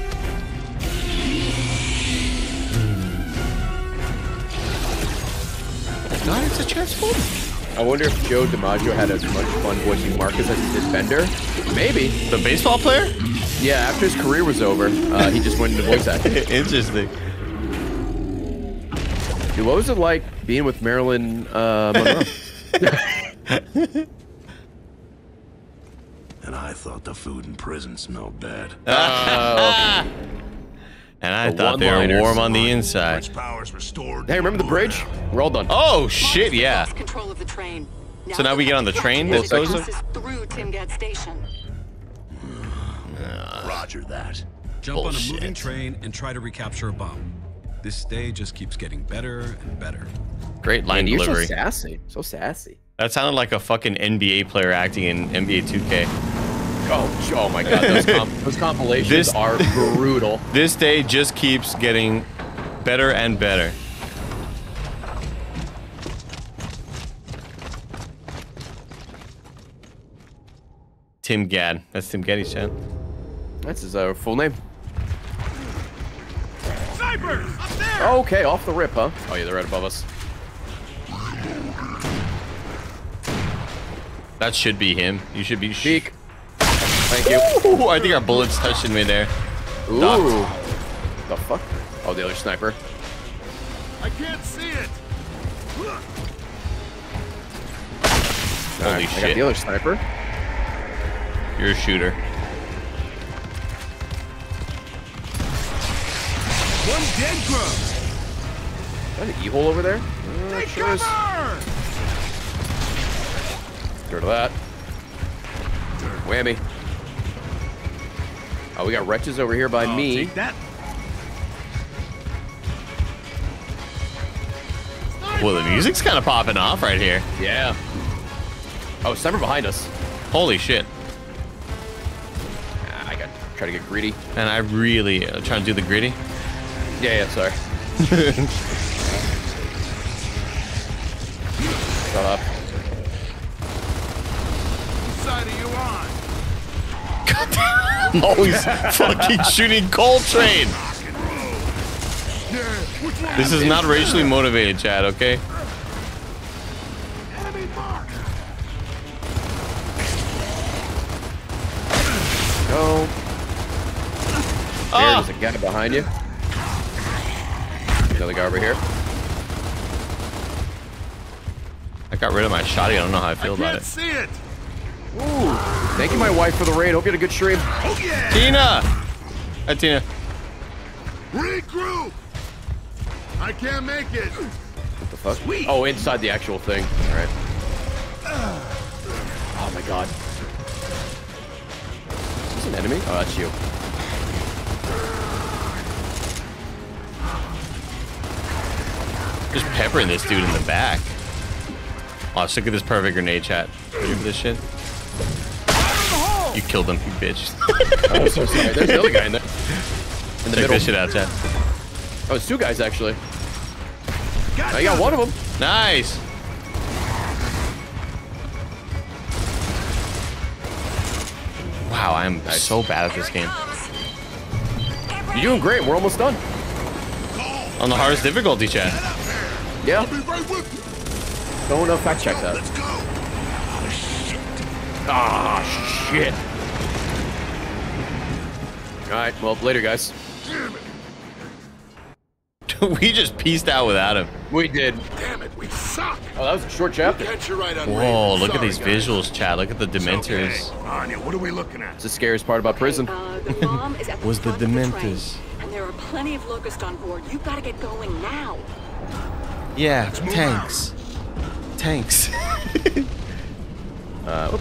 God, it's a transformer. I wonder if Joe DiMaggio had as much fun voicing Marcus as he did Bender. Maybe. The baseball player? Yeah, after his career was over, uh, he just went into voice acting. Interesting. Dude, what was it like being with Marilyn uh, Monroe? And I thought the food in prison smelled bad. And I The thought they were warm on the inside. Bridge powers restored. hey, remember the bridge? We're all done. Oh, shit, yeah. Control of the train. So now we get on the train that Transportation goes- passes through Timgad Station. Roger that. Jump on a moving train and try to recapture a bomb. This day just keeps getting better and better. Great line Andy, you're so delivery. sassy. So sassy. That sounded like a fucking NBA player acting in NBA 2K. Oh, oh my god, those, comp- those compilations This- are brutal. This day just keeps getting better and better. Tim Gad. That's Tim Gettys chat. That's his uh, full name. Snipers! Up there! Okay, off the rip, huh? Oh yeah, they're right above us. That should be him. You should be. Sh- Peek. Thank you. Ooh, I think our bullets touched me there. Ooh. Ducked. The fuck? Oh, the other sniper. I can't see it. Holy Alright, I got the other sniper. You're a shooter. One dead grub. Is that an e-hole over there? Uh, Take sure is. cover! Get rid of that. Whammy. Oh, we got wretches over here by Oh, me. Take that. Well, the music's kind of popping off right here. Yeah. Oh, sniper behind us. Holy shit. Ah, I got to try to get greedy. And I really uh, trying to do the greedy. Yeah, yeah, sorry. Shut up. Side are you on? I'm always fucking shooting Cole Train. Yeah, which one? This is not racially motivated, Chad, okay? Go. Ah! There's a guy behind you. Another guy over here. I got rid of my shotty. I don't know how I feel I about can't it. see it. Ooh. Thank you, my wife, for the raid. Hope you had a good stream. Oh yeah. Tina! Hi, Tina. Regroup. I can't make it. What the fuck? Oh, inside the actual thing. All right. Oh my god. Is this an enemy? Oh, that's you. Just peppering this dude in the back. Oh, sick of this perfect grenade chat. Ready for this shit? You killed him, you bitch. I'm so sorry. There's another guy in there. In the Check middle. this shit out, chat. Oh, it's two guys actually. I got one of them. Nice. Wow, I'm so bad at this game. You're doing great. We're almost done. On the hardest difficulty, chat. Yeah. Right. Don't uh, fact check that. Let's. Ah, shit. All right. Well, later, guys. we just pieced out without him. We did. Damn it, we suck. Oh, that was a short chapter. Catch you right on Whoa, Raven. look at these guys. visuals, Chad. Look at the Dementors. Okay. Anya, what are we looking at? It's the scariest part about prison. Uh, the bomb is at the Was the front of train, Dementors. and there are plenty of locusts on board. You've got to get going now. Yeah, tanks. Tanks. Uh,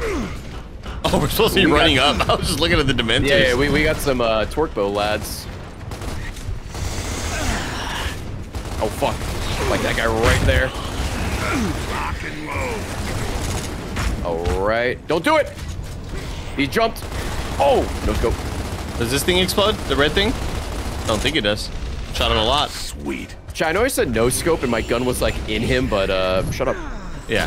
oh, we're supposed to be We got- running up. I was just looking at the Dementors. yeah, yeah, we, we got some uh, torque bow lads. Oh, fuck. Like that guy right there. Lock and load. All right. Don't do it. He jumped. Oh, no scope. Does this thing explode? The red thing? I don't think it does. Shot it a lot. Sweet. Ch- I know I said no scope and my gun was like in him, but uh, shut up. Yeah.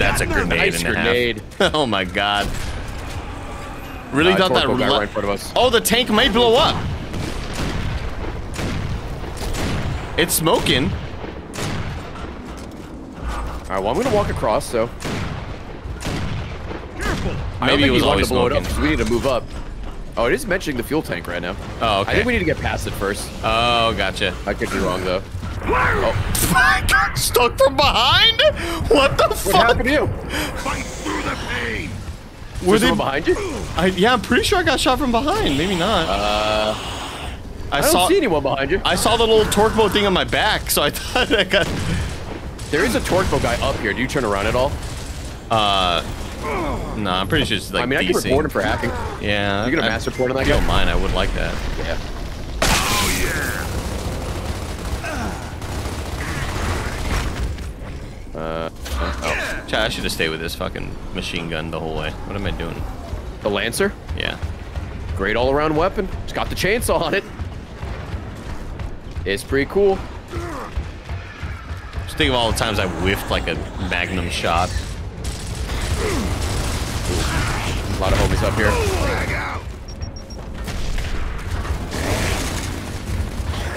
That's a grenade Nice and grenade. half. oh my god. Really Uh, thought that guy right in front of us. Oh, the tank might blow up. It's smoking. All right, well, I'm gonna walk across, so. Careful. Maybe think it was he always to blow it up smoking. 'cause we need to move up. Oh, it is mentioning the fuel tank right now. Oh, okay. I think we need to get past it first. Oh, gotcha. I could be wrong though. I got stuck from behind? What the What fuck? happened to you? Fight through the pain. Were Was they behind you? I, yeah, I'm pretty sure I got shot from behind. Maybe not. Uh, I, I don't saw see anyone behind you. I saw the little torque boat thing on my back, so I thought I got. There is a torque bow guy up here. Do you turn around at all? Uh, no, I'm pretty sure it's like I mean, I can DC. report him for hacking. Yeah, You gonna I- master report on that guy? don't mind, I would like that. Yeah. Oh, yeah. Uh, oh. Chad, I should have stayed with this fucking machine gun the whole way. What am I doing? The Lancer, Yeah. great all-around weapon. It's got the chainsaw on it. It's pretty cool. Just think of all the times I whiffed like a magnum shot. A lot of homies up here.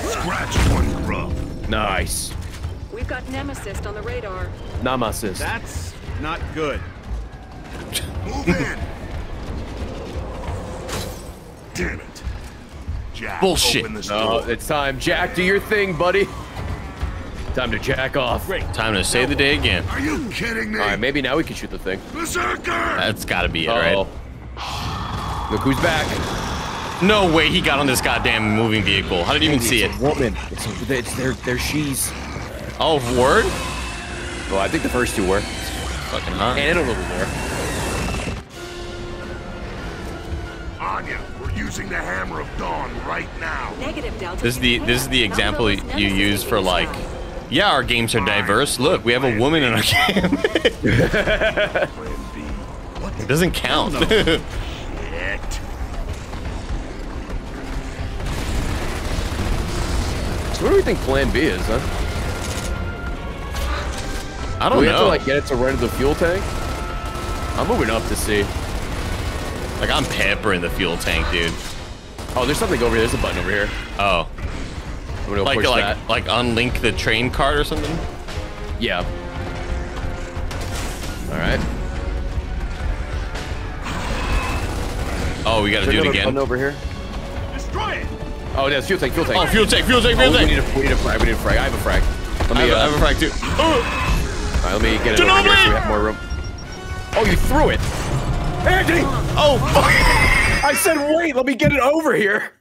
Scratch one grub. Nice. We've got Nemesis on the radar. Namasis. That's not good. Move in. Damn it. Jack, Bullshit. Open this Oh, door. it's time. Jack, do your thing, buddy. Time to jack off. Great. Time to save the day again. Are you kidding me? All right, maybe now we can shoot the thing. Berserker! That's gotta be it, Uh-oh. right? Look who's back. No way he got on this goddamn moving vehicle. How did you even see it? It's a woman. It's, a, it's their, their she's. Oh, word? Well, I think the first two were. Fucking hot. And a little more. Anya, we're using the hammer of dawn right now. Negative Delta. This is the this is the example Not you use for like, yeah, our games are diverse. Look, we have a woman in our game. Plan B. What it doesn't count. So what do we think Plan B is, huh? I Do don't we have to know. like get it to run to the fuel tank? I'm moving up to see. Like I'm peppering the fuel tank, dude. Oh, there's something over here. There's a button over here. Oh, I'm gonna like push like that. like unlink the train card or something. Yeah. All right. Oh, we gotta Is there do it another again. button over here. Destroy it. Oh, that's fuel tank. Fuel tank. Oh, fuel tank, fuel tank, Oh, fuel we need tank. a we need a frag. We need a frag. I have a frag. Let I have, a- I uh, have a frag too. Oh, all right, let me get it over here so we have more room. Oh, you threw it. Anthony! oh, fuck! I said wait. Let me get it over here.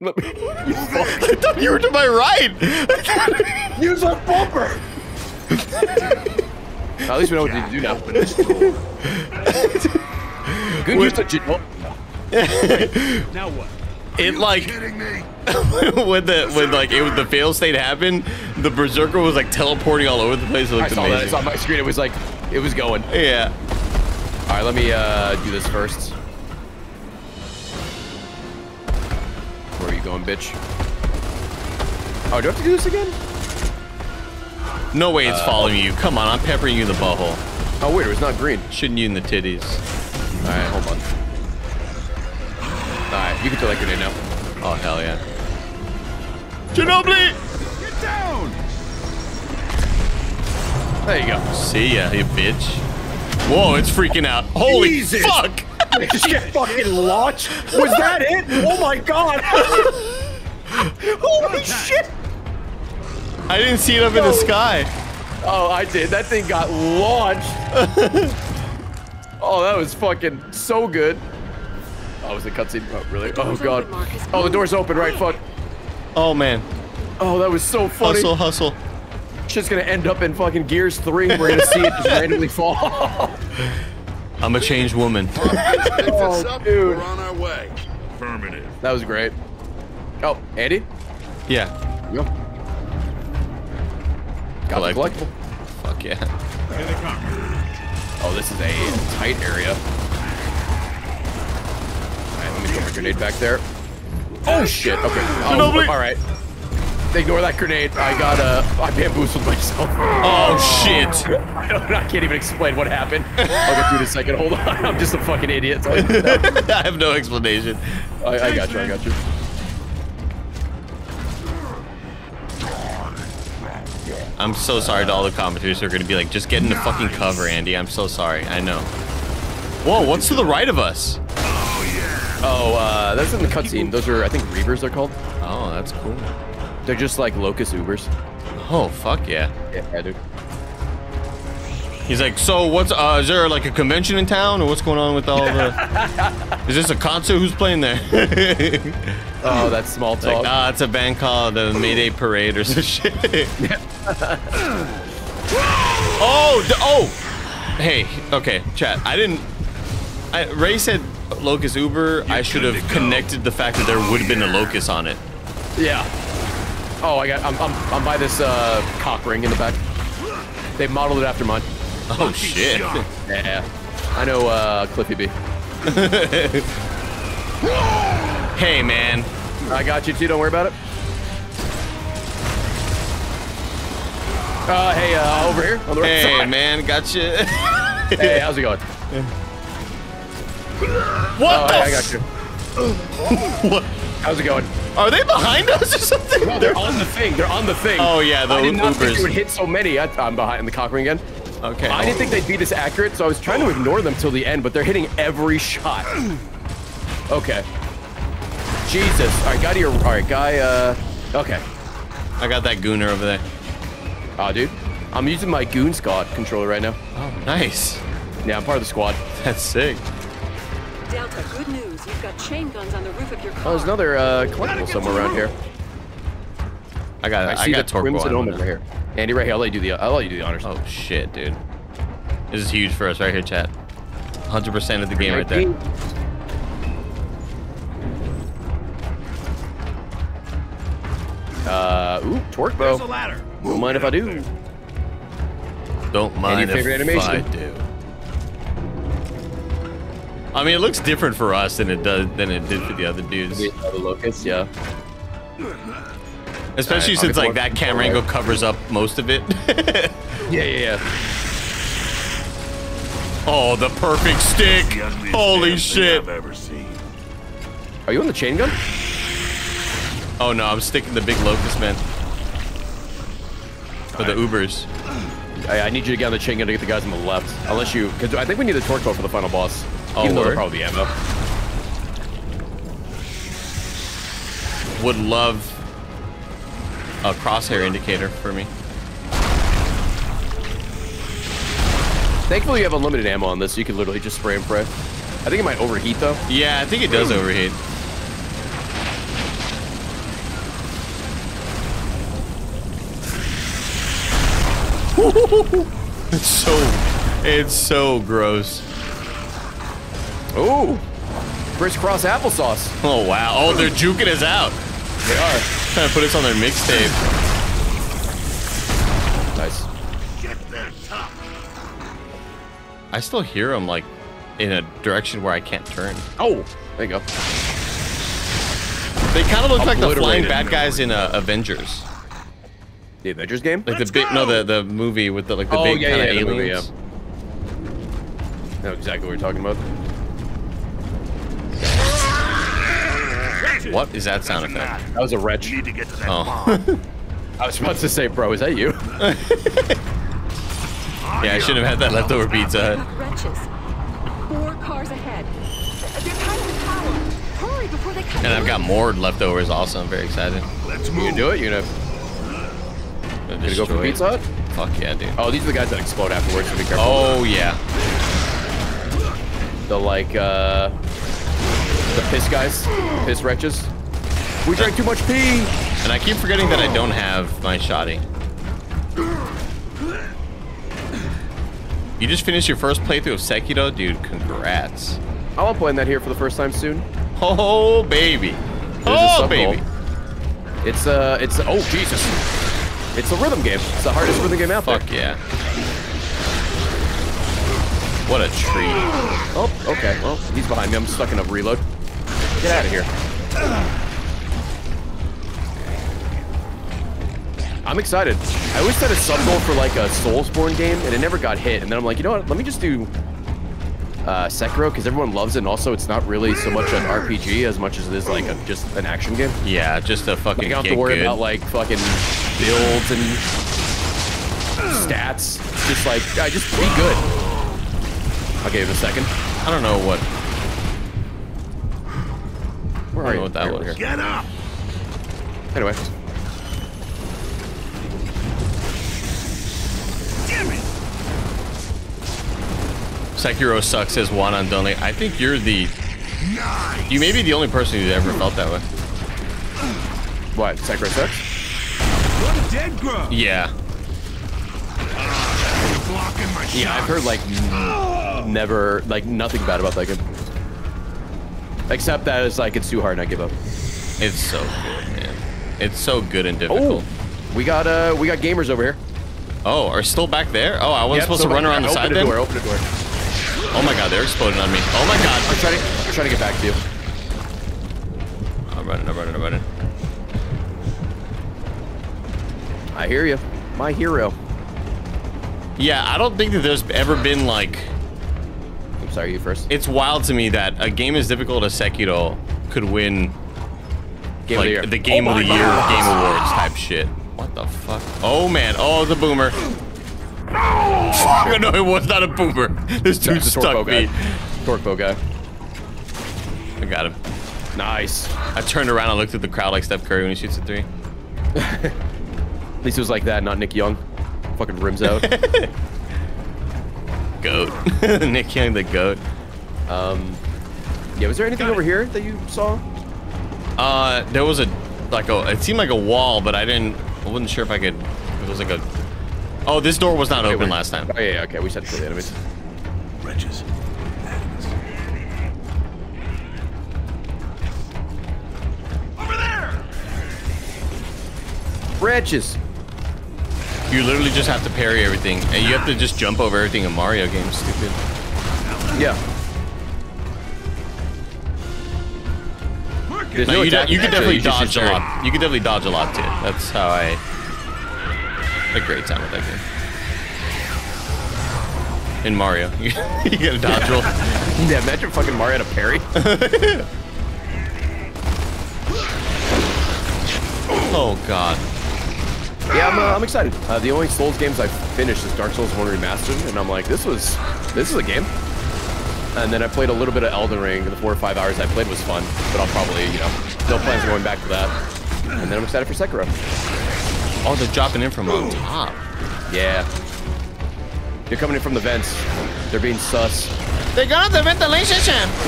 Let me I thought you were to my right. use our bumper. At least we know what to do now. Open this. Good use of Now what? It like when the when like it was the fail state happened, the berserker was like teleporting all over the place. It I looked saw that. amazing. It's on my screen. It was like, it was going. Yeah. All right, let me uh, do this first. Where are you going, bitch? Oh, do I have to do this again? No way it's Uh, following you. Come on, I'm peppering you in the butthole. Oh, wait, it was not green. Shouldn't you in the titties? All right, hold on. All right, you can throw that grenade now. Oh, hell yeah. Ginobili! Get down! There you go. See ya, you bitch. Whoa, it's freaking out. Holy Jesus. fuck! Just get fucking launched. Was that it? Oh my god! Holy shit! I didn't see it up in the sky. Oh, I did. That thing got launched. oh, that was fucking so good. Oh, was the cutscene? Oh, really? Oh, God. Oh, the door's open, right? Fuck. Oh, man. Oh, that was so funny. Hustle, hustle. Shit's gonna end up in fucking Gears 3. We're gonna see it just randomly fall. I'm a changed woman. If it's oh, up, dude. we're on our way. Affirmative. that was great. Oh, Andy? yeah. Go. Got the Collectible. collectible. Fuck yeah. Oh, this is a tight area. Let me throw my grenade back there. Oh shit, okay. Oh, Ginobili. alright. Ignore that grenade. I got, uh, I bamboozled myself. Oh, shit. I, can't even explain what happened. I'll get through in a second. Hold on. I'm just a fucking idiot. So I, I have no explanation. I, I got you. I got you. I'm so sorry to all the commenters who are going to be like, just get in the fucking cover, Andy. I'm so sorry. I know. Whoa, what's to the right of us? Oh, uh, that's in the cutscene. Those are, I think, Reavers they're called. Oh, that's cool. They're just like locust Ubers. Oh, fuck yeah. Yeah, dude. He's like, so what's, uh, is there like a convention in town or what's going on with all the, is this a concert? Who's playing there? Oh, that's small like, talk. nah, it's a band called the Mayday Parade or some shit. oh, oh! Hey, okay, chat. I didn't, I, Ray said Locust Uber. I should have connected the fact that there would have been a Locust on it. Yeah. Oh, I got. I'm. I'm. I'm by this uh, cock ring in the back. They modeled it after mine. Oh, shit. Yeah. I know uh, Cliffy B. Hey, man. I got you too. Don't worry about it. Uh, hey, uh, over here on the right Hey, side. man, gotcha. Hey, how's it going? What Oh, the I got you. What? How's it going? Are they behind us or something? No, they're on the thing. They're on the thing. Oh, yeah, the I did not think Ubers. they would hit so many. I, I'm behind the cock ring again. Okay. I didn't think they'd be this accurate, so I was trying to ignore them till the end, but they're hitting every shot. Okay. Jesus. All right, guy to your. All right, guy. Uh. Okay. I got that gooner over there. Oh, dude. I'm using my Goon Squad controller right now. Oh, nice. Yeah, I'm part of the squad. That's sick. Delta, good news. You've got chain guns on the roof of your car. Oh, there's another uh, collectible somewhere around here. I got. I I, see got the Torque Crimson Bow Omen on right here. Andy, right here. I'll let you do the. I'll let you do the honors. Oh shit, dude. This is huge for us right here, chat. 100% of the game right there. Uh, ooh, torque bow. There's a ladder. Don't mind if I do. Don't mind if animation? I do. I mean, it looks different for us than it does than it did for the other dudes. The other locust, yeah. Especially Alright, since like that camera angle covers up most of it. Yeah, yeah, yeah. oh, the perfect stick! The Holy shit! Ever seen. Are you on the chain gun? Oh no, I'm sticking the big locust man. For the Ubers. I, I need you to get on the chain gun to get the guys on the left. Unless you, because I think we need the torque for the final boss. Oh, though probably ammo. Would love a crosshair indicator for me. Thankfully, you have unlimited ammo on this, so you can literally just spray and pray. I think it might overheat though. Yeah, I think it does overheat. it's so, it's so gross. Ooh, crisscross applesauce. Oh wow! Oh, they're juking us out. They are. Trying to put us on their mixtape. Nice. Get that top. I still hear them like in a direction where I can't turn. Oh, there you go. They kind of look like the flying bad guys in uh, Avengers. The Avengers game? Like the big, no, the the movie with the like the oh, big yeah, kind yeah, of the movie, aliens. yeah. know exactly what you're talking about. What is that sound effect? That was a wretch. Need to get to that Oh. I was about to say, bro, is that you? yeah, I shouldn't have had that leftover pizza. Wretches. Four cars ahead. They're cutting the power. Hurry before they cut And I've got more leftovers also. I'm very excited. Let's You move. gonna do it? You gonna, Gonna gonna go for destroy it. Pizza Hut? Fuck yeah, dude. Oh, these are the guys that explode afterwards, so be careful. Oh yeah. The like, uh, the piss guys, piss wretches. We drank too much pee. And I keep forgetting that I don't have my shoddy. You just finished your first playthrough of Sekiro? Dude, congrats. I'm playing that here for the first time soon. Oh, baby. Oh, baby. It's uh, it's oh Jesus, it's a rhythm game. It's the hardest rhythm game out Fuck there. yeah. What a treat. Oh, okay. Well, he's behind me. I'm stuck in a reload. Get out of here. I'm excited. I always set a sub goal for like a Soulsborne game, and it never got hit. And then I'm like, you know what? Let me just do uh, Sekiro because everyone loves it, and also it's not really so much an RPG as much as it is like a, just an action game. Yeah, just a fucking You don't have to worry good. about like fucking builds and stats. Just like, uh, just be good. I'll give it a second. I don't know what. Where I are don't you? know what that Here, was. here. Get up! Anyway, Damn it! Sekiro sucks says Juan on Dunley. I think you're the. Nice! You may be the only person who's ever felt that way. what? Sekiro sucks? What a dead grub! Yeah. Ah, you're my Yeah, I've heard like n- ah! never, like nothing bad about that game. Except that it's like it's too hard and I give up. It's so good, man. It's so good and difficult. Oh, we got uh, we got gamers over here. Oh, are still back there? Oh, I wasn't Yep, supposed so to run around the side Open then? the door. Open the door. Oh my god, they're exploding on me. Oh my god. I'm trying to, I'm trying to get back to you. I'm running, I'm running, I'm running. I hear you, my hero. Yeah, I don't think that there's ever been like. I'm sorry, you first. It's wild to me that a game as difficult as Sekiro could win Game like of the year. game Oh of the my year God. game awards type shit. What the fuck? Oh man, oh the boomer. Fuck, no, it was not a boomer. This dude That's the stuck me. guy. Torque bow guy. I got him. Nice. I turned around and looked at the crowd like Steph Curry when he shoots a three. At least it was like that, not Nick Young. Fucking rims out. Goat. Nick Young, the goat. um, yeah. Was there anything over here that you saw? Uh, there was a like a. It seemed like a wall, but I didn't. I wasn't sure if I could. It was like a. Oh, this door was not Okay, open last time. Oh yeah, yeah, okay. We said kill the enemies. Wretches. Over there! Wretches. You literally just have to parry everything, and you have to just jump over everything in Mario games. Stupid. Yeah. There's No, no you, attack you could definitely you dodge a use lot. You could definitely dodge a lot too. That's how I had a great time with that game. In Mario, you, you get a dodge roll. Yeah, imagine fucking Mario had a parry. Oh god. Yeah, I'm, uh, I'm excited. Uh, the only Souls games I've finished is Dark Souls 1 Remastered, and I'm like, this was, this is a game. And then I played a little bit of Elden Ring. The four or five hours I played was fun, but I'll probably, you know, no plans on going back to that. And then I'm excited for Sekiro. Oh, they're dropping in from on top. Yeah. They're coming in from the vents. They're being sus. They got the ventilation champ.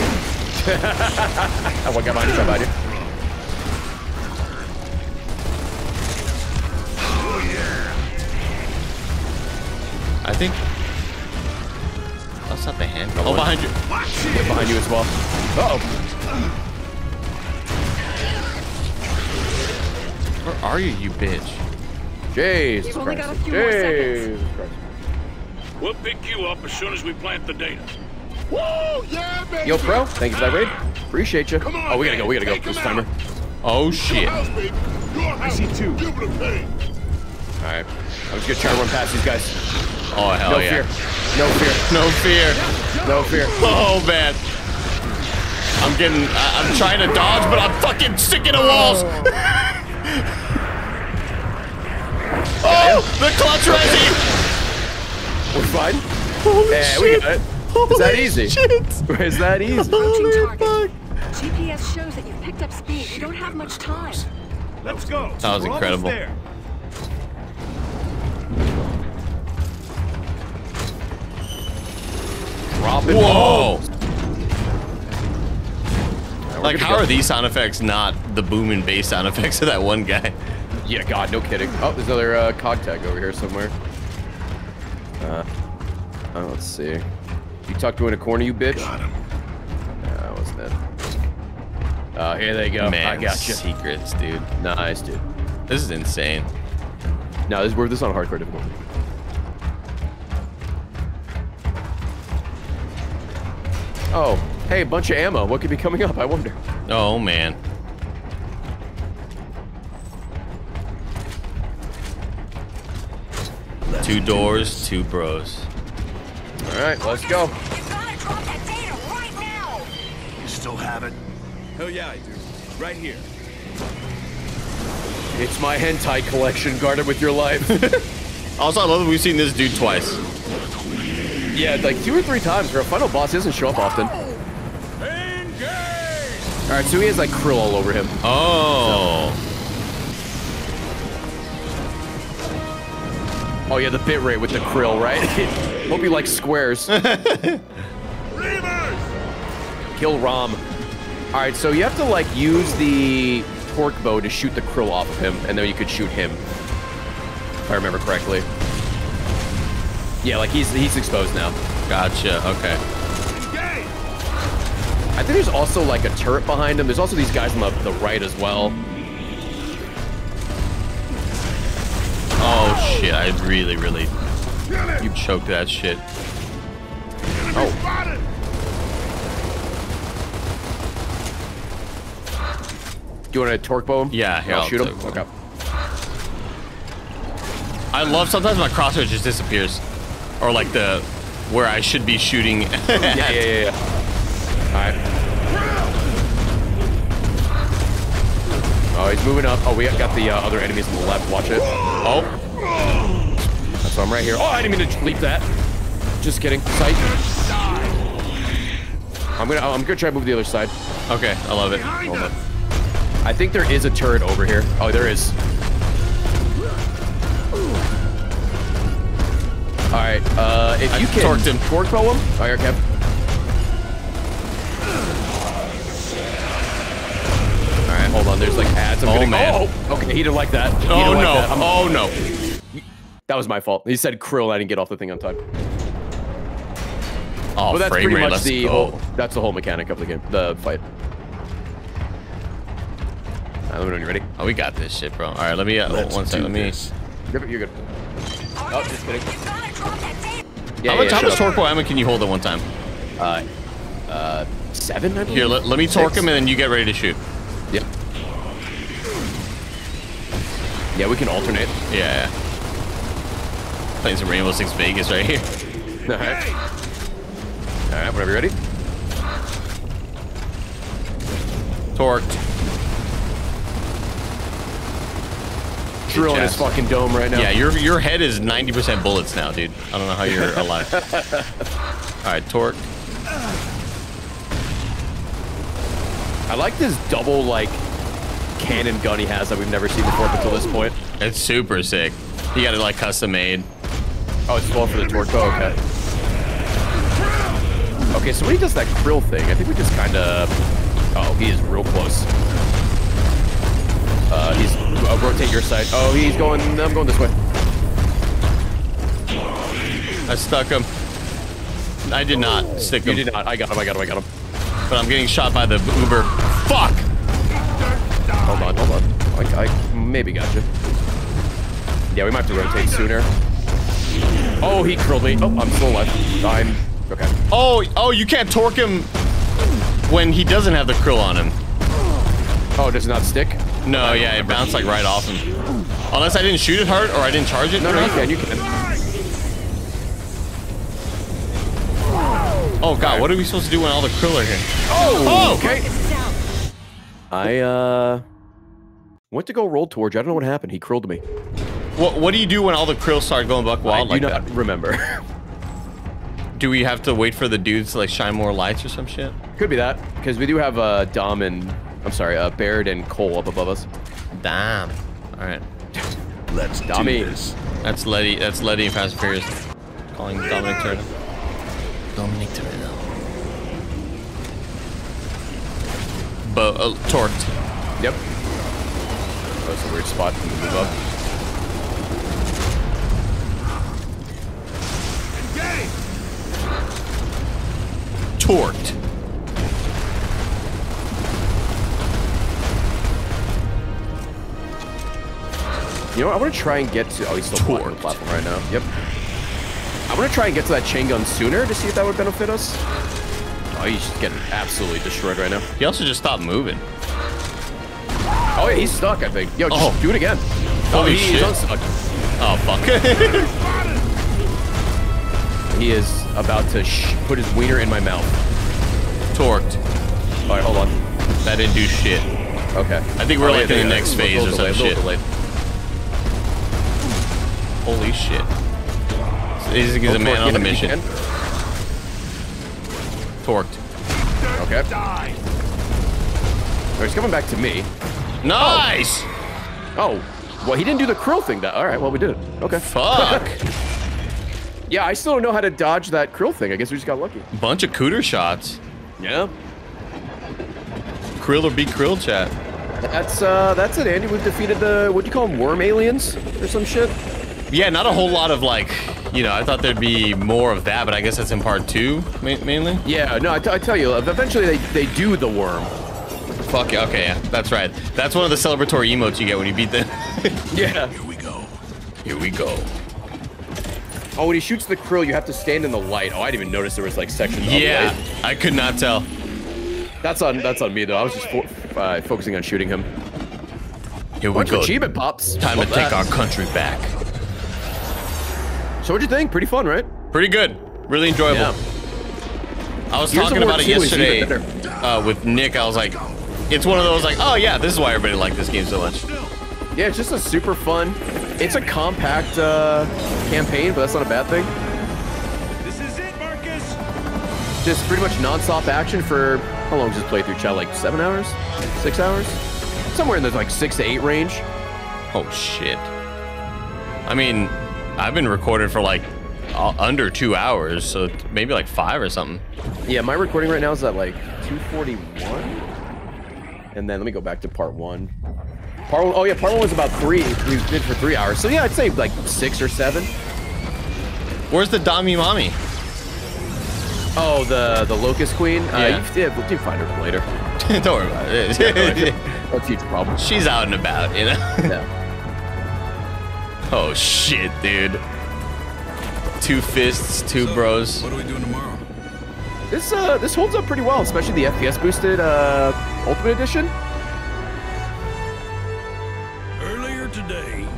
Oh, what got behind you? Behind you? Think. That's not the hand. Oh, oh behind you. Yeah, behind you as well. Uh-oh. Where are you, you bitch? Jesus You've only Christ. got a few more seconds. Christ. We'll pick you up as soon as we plant the data. Whoa, yeah, baby. Yo, pro, thank you for that raid. Ah. Appreciate you. Oh, we gotta go. We gotta go. This timer. Oh shit. House, baby. Your house. see two. Give it a pay. All right. I'm just gonna try to run past these guys. Oh hell No yeah. fear. No fear. No fear. No fear. Oh man. I'm getting. I, I'm trying to dodge, but I'm fucking sticking to walls. oh, oh the clutch resi. We're fine. Holy Yeah, shit. we got it. Is that easy? Shit. Is that easy? Holy fuck. GPS shows that you've picked up speed. You don't have much time. Let's go. That was We're incredible. Dropping Whoa. bombs. Like, how go. are these sound effects not the boom and bass sound effects of that one guy? Yeah, God, no kidding. Oh, there's another uh, cog tag over here somewhere. Uh, oh, let's see. You tucked away in a corner, you bitch? Got him. Yeah, that wasn't it. Oh, here they go. Man, I got you. secrets, dude. Nice, dude. This is insane. No, this, we're this is on hardcore difficulty. Oh, hey, bunch of ammo. What could be coming up? I wonder. Oh man. Two doors, two bros. All right, let's go. You gotta drop that data right now. You still have it? Hell yeah, I do. Right here. It's my hentai collection. Guard it with your life. Also, I love that we've seen this dude twice. Yeah, like two or three times. For a final boss, he doesn't show up often. All right, so he has like krill all over him. Oh. Oh yeah, the bit rate with the krill, right? Hope you like squares. Kill RAAM. All right, so you have to like use the torque bow to shoot the krill off of him, and then you could shoot him. If I remember correctly. Yeah, like he's he's exposed now. Gotcha. Okay. I think there's also like a turret behind him. There's also these guys on the, the right as well. Oh shit! I really, really, you choked that shit. Oh. Do you want to torque bow him? Yeah, here, I'll, I'll shoot him. Okay. I love sometimes my crosshair just disappears, or like the where I should be shooting. Yeah, yeah, yeah, yeah. All right. Oh, he's moving up. Oh, we got the uh, other enemies on the left. Watch it. Oh, why I'm right here. Oh, I didn't mean to leap that. Just kidding. Sight. I'm gonna. I'm gonna try to move the other side. okay. I love it. Hold on. I think there is a turret over here. Oh, there is. All right. Uh, if I you can torqued him. torque bow him. Oh, here, Kev. All right, hold on. There's like ads. I'm Oh, getting. man. Oh, okay. He didn't like that. He Oh didn't like no! that. Oh no! That was my fault. He said krill. I didn't get off the thing on time. Oh, But that's frame pretty rate. much Let's the go. whole. That's the whole mechanic of the game, the fight. All right, let me know when you're ready. Oh, we got this shit, bro. All right, let me. Uh, Let's one second. do Let me. this. You're good. You're good. Oh, just kidding. You gotta drop that data. Yeah, much, yeah, how much torque bow ammo can you hold at one time? Uh, uh, seven. I believe? Here, let, let me torque Six. him, and then you get ready to shoot. Yep. Yeah, we can alternate. Yeah. yeah. Playing some Rainbow Six Vegas right here. All right. All right, whenever you're ready. Torqued. Drill in his fucking dome right now. Yeah, your your head is 90% bullets now, dude. I don't know how you're alive. All right, torque. I like this double like cannon gun he has that we've never seen before up until this point. It's super sick. You got it like custom made. Oh, it's well for the torque bow. Okay. Okay, so when he does that krill thing, I think we just kind of. Uh, oh, he is real close. Uh, he's uh, rotate your side. Oh, he's going. I'm going this way. I stuck him. I did not stick him. You did not. I got him. I got him. I got him. but I'm getting shot by the Uber. Fuck! Hold on. Hold on. I, I maybe got you. Yeah, we might have to rotate sooner. Oh, he krilled me. Oh, I'm still alive. I'm Okay. Oh, oh, you can't torque him when he doesn't have the krill on him. Oh, does it not stick? No, yeah, it bounced like right off him. Unless I didn't shoot it hard or I didn't charge it. No, no, you can, you can. Oh god, what are we supposed to do when all the krill are here? Oh, okay. I uh went to go roll towards you. I don't know what happened. He krilled me. What What do you do when all the krill start going buck I wild do like not that? remember. Do we have to wait for the dudes to like shine more lights or some shit? Could be that because we do have uh, Dom and I'm sorry, uh, Baird and Cole up above us. Damn. All right. Let's Dummy. do this. That's Letty. That's Letty and Fast and Furious. Calling Dominic Turner. Dominic Turner. But uh, torqued. Yep. That was a weird spot to move up. Torqued. You know what? I want to try and get to. Oh, he's still blocking the platform right now. Yep. I want to try and get to that chain gun sooner to see if that would benefit us. Oh, he's just getting absolutely destroyed right now. He also just stopped moving. Oh, yeah, he's stuck, I think. Yo, just Oh. do it again. Oh, Holy oh, he, shit. he's unstuck. Oh fuck. He is about to sh put his wiener in my mouth. torqued. All right, hold on. That didn't do shit. Okay. I think we're Oh, like yeah, in the yeah, next phase or some shit. delayed. Holy shit. So he's, he's a man on a get it if you mission. Torqued. Okay. Oh, he's coming back to me. Nice. Oh, well, he didn't do the Kryll thing. That all right. Well, we did it. Okay. Fuck. Yeah, I still don't know how to dodge that Kryll thing. I guess we just got lucky. Bunch of cooter shots. Yeah. Kryll or be Kryll chat. That's uh, that's it, Andy. We've defeated the what do you call them, worm aliens or some shit. Yeah, not a whole lot of like, you know, I thought there'd be more of that, but I guess that's in part two ma mainly. Yeah. No, I, t- I tell you, eventually they they do the worm. Fuck yeah, okay, yeah, that's right. That's one of the celebratory emotes you get when you beat them. Yeah. Here we go. Here we go. Oh, when he shoots the Kryll, you have to stand in the light. Oh, I didn't even notice there was like sections. of Yeah, light. I could not tell. That's on that's on me though. I was just fo uh, focusing on shooting him. Here we Bunch of go. achievement pops. Time to Love take our country back. So what'd you think? Pretty fun, right? Pretty good. Really enjoyable. Yeah. I was Gears talking about it yesterday uh, with Nick. I was like, it's one of those like, oh yeah, this is why everybody liked this game so much. Yeah, it's just a super fun. It's a compact uh, campaign, but that's not a bad thing. This is it, Marcus. Just pretty much non-stop action for how long does this playthrough? Chat like seven hours, six hours, somewhere in the like six to eight range. Oh shit. I mean, I've been recorded for like uh, under two hours, so maybe like five or something. Yeah, my recording right now is at like 241. And then let me go back to part one. Part one, oh yeah, part one was about three. We did for three hours. So yeah, I'd say like six or seven. Where's the Dami Mommy? Oh, the the Locust Queen. Uh, Yeah. you, yeah, we'll do find her later. Don't worry about it. That's a huge problem. She's out and about, you know? Yeah. Oh shit, dude. Two fists, two bros. What are we doing tomorrow? This uh this holds up pretty well, especially the FPS boosted uh Ultimate Edition. Earlier today,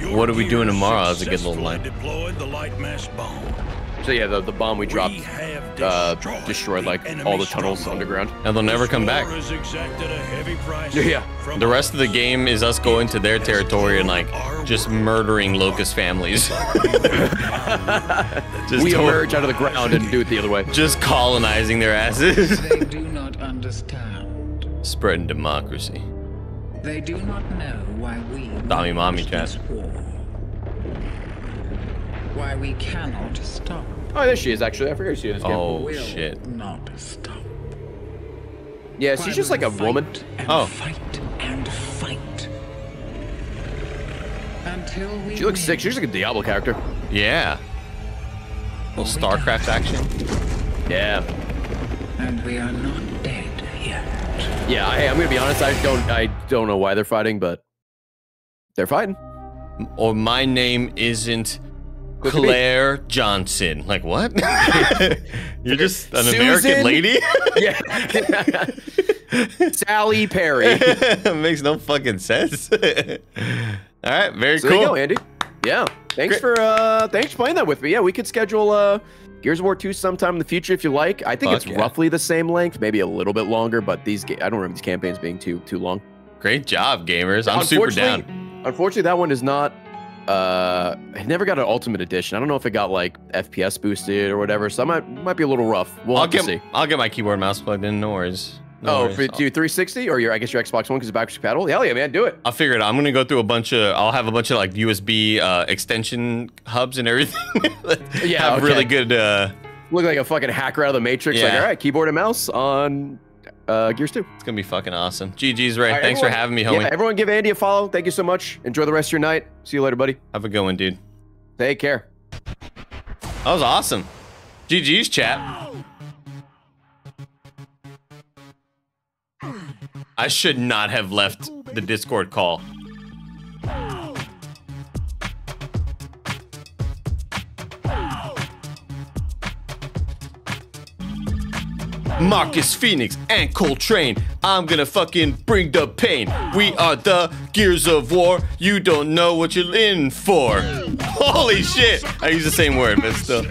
your What are we doing gear tomorrow? That's a good little successfully line. Deployed the Lightmass bomb. So yeah, the, the bomb we dropped We have uh destroyed destroyed like the all the tunnels stronghold. underground. And they'll never come back. War has exacted a heavy price Yeah. The rest of the game is us going to their territory and like just murdering locust families. just we emerge out of the ground and do it the other way. just colonizing their asses. They do not understand. Spreading democracy. They do not know why we Dami Mommy waged chat. Why we cannot stop. Oh, there she is actually. I forgot she is. Yeah. Oh will shit. not stop. yeah, she's just like a fight woman. And Oh. fight and fight. Until we She looks win. sick. She's like a Diablo character. Yeah. Little StarCraft action. Yeah. And we are not dead yet. Yeah, I, I'm gonna be honest. I don't. I don't know why they're fighting, but they're fighting. Or my name isn't Claire Johnson. Like what? You're just an Susan? American lady? Yeah. Sally Perry. Makes no fucking sense. All right, very So cool. there you go, Andy. Yeah. Thanks Great. for uh thanks for playing that with me. Yeah, we could schedule uh Gears of War 2 sometime in the future if you like. I think Fuck it's yeah. roughly the same length, maybe a little bit longer, but these ga- I don't remember these campaigns being too too long. Great job, gamers. I'm super down. Unfortunately, that one is not uh it never got an ultimate edition. I don't know if it got like FPS boosted or whatever, so I might might be a little rough. We'll I'll have to get see. I'll get my keyboard and mouse plugged in. No worries. No Oh, worries. for you 360 or your I guess your Xbox One because it's backwards compatible? Hell yeah, man, do it. I'll figure it out. I'm gonna go through a bunch of. I'll have a bunch of like USB uh, extension hubs and everything. Yeah, have okay. really good. Uh, Look like a fucking hacker out of the Matrix. Like, all right, keyboard and mouse on uh, Gears 2. it's gonna be fucking awesome. GG's, Ray. Right, Thanks for having me, homie. Yeah, everyone give Andy a follow. Thank you so much. Enjoy the rest of your night. See you later, buddy. Have a good one, dude. Take care. That was awesome. GG's, chat. I should not have left the Discord call. Marcus Fenix and Cole Train. I'm gonna fucking bring the pain. We are the Gears of War. You don't know what you're in for. Holy shit! I use the same word, but still.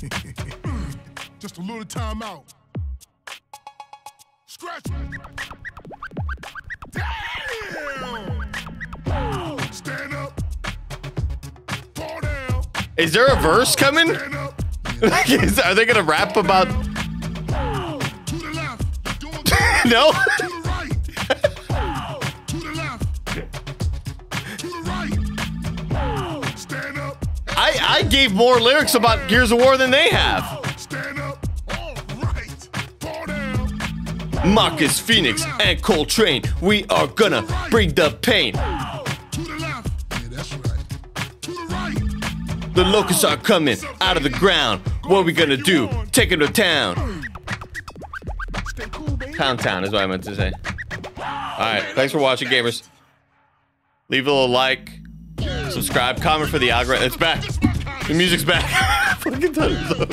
Just a little time out. Scratch. Damn! Stand up. Fall down. Is there a verse coming? Is- are they gonna rap about? To the left. No. To the right. To the left. To the right. Stand up. I I gave more lyrics about Gears of War than they have. Marcus Fenix and Cole Train. We are gonna bring the pain. The locusts are coming out of the ground. What are we gonna do? Take 'em to town. Pound town is what I meant to say. Alright, thanks for watching, gamers. Leave a little like, subscribe, comment for the algorithm. It's back. The music's back.